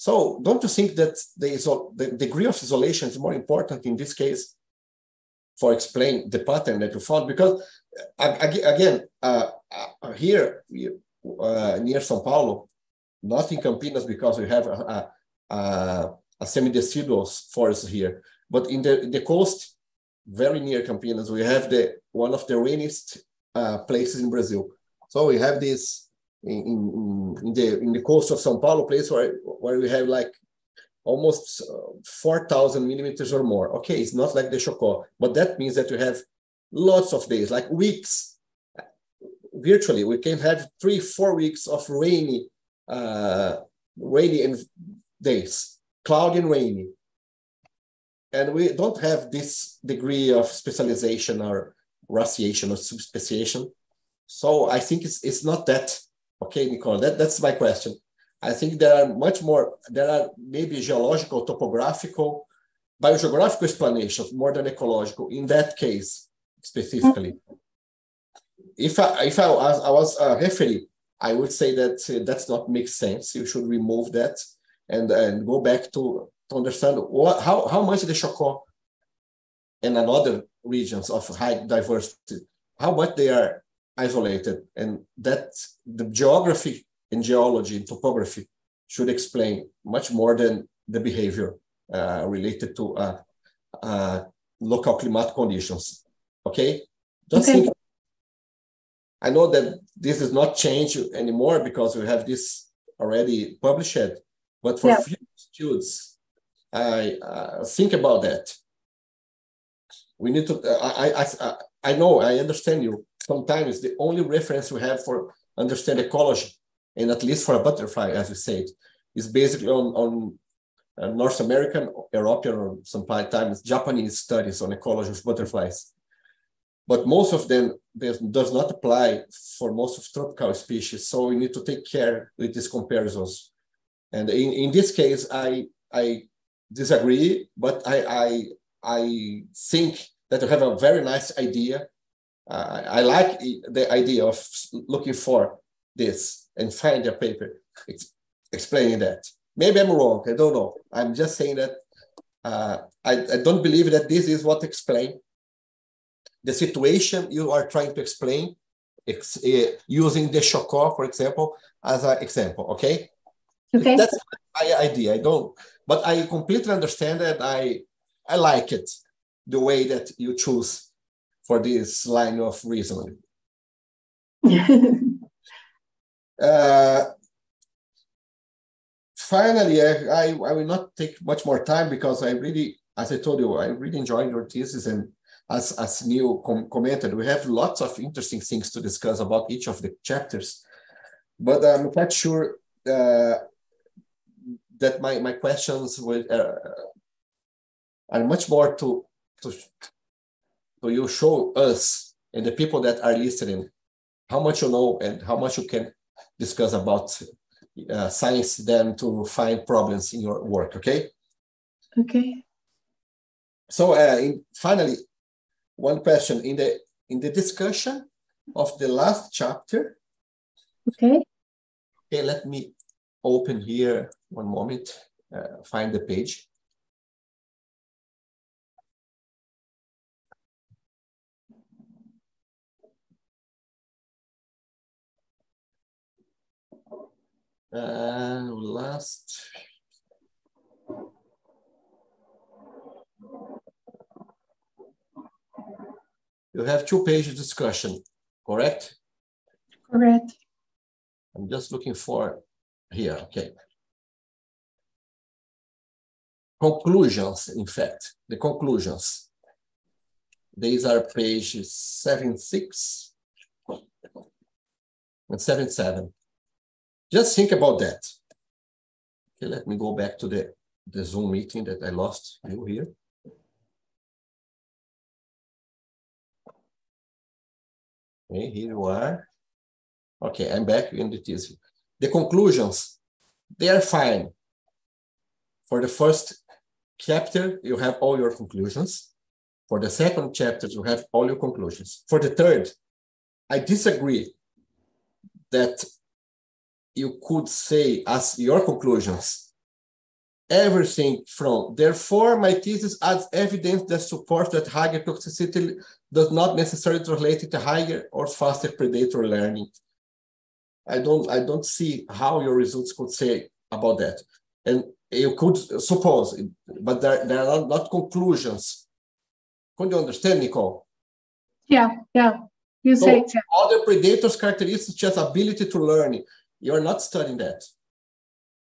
So don't you think that the, the degree of isolation is more important in this case for explain the pattern that you found? Because again, uh, uh, here uh, near São Paulo, not in Campinas because we have a, a, a semi-deciduous forest here, but in the, the coast, very near Campinas, we have the one of the rainiest uh, places in Brazil. So we have this in, in, the in the coast of São Paulo, place where where we have like almost uh, 4,000 millimeters or more. Okay, it's not like the Chocó, but that means that you have lots of days, like weeks. Virtually, we can have three, four weeks of rainy, uh, rainy and days, cloudy and rainy. And we don't have this degree of specialization or raciation or subspeciation. So I think it's, it's not that, okay, Nicole, that, that's my question. I think there are much more, there are maybe geological, topographical, biogeographical explanations more than ecological in that case specifically. If I, if I was, I was a referee, I would say that uh, that's not make sense. You should remove that and, and go back to, to understand what, how, how much the Chocó and another regions of high diversity, how much they are isolated. And that the geography and geology and topography should explain much more than the behavior uh, related to uh, uh, local climatic conditions. Okay? Just okay. think. I know that this is not changed anymore because we have this already published, but for yeah. few students, I uh, think about that we need to I, I i i know i understand you sometimes the only reference we have for understand ecology and at least for a butterfly as you said is basically on on uh, north american european or sometimes japanese studies on ecology of butterflies but most of them does not apply for most of tropical species so we need to take care with these comparisons and in, in this case i i disagree but i i I think that you have a very nice idea. Uh, I like the idea of looking for this and find a paper explaining that. Maybe I'm wrong. I don't know. I'm just saying that uh, I, I don't believe that this is what explain the situation you are trying to explain ex, uh, using the Chocó, for example, as an example. Okay. Okay. That's my idea. I don't, but I completely understand that. I I like it, the way that you choose for this line of reasoning. [laughs] uh, finally, I, I, I, will not take much more time because I really, as I told you, I really enjoyed your thesis. And as, as Neil com commented, we have lots of interesting things to discuss about each of the chapters. But I'm quite sure uh, that my, my questions will, uh, and much more to, to, to you show us and the people that are listening how much you know and how much you can discuss about uh, science than to find problems in your work, okay? Okay. So uh, in, finally, one question in the in the discussion of the last chapter. Okay. Okay, let me open here one moment, uh, find the page. And last. You have two pages discussion, correct? Correct. I'm just looking for here, okay. Conclusions, in fact, the conclusions. These are pages 76 and 77. Just think about that. Okay, let me go back to the, the Zoom meeting that I lost you here. Okay, here you are. Okay, I'm back in the thesis. The conclusions, they are fine. For the first chapter, you have all your conclusions. For the second chapter, you have all your conclusions. For the third, I disagree that you could say as your conclusions. Everything from therefore my thesis adds evidence that supports that higher toxicity does not necessarily translate to higher or faster predator learning. I don't i don't see how your results could say about that. And you could suppose but there, there are not conclusions. Could you understand nicole? Yeah yeah. You so say other predators characteristics just ability to learn you're not studying that.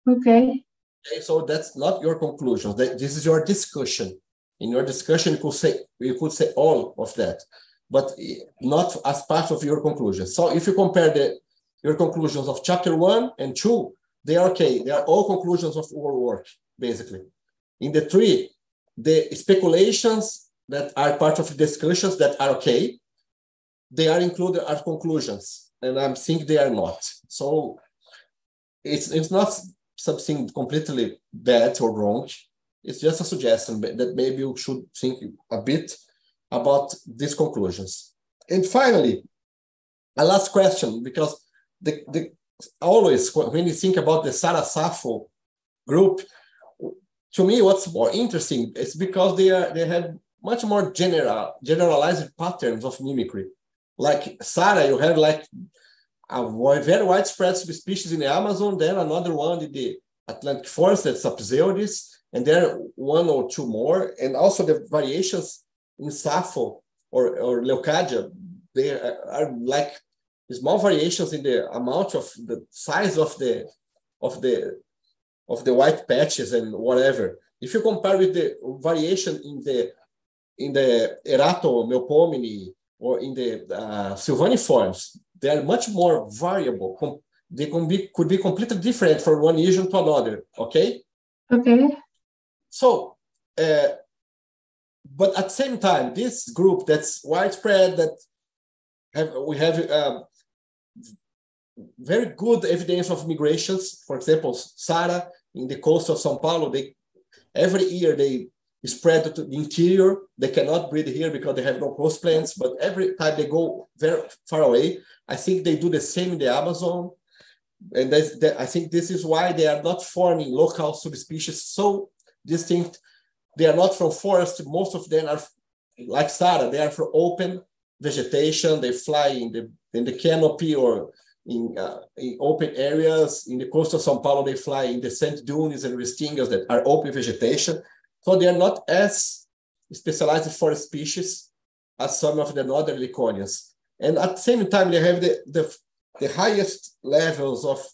Okay. Okay, so that's not your conclusion. That this is your discussion. In your discussion, you could say you could say all of that, but not as part of your conclusion. So if you compare the your conclusions of chapter one and two, they are okay. They are all conclusions of our work, basically. In the three, the speculations that are part of the discussions that are okay, they are included as conclusions and I'm think they are not. So it's it's not something completely bad or wrong. It's just a suggestion that maybe you should think a bit about these conclusions. And finally, a last question, because the, the always when you think about the Sara Safo group, to me, what's more interesting is because they are they have much more general generalized patterns of mimicry like Sara, you have like a very widespread species in the Amazon, then another one in the Atlantic forest, that's Apseudes, and then one or two more. And also the variations in Sappho or, or Leucadia, they are like small variations in the amount of the size of the of the of the white patches and whatever. If you compare with the variation in the in the Erato melpomene or in the uh, Sylvaniformes, they are much more variable. They can be, could be completely different from one region to another, okay? Okay. So, uh, but at the same time, this group that's widespread, that have we have um, very good evidence of migrations. For example, Sara in the coast of São Paulo, they every year they spread to the interior. They cannot breed here because they have no host plants, but every time they go very far away, I think they do the same in the Amazon. And I think this is why they are not forming local subspecies so distinct. They are not from forest. Most of them are like Sara, they are from open vegetation. They fly in the in the canopy or in, uh, in open areas. In the coast of São Paulo, they fly in the sand dunes and restingas that are open vegetation. So they are not as specialized for species as some of the northern Lyconians. And at the same time, they have the, the, the highest levels of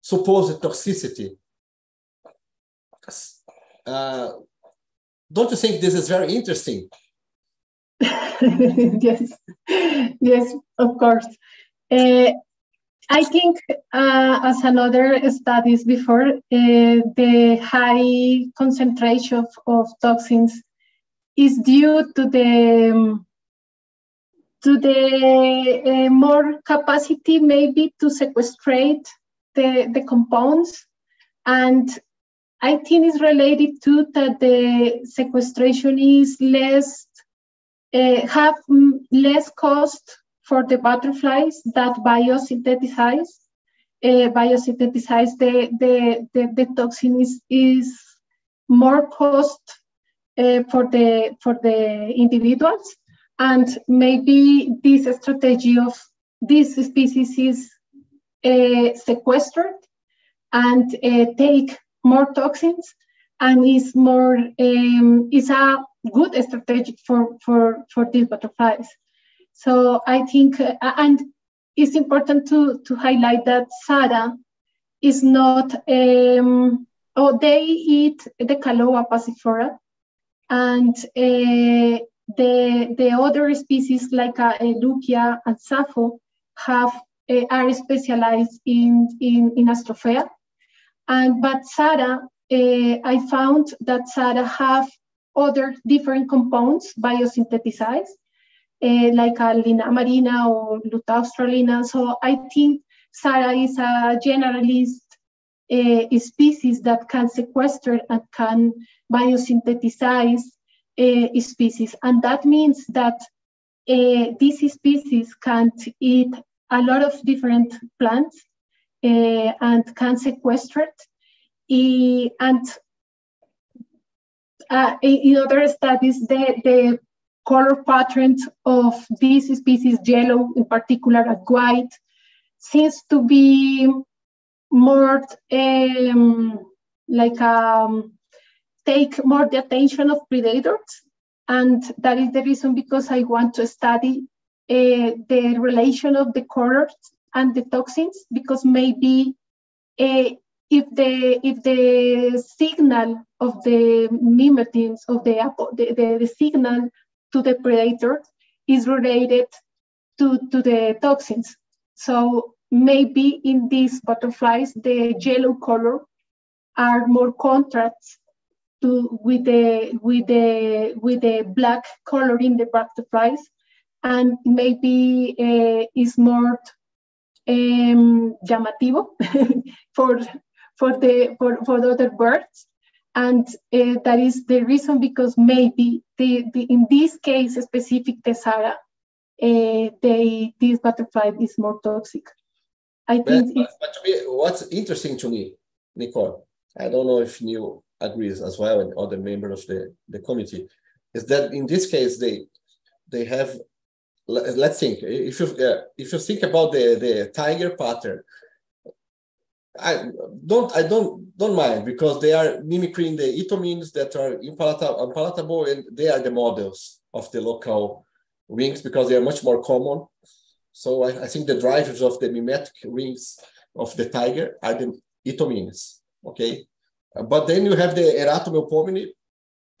supposed toxicity. Uh, don't you think this is very interesting? [laughs] yes, yes, of course. Uh, I think, uh, as another studies before, uh, the high concentration of, of, toxins is due to the um, to the uh, more capacity maybe to sequestrate the, the compounds. And I think it's related to that the sequestration is less uh, have less cost for the butterflies that biosynthesize uh, biosynthesize the, the, the, the toxin is, is more cost uh, for the for the individuals. And maybe this strategy of this species is uh, sequestered and uh, take more toxins and is more um, is a good strategy for for for these butterflies so I think, uh, and it's important to, to highlight that Sara is not, um, oh, they eat the Caloa passiflora, and uh, the, the other species like uh, Lucia and Sappho have, uh, are specialized in, in, in. And, but Sara, uh, I found that Sara have other different compounds biosynthesized uh, like a Lina marina or Luta australina. So I think SARA is a generalist uh, species that can sequester and can biosynthesize uh, species. And that means that these species can eat a lot of different plants and can sequester it. and uh, in other studies, the, the color patterns of this species, yellow in particular and white, seems to be more um, like um, take more the attention of predators. And that is the reason because I want to study uh, the relation of the colors and the toxins, because maybe uh, if the if the signal of the mimetins of the, the, the, the signal to the predator is related to, to the toxins. So maybe in these butterflies, the yellow color are more contrast to with the with the with the black color in the butterflies, and maybe uh, is more um, llamativo [laughs] for for the for, for the other birds and uh, that is the reason because maybe the, the in this case specific Tesara, uh, they this butterfly is more toxic. I think. But, but, to me, what's interesting to me, Nicole, I don't know if you agrees as well and other members of the, the committee, is that in this case they they have. Let's think. If you uh, if you think about the the tiger pattern, I don't I don't don't mind because they are mimicking the ithomines that are unpalatable, unpalatable and they are the models of the local rings because they are much more common. So I, I think the drivers of the mimetic rings of the tiger are the ithomines. Okay, but then you have the Eratomelpomene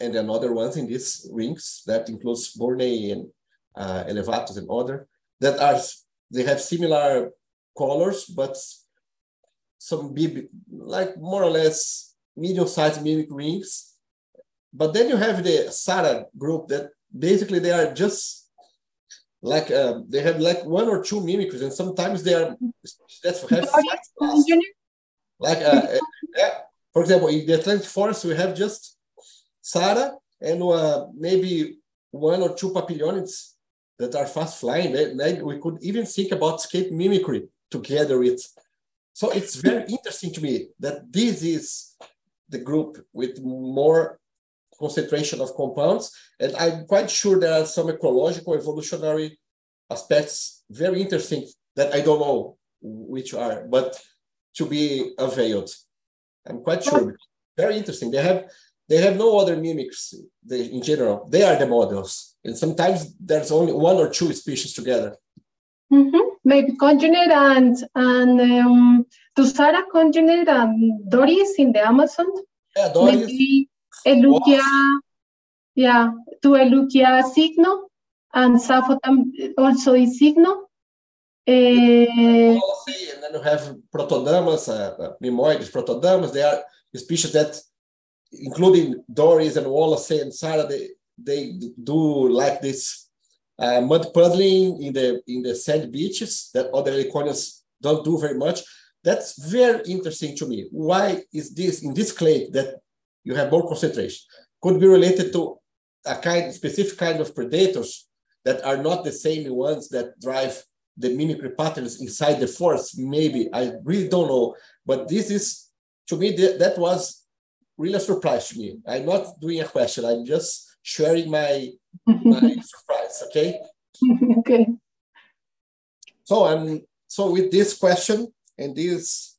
and another ones in these rings that includes Bournei and uh, Elevatus and other that are they have similar colors but some big, like more or less medium-sized mimic rings. But then you have the SARA group that basically they are just like uh, they have like one or two mimicries, and sometimes they are that's have like uh, uh, for example in the Atlantic forest we have just SARA and uh, maybe one or two papilionids that are fast flying. Maybe we could even think about escape mimicry together with so it's very interesting to me that this is the group with more concentration of compounds. And I'm quite sure there are some ecological evolutionary aspects very interesting that I don't know which are, but to be unveiled. I'm quite sure. Very interesting. They have they have no other mimics they, in general. They are the models. And sometimes there's only one or two species together. Mm-hmm. Maybe congenere and and um, Tussara congenere and Doris in the Amazon. Yeah, Doris. Maybe Elukia, yeah, to Elukia signo and Saphotam also is signo. Uh, and then you have protodamas, uh, mimoides, protodamas. They are species that, including Doris and Wallace and Sarah, they, they do like this uh, mud puddling in the in the sand beaches that other Heliconians don't do very much. That's very interesting to me. Why is this in this clay that you have more concentration? Could be related to a kind specific kind of predators that are not the same ones that drive the mimicry patterns inside the forest. Maybe I really don't know, but this is to me that, that was really a surprise to me. I'm not doing a question. I'm just sharing my my [laughs] surprise. Okay. [laughs] okay. So I'm so with this question and this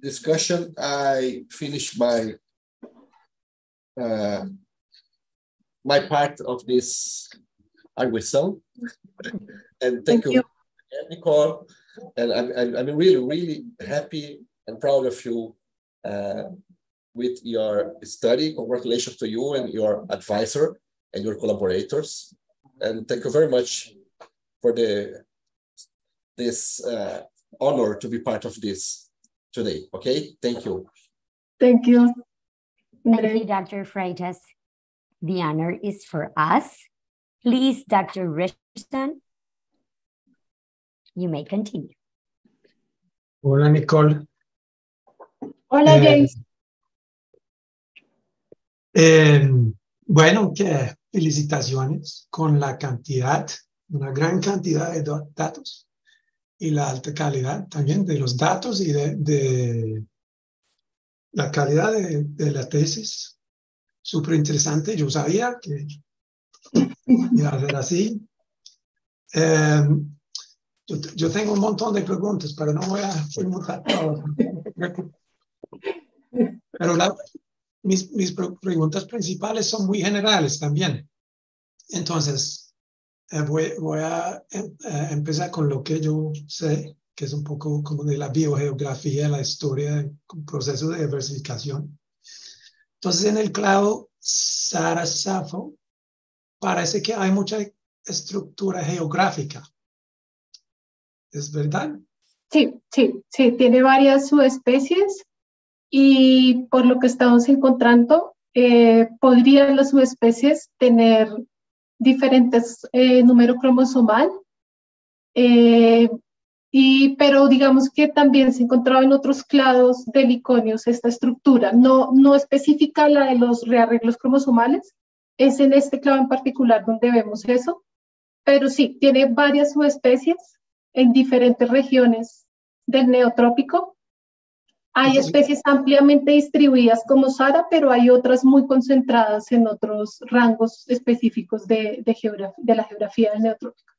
discussion, I finish my uh, my part of this arguição. and thank, thank you, you, Nicole. And I'm, I'm, I'm really, really happy and proud of you uh, with your study. Congratulations to you and your advisor and your collaborators. And thank you very much for the this uh, honor to be part of this today. Okay, thank you. Thank you. Thank you, Dr. Freitas. The honor is for us. Please, Dr. Richardson, you may continue. Hola, Nicole. Hola, Eh, James. Eh, bueno, que felicitaciones con la cantidad, una gran cantidad de datos y la alta calidad también de los datos y de, de la calidad de, de la tesis. Súper interesante. Yo sabía que iba a ser así. Eh, yo, yo tengo un montón de preguntas, pero no voy a preguntar todas. [laughs] Pero la, mis, mis pre- preguntas principales son muy generales también. Entonces, eh, voy, voy a em- eh, empezar con lo que yo sé, que es un poco como de la biogeografía, la historia del proceso de diversificación. Entonces, en el clavo Sarasafo, parece que hay mucha estructura geográfica. ¿Es verdad? Sí, sí, sí, tiene varias subespecies y por lo que estamos encontrando, eh, podrían las subespecies tener diferentes eh, número cromosomal, eh, y, pero digamos que también se encontraba en otros clados de liconios esta estructura, no, no específica la de los rearreglos cromosomales, es en este clado en particular donde vemos eso, pero sí, tiene varias subespecies en diferentes regiones del neotrópico. Hay especies ampliamente distribuidas como Sara, pero hay otras muy concentradas en otros rangos específicos de, de, geograf- de la geografía del neotrópico.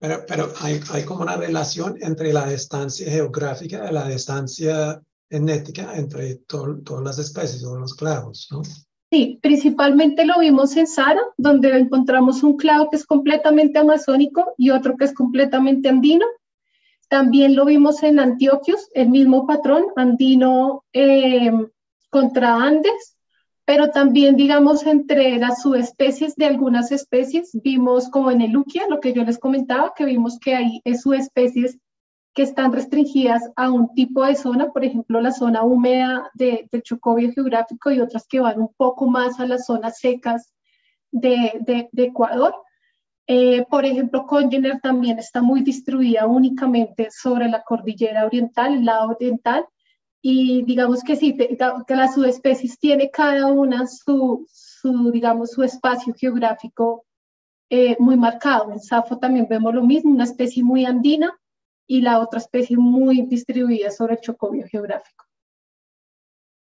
Pero, pero hay, hay como una relación entre la distancia geográfica y la distancia genética entre to- todas las especies o los clavos, ¿no? Sí, principalmente lo vimos en Sara, donde encontramos un clavo que es completamente amazónico y otro que es completamente andino. También lo vimos en Antioquios, el mismo patrón, andino eh, contra Andes, pero también, digamos, entre las subespecies de algunas especies, vimos como en Eluquia, lo que yo les comentaba, que vimos que hay eh, subespecies que están restringidas a un tipo de zona, por ejemplo, la zona húmeda de, del Chocobio geográfico y otras que van un poco más a las zonas secas de, de, de Ecuador. Eh, por ejemplo, Congener también está muy distribuida únicamente sobre la cordillera oriental, el lado oriental, y digamos que sí, que las subespecies tiene cada una su, su digamos, su espacio geográfico eh, muy marcado. En Safo también vemos lo mismo, una especie muy andina y la otra especie muy distribuida sobre el chocobio geográfico.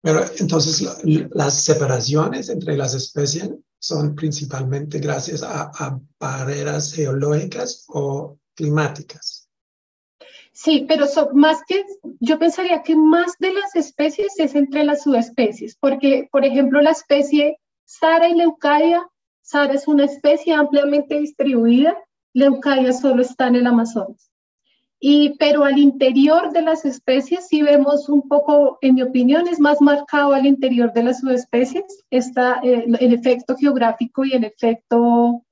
Pero entonces la- las separaciones entre las especies son principalmente gracias a, a barreras geológicas o climáticas. Sí, pero so- más que, yo pensaría que más de las especies es entre las subespecies, porque, por ejemplo, la especie Sara y Leucadia, Sara es una especie ampliamente distribuida, Leucadia solo está en el Amazonas. Y, pero al interior de las especies sí vemos un poco, en mi opinión, es más marcado al interior de las subespecies está eh, el efecto geográfico y el efecto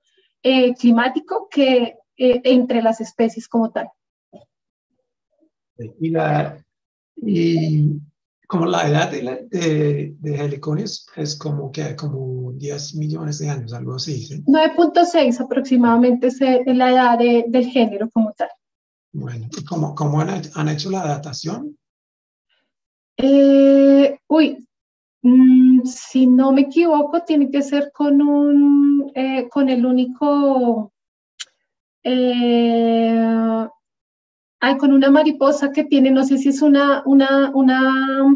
eh, climático que eh, entre las especies como tal. Y, la, y como la edad de, la- de, de heliconios es como que como 10 millones de años, algo así. ¿sí? 9.6 aproximadamente es eh, la edad de- del género como tal. Bueno, ¿y cómo, cómo han, han hecho la datación? Eh, uy, mm, si no me equivoco, tiene que ser con un, eh, con el único, eh, con una mariposa que tiene, no sé si es una, una, una,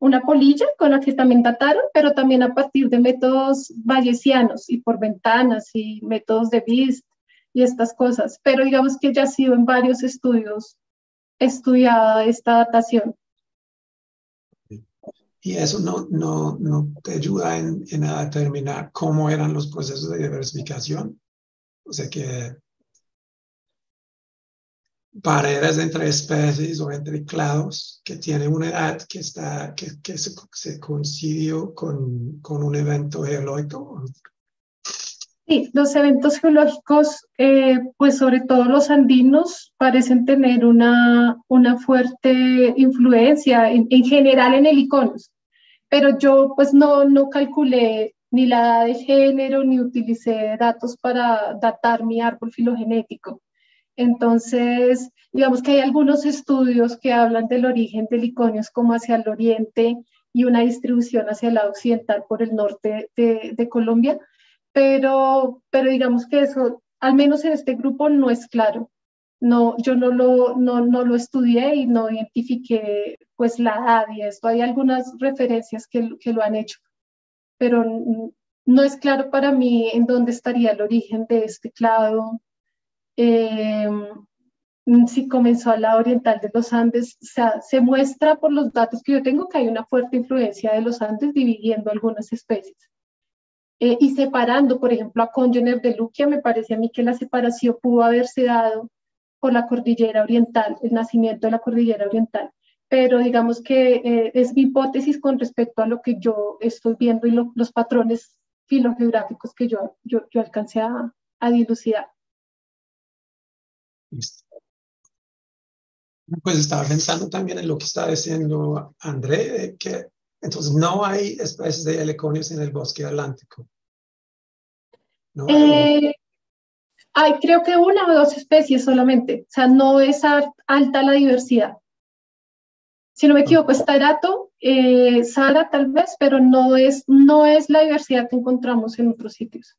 una polilla con la que también dataron, pero también a partir de métodos bayesianos y por ventanas y métodos de BIST y estas cosas. Pero digamos que ya ha sido en varios estudios estudiada esta datación. Y eso no, no, no te ayuda en, en a determinar cómo eran los procesos de diversificación. O sea que barreras entre especies o entre clados que tienen una edad que, está, que, que se, se coincidió con, con un evento geológico. Sí, los eventos geológicos, eh, pues sobre todo los andinos, parecen tener una, una fuerte influencia en, en general en heliconos, pero yo pues no, no calculé ni la edad de género, ni utilicé datos para datar mi árbol filogenético. Entonces, digamos que hay algunos estudios que hablan del origen de liconios como hacia el oriente y una distribución hacia el lado occidental por el norte de Colombia, pero, pero digamos que eso, al menos en este grupo, no es claro. No, yo no lo, no, no lo estudié y no identifiqué pues la edad y esto. Hay algunas referencias que, lo han hecho, pero no es claro para mí en dónde estaría el origen de este clado. Eh, si comenzó a la oriental de los Andes, o sea, se muestra por los datos que yo tengo que hay una fuerte influencia de los Andes dividiendo algunas especies. Eh, y separando, por ejemplo, a Congener de Luquia, me parece a mí que la separación pudo haberse dado por la cordillera oriental, el nacimiento de la cordillera oriental. Pero digamos que eh, es mi hipótesis con respecto a lo que yo estoy viendo y los patrones filogeográficos que yo, yo, yo alcancé a, a dilucidar. Pues estaba pensando también en lo que está diciendo André, que entonces no hay especies de heliconios en el bosque atlántico. ¿No? Eh, hay creo que una o dos especies solamente, o sea, no es alta la diversidad. Si no me equivoco, está Erato, eh, Sara tal vez, pero no es, no es la diversidad que encontramos en otros sitios.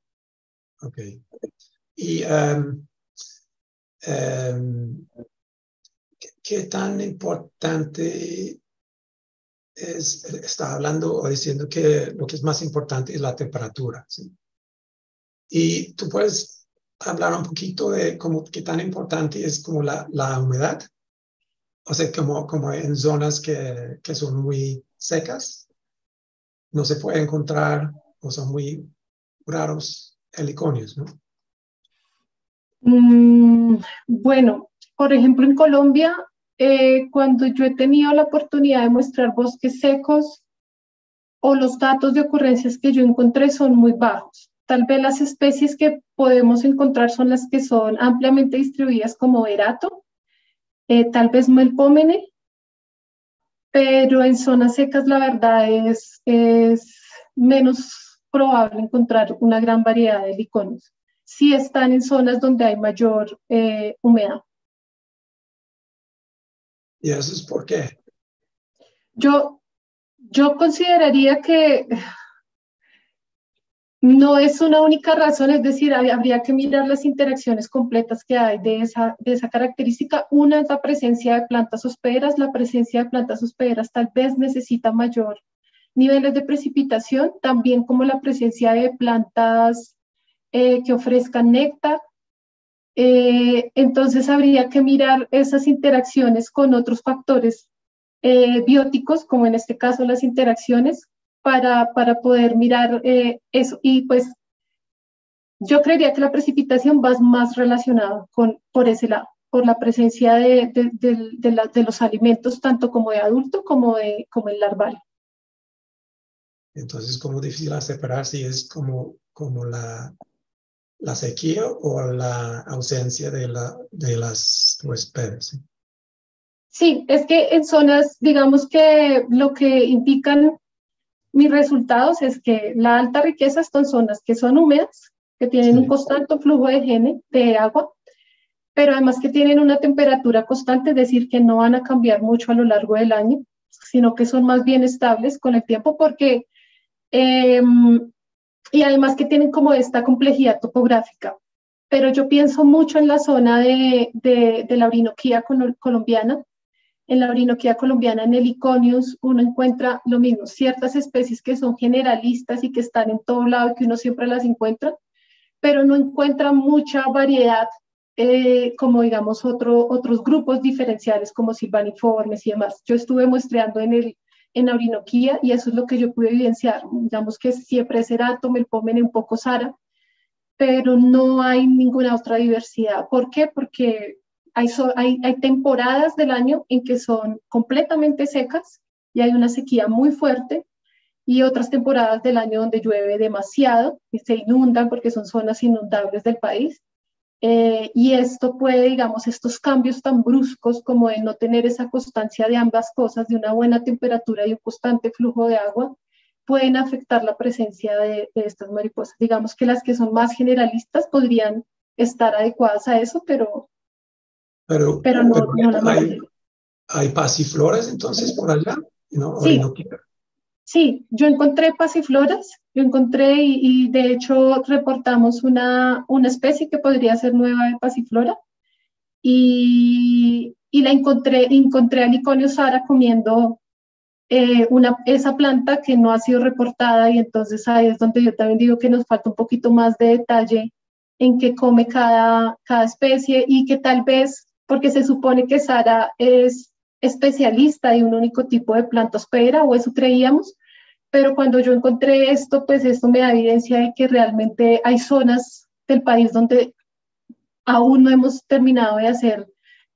Ok. Y um, um, ¿qué, tan importante es, está hablando o diciendo que lo que es más importante es la temperatura? Y tú puedes hablar un poquito de cómo, qué tan importante es como la, la humedad, o sea, como, como en zonas que, que son muy secas, no se puede encontrar o son muy raros heliconios. Mm, bueno, por ejemplo, en Colombia, eh, cuando yo he tenido la oportunidad de mostrar bosques secos o los datos de ocurrencias que yo encontré son muy bajos. Tal vez las especies que podemos encontrar son las que son ampliamente distribuidas como erato, eh, tal vez melpómene, pero en zonas secas la verdad es, es menos probable encontrar una gran variedad de liconos. Si están en zonas donde hay mayor eh, humedad. ¿Y eso es por qué? Yo, yo consideraría que no es una única razón, es decir, habría que mirar las interacciones completas que hay de esa, de esa característica. Una es la presencia de plantas hospederas. La presencia de plantas hospederas tal vez necesita mayor niveles de precipitación, también como la presencia de plantas eh, que ofrezcan néctar. Eh, entonces habría que mirar esas interacciones con otros factores eh, bióticos, como en este caso las interacciones para, para poder mirar eh, eso. Y pues yo creería que la precipitación va más relacionada con, por ese lado, por la presencia de, de, de, la, de los alimentos, tanto como de adulto como, de, como el larval. Entonces, ¿cómo difícil separar si es como, como la, la sequía o la ausencia de, la, de las especies? Sí, es que en zonas, digamos que lo que indican mis resultados es que la alta riqueza son zonas que son húmedas, que tienen un constante flujo de gene, de agua, pero además que tienen una temperatura constante, es decir, que no van a cambiar mucho a lo largo del año, sino que son más bien estables con el tiempo porque, em, y además que tienen como esta complejidad topográfica. Pero yo pienso mucho en la zona de, de, de la Orinoquía colombiana, en la Orinoquía colombiana, en el Iconius, uno encuentra lo mismo, ciertas especies que son generalistas y que están en todo lado y que uno siempre las encuentra, pero no encuentra mucha variedad eh, como digamos otro, otros grupos diferenciales como silvaniformes y demás. Yo estuve muestreando en, el, en Orinoquía y eso es lo que yo pude evidenciar. Digamos que siempre es Erato, Melpomene, un poco Sara, pero no hay ninguna otra diversidad. ¿Por qué? Porque hay, temporadas del año en que son completamente secas y hay una sequía muy fuerte y otras temporadas del año donde llueve demasiado y se inundan porque son zonas inundables del país. Eh, y esto puede, digamos, estos cambios tan bruscos como de no tener esa constancia de ambas cosas, de una buena temperatura y un constante flujo de agua, pueden afectar la presencia de, estas mariposas. Digamos que las que son más generalistas podrían estar adecuadas a eso, pero, pero, pero no, la hay, hay pasifloras entonces por allá, ¿no? Sí. Sí, yo encontré pasifloras, yo encontré y, de hecho reportamos una, una, especie que podría ser nueva de pasiflora y, y la encontré, encontré a Liconio Sara comiendo eh, una, esa planta que no ha sido reportada y entonces ahí es donde yo también digo que nos falta un poquito más de detalle en qué come cada, cada especie y que tal vez, porque se supone que Sara es especialista de un único tipo de planta hospedera, o eso creíamos, pero cuando yo encontré esto, pues esto me da evidencia de que realmente hay zonas del país donde aún no hemos terminado de hacer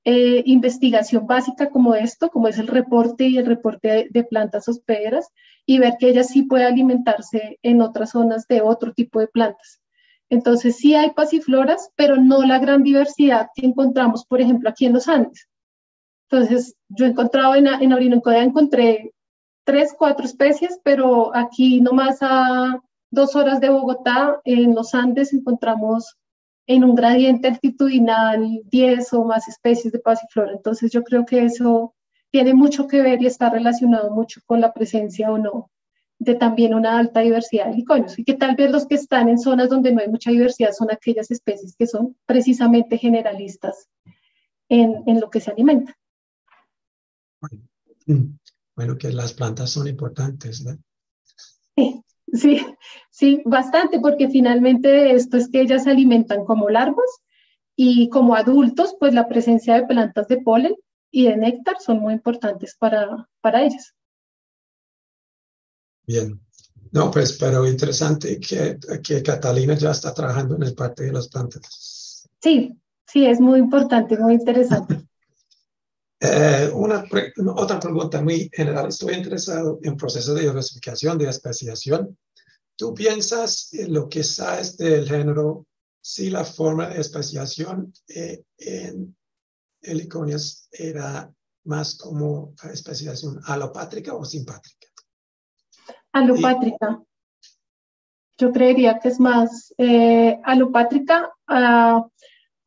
eh, investigación básica como esto, como es el reporte y el reporte de, plantas hospederas, y ver que ella sí puede alimentarse en otras zonas de otro tipo de plantas. Entonces sí hay pasifloras, pero no la gran diversidad que encontramos, por ejemplo, aquí en los Andes. Entonces, yo he encontrado en, en Orinoco, encontré tres, cuatro especies, pero aquí nomás a dos horas de Bogotá, en los Andes, encontramos en un gradiente altitudinal 10 o más especies de pasiflora. Entonces, yo creo que eso tiene mucho que ver y está relacionado mucho con la presencia o no de también una alta diversidad de liconios y que tal vez los que están en zonas donde no hay mucha diversidad son aquellas especies que son precisamente generalistas en, en lo que se alimenta. [clears throat] Bueno, que las plantas son importantes, ¿no? Sí, sí, sí, bastante, porque finalmente esto es que ellas se alimentan como larvas y como adultos, pues la presencia de plantas de polen y de néctar son muy importantes para, para ellas. Bien. No, pues, pero interesante que, que Catalina ya está trabajando en el parte de las plantas. Sí, sí, es muy importante, muy interesante. [laughs] Eh, una, otra pregunta muy general. Estoy interesado en procesos de diversificación, de especiación. ¿Tú piensas en lo que sabes del género, si la forma de especiación eh, en heliconias era más como especiación alopátrica o simpátrica? Alopátrica. Yo creería que es más eh, alopátrica, ah,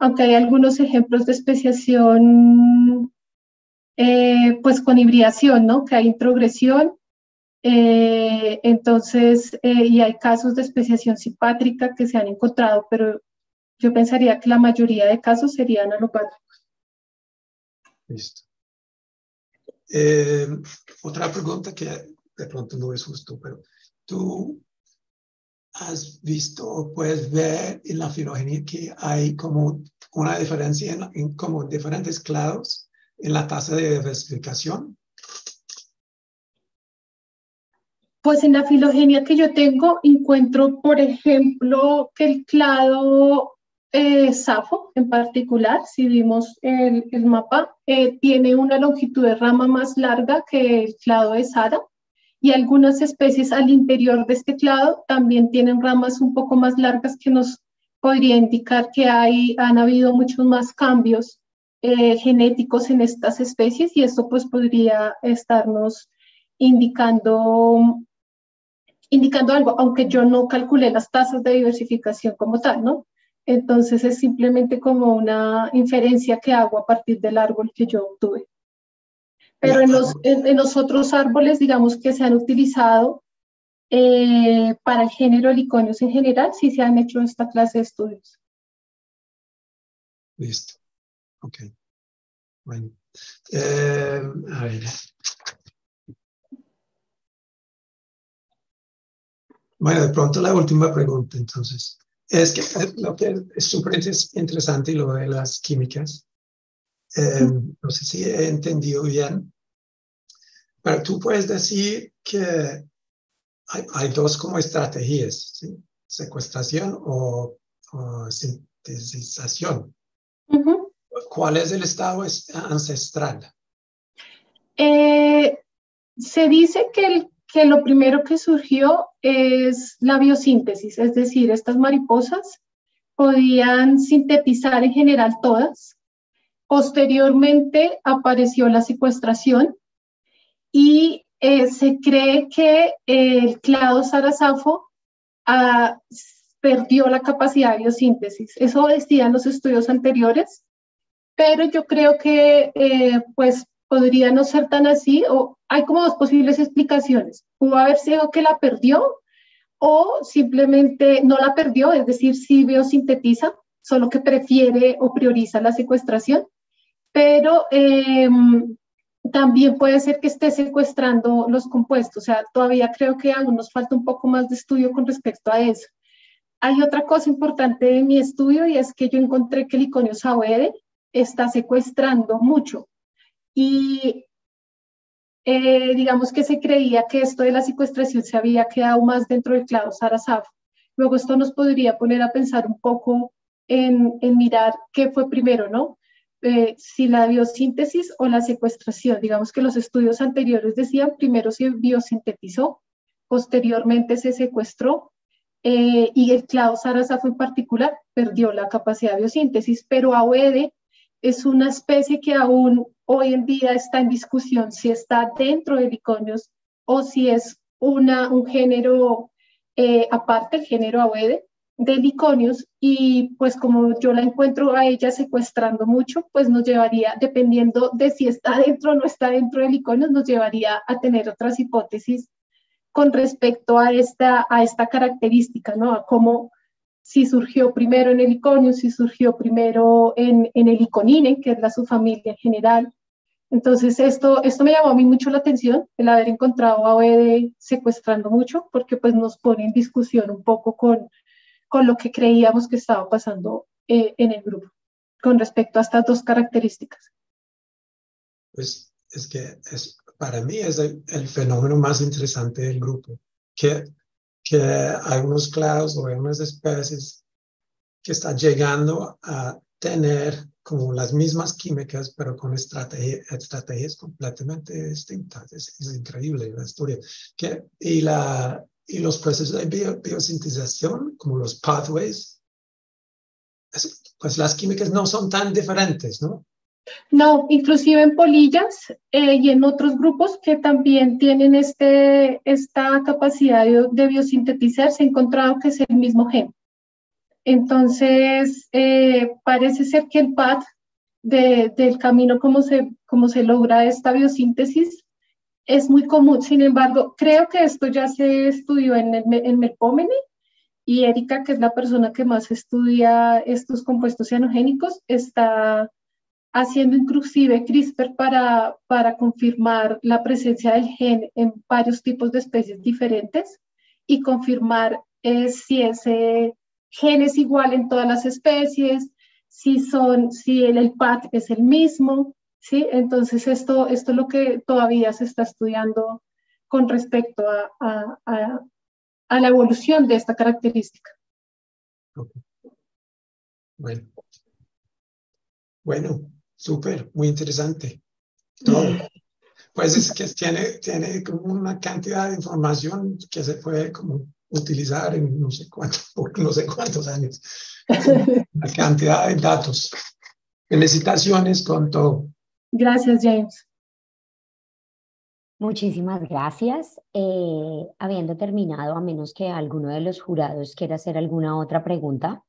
aunque hay algunos ejemplos de especiación eh, pues con hibridación, ¿no? Que hay introgresión. Eh, entonces, eh, y hay casos de especiación simpátrica que se han encontrado, pero yo pensaría que la mayoría de casos serían alopátricos. Listo. otra pregunta que de pronto no es justo, pero tú has visto o puedes ver en la filogenia que hay como una diferencia en, en como diferentes clados en la tasa de diversificación? Pues en la filogenia que yo tengo encuentro, por ejemplo, que el clado eh, Safo en particular, si vimos el, mapa, eh, tiene una longitud de rama más larga que el clado de Sara y algunas especies al interior de este clado también tienen ramas un poco más largas que nos podría indicar que hay, han habido muchos más cambios eh, genéticos en estas especies y esto pues podría estarnos indicando, indicando algo, aunque yo no calculé las tasas de diversificación como tal, ¿no? Entonces es simplemente como una inferencia que hago a partir del árbol que yo obtuve. Pero en los, en, los otros árboles, digamos que se han utilizado eh, para el género liconios en general, sí se han hecho esta clase de estudios. Listo. Ok. Bueno. Eh, a ver. Bueno, de pronto la última pregunta, entonces. Es que eh, lo que es súper interesante lo de las químicas. Eh, no sé si he entendido bien, pero tú puedes decir que hay, dos como estrategias, ¿sí? secuestración o, o sintetización. ¿Cuál es el estado ancestral? Eh, se dice que, que lo primero que surgió es la biosíntesis, es decir, estas mariposas podían sintetizar en general todas. Posteriormente apareció la secuestración y eh, se cree que el clado sarasafo ah, perdió la capacidad de biosíntesis. Eso decían los estudios anteriores, pero yo creo que eh, pues podría no ser tan así, o hay como dos posibles explicaciones. Pudo haber sido que la perdió o simplemente no la perdió, es decir, sí biosintetiza, solo que prefiere o prioriza la secuestración, pero em, también puede ser que esté secuestrando los compuestos, o sea, todavía creo que aún nos falta un poco más de estudio con respecto a eso. Hay otra cosa importante en mi estudio y es que yo encontré que el iconio está secuestrando mucho y eh, digamos que se creía que esto de la secuestración se había quedado más dentro del clado Sarasaf. Luego esto nos podría poner a pensar un poco en, mirar qué fue primero, ¿no? Eh, si la biosíntesis o la secuestración. Digamos que los estudios anteriores decían primero se biosintetizó, posteriormente se secuestró eh, y el clado Sarasaf en particular perdió la capacidad de biosíntesis, pero AOED es una especie que aún hoy en día está en discusión si está dentro de liconios o si es una, un género eh, aparte, el género AOED de liconios y pues como yo la encuentro a ella secuestrando mucho, pues nos llevaría, dependiendo de si está dentro o no está dentro de liconios, nos llevaría a tener otras hipótesis con respecto a esta, a esta característica, ¿no? A cómo si surgió primero en el iconio, si surgió primero en, en el iconine, que es la subfamilia en general. Entonces, esto, esto me llamó a mí mucho la atención, el haber encontrado a OED secuestrando mucho, porque pues nos pone en discusión un poco con, con lo que creíamos que estaba pasando eh, en el grupo, con respecto a estas dos características. Pues es que es, para mí es el, el fenómeno más interesante del grupo, que que hay unos clados o hay unas especies que están llegando a tener como las mismas químicas, pero con estrategias completamente distintas. Es, increíble la historia. Que, y, la, y los procesos de bio, como los pathways, pues las químicas no son tan diferentes, ¿no? No, inclusive en polillas eh, y en otros grupos que también tienen este, esta capacidad de, biosintetizar, se ha encontrado que es el mismo gen. Entonces, eh, parece ser que el path del camino como se, como se logra esta biosíntesis es muy común. Sin embargo, creo que esto ya se estudió en, el, en Melpomene y Erika, que es la persona que más estudia estos compuestos cianogénicos, está haciendo inclusive CRISPR para, para confirmar la presencia del gen en varios tipos de especies diferentes y confirmar eh, si ese gen es igual en todas las especies, si, son, si el, el PAT es el mismo, ¿sí? Entonces esto, esto es lo que todavía se está estudiando con respecto a, a, la evolución de esta característica. Bueno. Bueno, Súper, muy interesante. Todo. Pues es que tiene, tiene como una cantidad de información que se puede como utilizar en no sé cuántos, [laughs] no sé cuántos años. La cantidad de datos. Felicitaciones con todo. Gracias, James. Muchísimas gracias. Eh, habiendo terminado, a menos que alguno de los jurados quiera hacer alguna otra pregunta,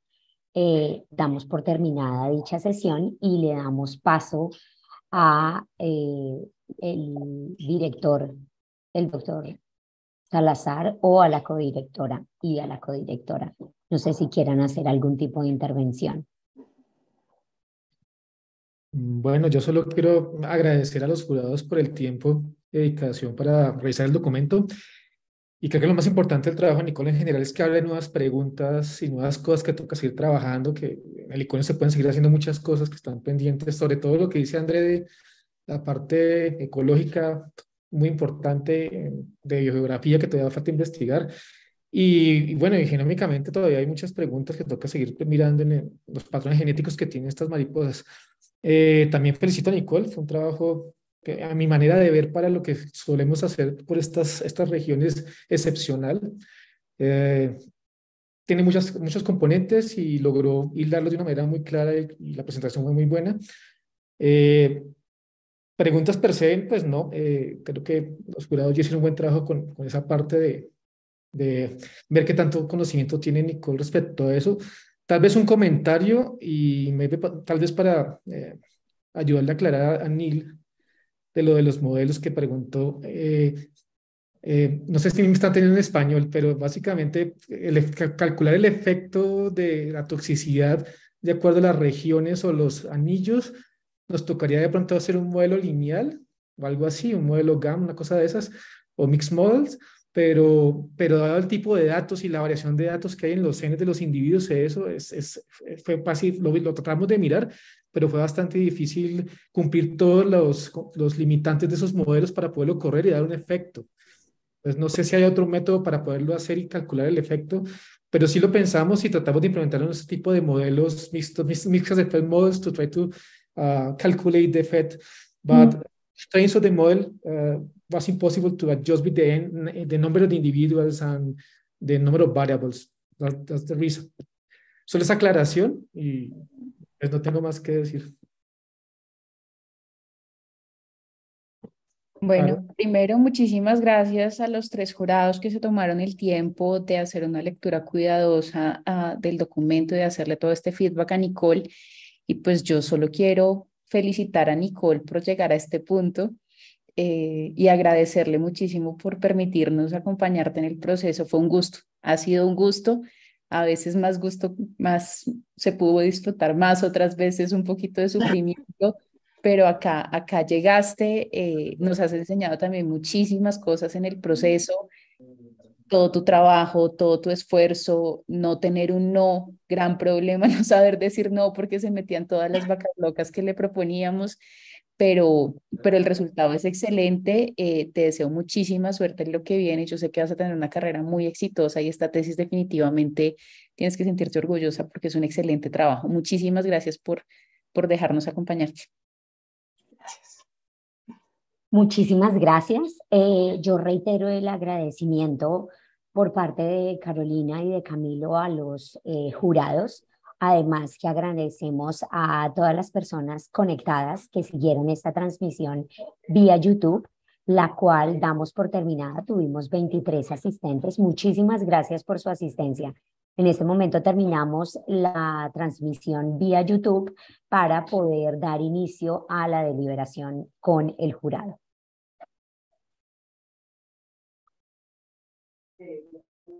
eh, damos por terminada dicha sesión y le damos paso a eh, el director, el doctor Salazar, o a la codirectora y a la codirectora. No sé si quieran hacer algún tipo de intervención. Bueno, yo solo quiero agradecer a los jurados por el tiempo y dedicación para revisar el documento y creo que lo más importante del trabajo de Nicole en general es que hable nuevas preguntas y nuevas cosas que toca seguir trabajando, que en el icono se pueden seguir haciendo muchas cosas que están pendientes, sobre todo lo que dice André de la parte ecológica muy importante de biogeografía que todavía falta investigar. Y, bueno, y genómicamente todavía hay muchas preguntas que toca seguir mirando en los patrones genéticos que tienen estas mariposas. Eh, también felicito a Nicole, fue un trabajo a mi manera de ver para lo que solemos hacer por estas, estas regiones excepcional. Eh, tiene muchas, muchos componentes y logró hilarlos de una manera muy clara y, la presentación fue muy buena. Eh, preguntas per se, pues no, eh, creo que los jurados ya hicieron un buen trabajo con, con esa parte de, de ver qué tanto conocimiento tiene Nicole respecto a eso. Tal vez un comentario y tal vez para eh, ayudarle a aclarar a Neil de lo de los modelos que preguntó. Eh, eh, no sé si me están teniendo en español, pero básicamente el, calcular el efecto de la toxicidad de acuerdo a las regiones o los anillos, nos tocaría de pronto hacer un modelo lineal o algo así, un modelo GAM, una cosa de esas, o mixed models, pero, pero dado el tipo de datos y la variación de datos que hay en los genes de los individuos, eso es, es fue fácil, lo, lo, tratamos de mirar, pero fue bastante difícil cumplir todos los, los limitantes de esos modelos para poderlo correr y dar un efecto. Pues no sé si hay otro método para poderlo hacer y calcular el efecto, pero sí lo pensamos y tratamos de implementar en ese tipo de modelos mixtos, mixed effect models to try to uh, calculate the effect, but mm. strength of the model uh, was impossible to adjust with the, the number of the individuals and the number of variables. That, that's the reason. Solo esa aclaración y pues no tengo más que decir. Bueno, primero, muchísimas gracias a los tres jurados que se tomaron el tiempo de hacer una lectura cuidadosa uh, del documento, de hacerle todo este feedback a Nicole. Y pues yo solo quiero felicitar a Nicole por llegar a este punto eh, y agradecerle muchísimo por permitirnos acompañarte en el proceso. Fue un gusto, ha sido un gusto. A veces más gusto, más se pudo disfrutar más, otras veces un poquito de [laughs] sufrimiento, pero acá, acá llegaste, eh, nos has enseñado también muchísimas cosas en el proceso, todo tu trabajo, todo tu esfuerzo, no tener un no, gran problema, [laughs] no saber decir no porque se metían todas las vacas locas que le proponíamos pero, pero el resultado es excelente. Eh, te deseo muchísima suerte en lo que viene. Yo sé que vas a tener una carrera muy exitosa y esta tesis definitivamente tienes que sentirte orgullosa porque es un excelente trabajo. Muchísimas gracias por, por dejarnos acompañarte. Muchísimas gracias. Eh, yo reitero el agradecimiento por parte de Carolina y de Camilo a los eh, jurados Además que agradecemos a todas las personas conectadas que siguieron esta transmisión vía YouTube, la cual damos por terminada. Tuvimos 23 asistentes. Muchísimas gracias por su asistencia. En este momento terminamos la transmisión vía YouTube para poder dar inicio a la deliberación con el jurado.